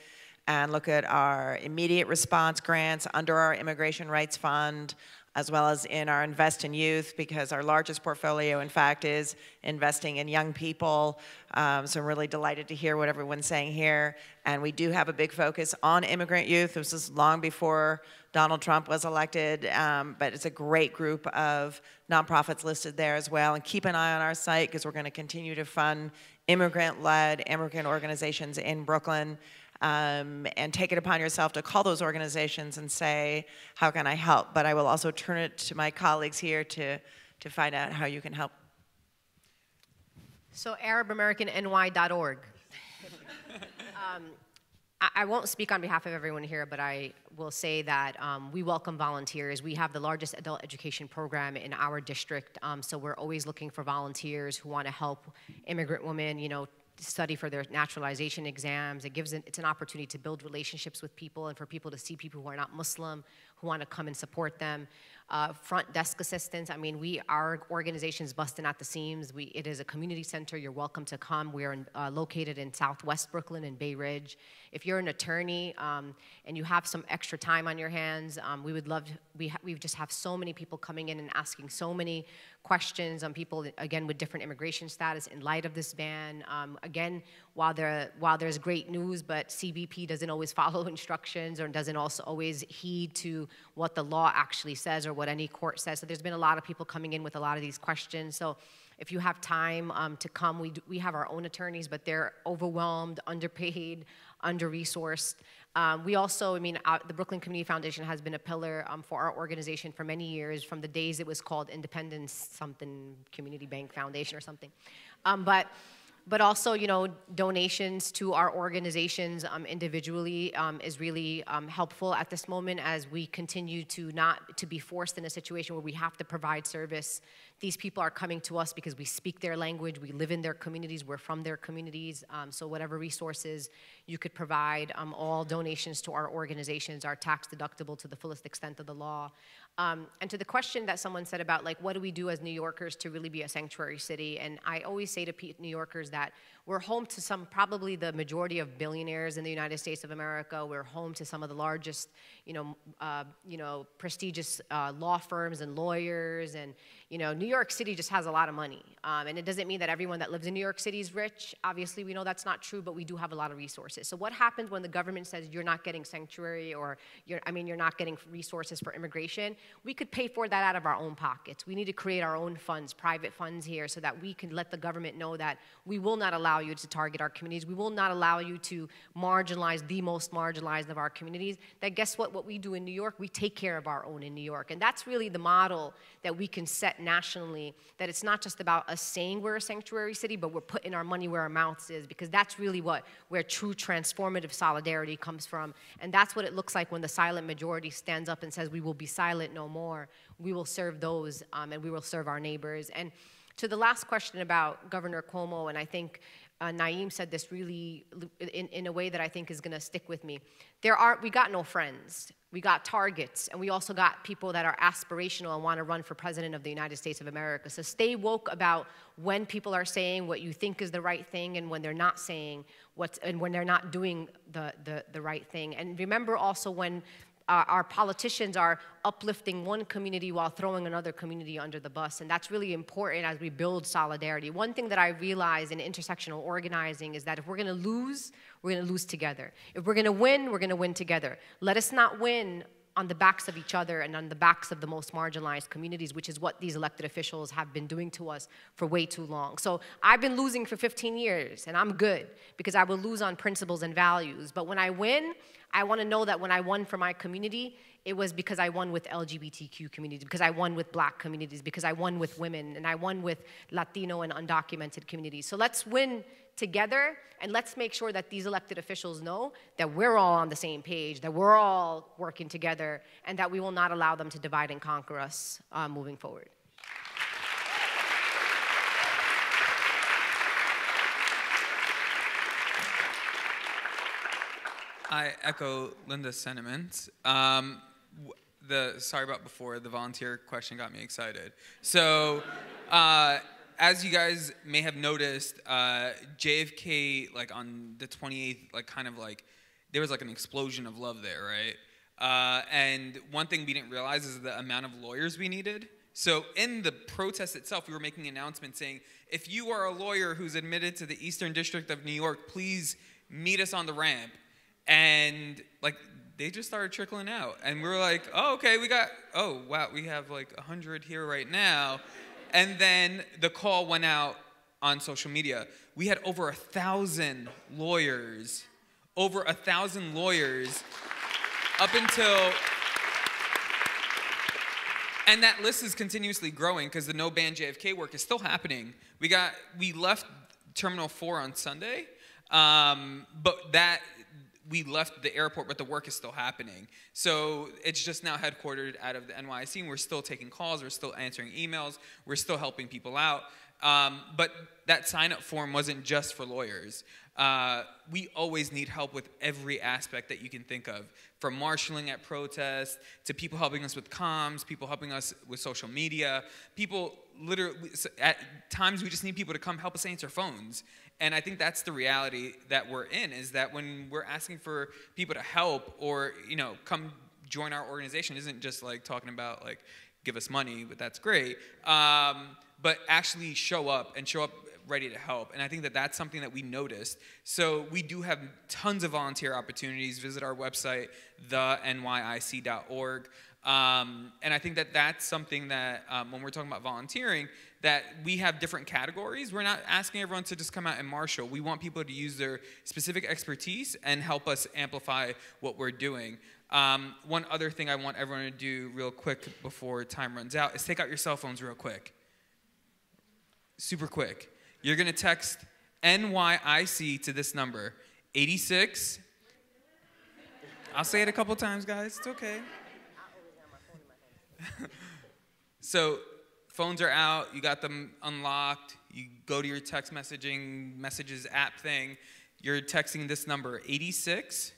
Speaker 2: and look at our immediate response grants under our Immigration Rights Fund, as well as in our Invest in Youth, because our largest portfolio, in fact, is investing in young people. Um, so I'm really delighted to hear what everyone's saying here. And we do have a big focus on immigrant youth. This was long before Donald Trump was elected, um, but it's a great group of nonprofits listed there as well. And keep an eye on our site because we're going to continue to fund immigrant-led immigrant organizations in Brooklyn. Um, and take it upon yourself to call those organizations and say, how can I help? But I will also turn it to my colleagues here to, to find out how you can help.
Speaker 5: So ArabAmericanNY.org. um, I, I won't speak on behalf of everyone here, but I will say that um, we welcome volunteers. We have the largest adult education program in our district, um, so we're always looking for volunteers who want to help immigrant women, you know, study for their naturalization exams. It gives an, it's an opportunity to build relationships with people and for people to see people who are not Muslim, who want to come and support them uh, front desk assistants. I mean, we our organization's busting at the seams. We it is a community center. You're welcome to come. We're in, uh, located in Southwest Brooklyn in Bay Ridge. If you're an attorney um, and you have some extra time on your hands, um, we would love. To, we we just have so many people coming in and asking so many questions on people again with different immigration status in light of this ban. Um, again, while there while there's great news, but CBP doesn't always follow instructions or doesn't also always heed to what the law actually says or what any court says. So there's been a lot of people coming in with a lot of these questions. So if you have time um, to come, we, do, we have our own attorneys, but they're overwhelmed, underpaid, under-resourced. Um, we also, I mean, uh, the Brooklyn Community Foundation has been a pillar um, for our organization for many years, from the days it was called Independence something Community Bank Foundation or something. Um, but but also, you know, donations to our organizations um, individually um, is really um, helpful at this moment as we continue to not to be forced in a situation where we have to provide service. These people are coming to us because we speak their language, we live in their communities, we're from their communities. Um, so whatever resources you could provide, um, all donations to our organizations are tax deductible to the fullest extent of the law. Um, and to the question that someone said about like, what do we do as New Yorkers to really be a sanctuary city? And I always say to New Yorkers that we're home to some, probably the majority of billionaires in the United States of America. We're home to some of the largest, you know, uh, you know, prestigious uh, law firms and lawyers. And, you know, New York City just has a lot of money. Um, and it doesn't mean that everyone that lives in New York City is rich. Obviously, we know that's not true, but we do have a lot of resources. So what happens when the government says you're not getting sanctuary or, you're, I mean, you're not getting resources for immigration? We could pay for that out of our own pockets. We need to create our own funds, private funds here, so that we can let the government know that we will not allow you to target our communities. We will not allow you to marginalize the most marginalized of our communities. That guess what? What we do in New York, we take care of our own in New York. And that's really the model that we can set nationally, that it's not just about us saying we're a sanctuary city, but we're putting our money where our mouths is, because that's really what, where true transformative solidarity comes from. And that's what it looks like when the silent majority stands up and says, we will be silent no more. We will serve those um, and we will serve our neighbors. And to the last question about Governor Cuomo, and I think uh, Nayim said this really in, in a way that I think is going to stick with me. There are, we got no friends. We got targets, and we also got people that are aspirational and want to run for president of the United States of America. So stay woke about when people are saying what you think is the right thing and when they're not saying what's, and when they're not doing the, the, the right thing. And remember also when our politicians are uplifting one community while throwing another community under the bus. And that's really important as we build solidarity. One thing that I realize in intersectional organizing is that if we're going to lose, we're going to lose together. If we're going to win, we're going to win together. Let us not win on the backs of each other and on the backs of the most marginalized communities, which is what these elected officials have been doing to us for way too long. So I've been losing for 15 years, and I'm good because I will lose on principles and values. But when I win, I want to know that when I won for my community, it was because I won with LGBTQ communities, because I won with black communities, because I won with women, and I won with Latino and undocumented communities. So let's win together, and let's make sure that these elected officials know that we're all on the same page, that we're all working together, and that we will not allow them to divide and conquer us uh, moving forward.
Speaker 8: I echo Linda's sentiments. Um, the sorry about before the volunteer question got me excited. So, uh, as you guys may have noticed, uh, JFK like on the 28th, like kind of like there was like an explosion of love there, right? Uh, and one thing we didn't realize is the amount of lawyers we needed. So in the protest itself, we were making an announcement saying, if you are a lawyer who's admitted to the Eastern District of New York, please meet us on the ramp. And like they just started trickling out. And we were like, oh, okay, we got, oh, wow, we have like 100 here right now. And then the call went out on social media. We had over a thousand lawyers, over a thousand lawyers up until and that list is continuously growing because the no ban JFK work is still happening. We got we left Terminal Four on Sunday, um, but that we left the airport, but the work is still happening. So it's just now headquartered out of the NYIC, and we're still taking calls, we're still answering emails, we're still helping people out. Um, but that sign up form wasn't just for lawyers. Uh, we always need help with every aspect that you can think of from marshaling at protests to people helping us with comms, people helping us with social media. People literally, at times, we just need people to come help us answer phones. And I think that's the reality that we're in is that when we're asking for people to help or, you know, come join our organization, isn't just like talking about like, give us money, but that's great. Um, but actually show up and show up ready to help. And I think that that's something that we noticed. So we do have tons of volunteer opportunities. Visit our website, thenyic.org. Um, and I think that that's something that um, when we're talking about volunteering, that we have different categories. We're not asking everyone to just come out and marshal. We want people to use their specific expertise and help us amplify what we're doing. Um, one other thing I want everyone to do real quick before time runs out is take out your cell phones real quick. Super quick. You're going to text NYIC to this number 86. I'll say it a couple times, guys. It's okay. so, phones are out, you got them unlocked, you go to your text messaging messages app thing, you're texting this number 86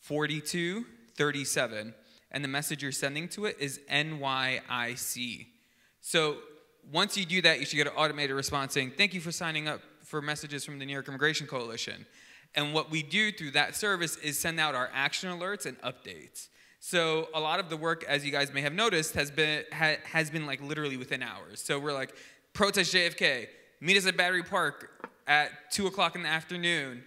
Speaker 8: 42 37, and the message you're sending to it is NYIC. So, once you do that, you should get an automated response saying, Thank you for signing up for messages from the New York Immigration Coalition. And what we do through that service is send out our action alerts and updates. So a lot of the work, as you guys may have noticed, has been ha, has been like literally within hours. So we're like, protest JFK, meet us at Battery Park at two o'clock in the afternoon,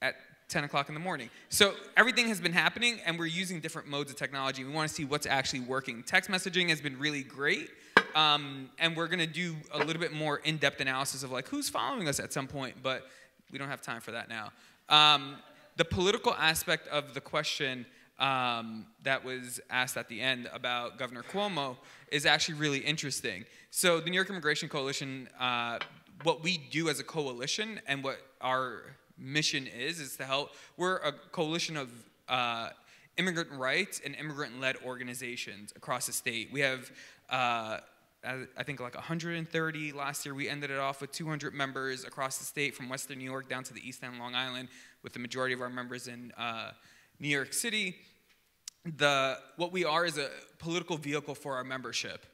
Speaker 8: at 10 o'clock in the morning. So everything has been happening, and we're using different modes of technology. We want to see what's actually working. Text messaging has been really great, um, and we're going to do a little bit more in-depth analysis of like who's following us at some point, but we don't have time for that now. Um, the political aspect of the question um, that was asked at the end about Governor Cuomo is actually really interesting. So the New York Immigration Coalition, uh, what we do as a coalition and what our mission is, is to help. We're a coalition of uh, immigrant rights and immigrant-led organizations across the state. We have uh, I think like 130 last year. We ended it off with 200 members across the state from Western New York down to the East End, Long Island, with the majority of our members in uh, New York City. The, what we are is a political vehicle for our membership.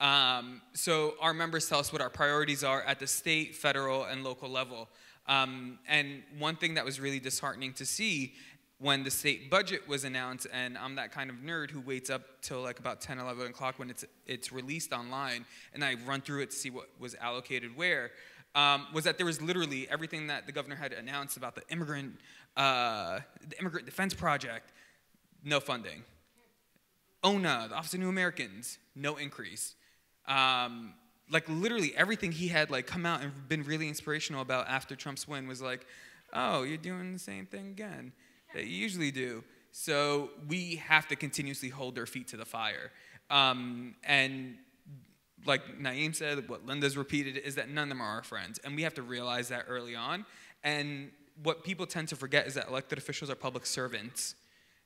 Speaker 8: Um, so our members tell us what our priorities are at the state, federal, and local level. Um, and one thing that was really disheartening to see when the state budget was announced, and I'm that kind of nerd who waits up till like about 10, 11 o'clock when it's, it's released online, and I run through it to see what was allocated where, um, was that there was literally everything that the governor had announced about the immigrant, uh, the immigrant defense project, no funding. ONA, the Office of New Americans, no increase. Um, like literally everything he had like come out and been really inspirational about after Trump's win was like, oh, you're doing the same thing again you usually do. So we have to continuously hold their feet to the fire. Um, and like Nayim said, what Linda's repeated is that none of them are our friends. And we have to realize that early on. And what people tend to forget is that elected officials are public servants.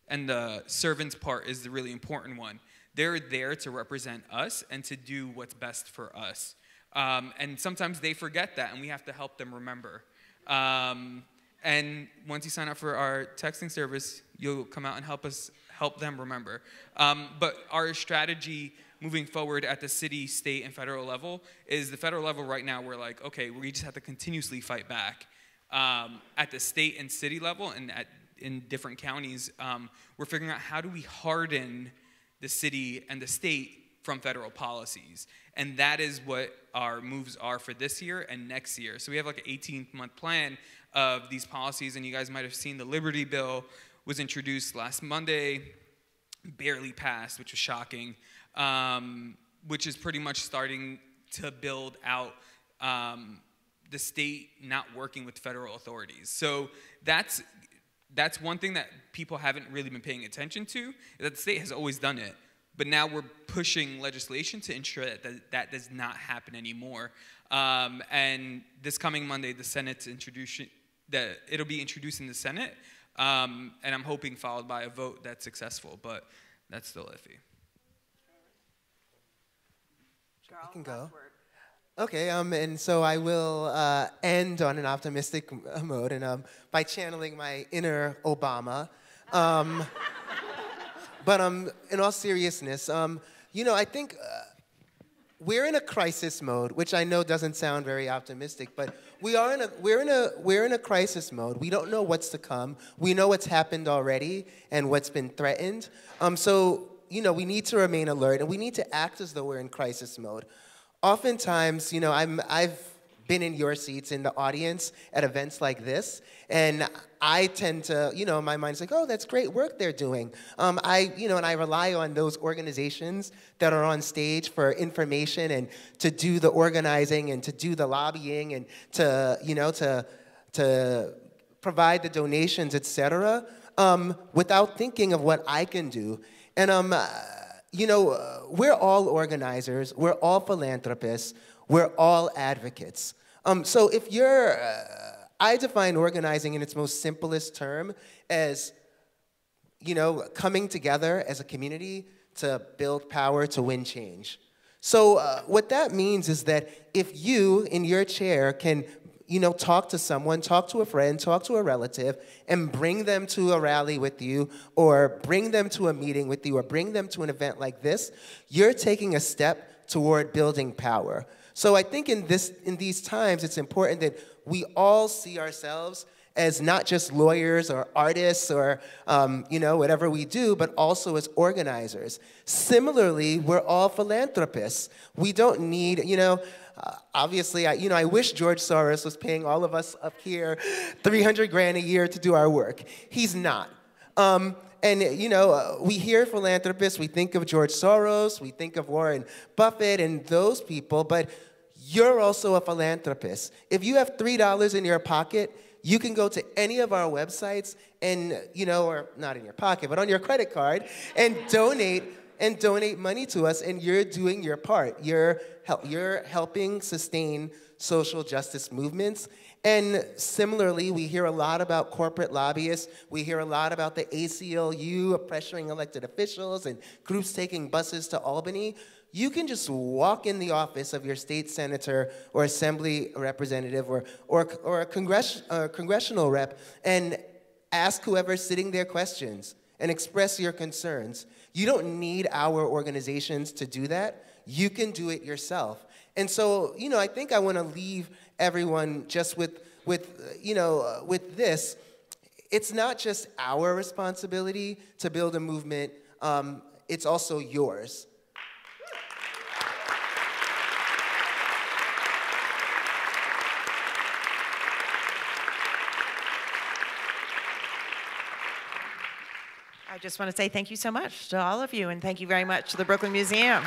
Speaker 8: And the servants part is the really important one. They're there to represent us and to do what's best for us. Um, and sometimes they forget that, and we have to help them remember. Um, and once you sign up for our texting service, you'll come out and help us help them remember. Um, but our strategy moving forward at the city, state, and federal level is the federal level right now, we're like, okay, we just have to continuously fight back. Um, at the state and city level and at in different counties, um, we're figuring out how do we harden the city and the state from federal policies. And that is what our moves are for this year and next year. So we have like an 18 month plan of these policies, and you guys might have seen the Liberty Bill was introduced last Monday, barely passed, which was shocking, um, which is pretty much starting to build out um, the state not working with federal authorities. So that's that's one thing that people haven't really been paying attention to. That the state has always done it, but now we're pushing legislation to ensure that that, that does not happen anymore. Um, and this coming Monday, the Senate's introduction that it'll be introduced in the Senate, um, and I'm hoping followed by a vote that's successful, but that's still iffy.
Speaker 6: I can go. Okay, um, and so I will uh, end on an optimistic uh, mode, and um, by channeling my inner Obama. Um, but um, in all seriousness, um, you know, I think uh, we're in a crisis mode, which I know doesn't sound very optimistic, but we are in a we're in a we're in a crisis mode. We don't know what's to come. We know what's happened already and what's been threatened. Um, so you know, we need to remain alert and we need to act as though we're in crisis mode oftentimes, you know, I'm, I've been in your seats in the audience at events like this, and I tend to, you know, my mind's like, oh, that's great work they're doing. Um, I, you know, and I rely on those organizations that are on stage for information and to do the organizing and to do the lobbying and to, you know, to, to provide the donations, et cetera, um, without thinking of what I can do. And um, you know, uh, we're all organizers, we're all philanthropists, we're all advocates. Um, so if you're, uh, I define organizing in its most simplest term as, you know, coming together as a community to build power to win change. So uh, what that means is that if you in your chair can you know, talk to someone, talk to a friend, talk to a relative, and bring them to a rally with you, or bring them to a meeting with you, or bring them to an event like this, you're taking a step toward building power. So I think in, this, in these times, it's important that we all see ourselves as not just lawyers or artists or um, you know whatever we do but also as organizers similarly we're all philanthropists we don't need you know uh, obviously, I, you know, I wish George Soros was paying all of us up here 300 grand a year to do our work. He's not. Um, and, you know, uh, we hear philanthropists, we think of George Soros, we think of Warren Buffett and those people, but you're also a philanthropist. If you have $3 in your pocket, you can go to any of our websites and, you know, or not in your pocket, but on your credit card and donate and donate money to us, and you're doing your part. You're, hel- you're helping sustain social justice movements. And similarly, we hear a lot about corporate lobbyists. We hear a lot about the ACLU pressuring elected officials and groups taking buses to Albany. You can just walk in the office of your state senator or assembly representative or, or, or a congress, congressional rep and ask whoever's sitting there questions and express your concerns. You don't need our organizations to do that. You can do it yourself. And so, you know, I think I want to leave everyone just with, with you know, uh, with this. It's not just our responsibility to build a movement, um, it's also yours.
Speaker 2: I just want to say thank you so much to all of you, and thank you very much to the Brooklyn Museum.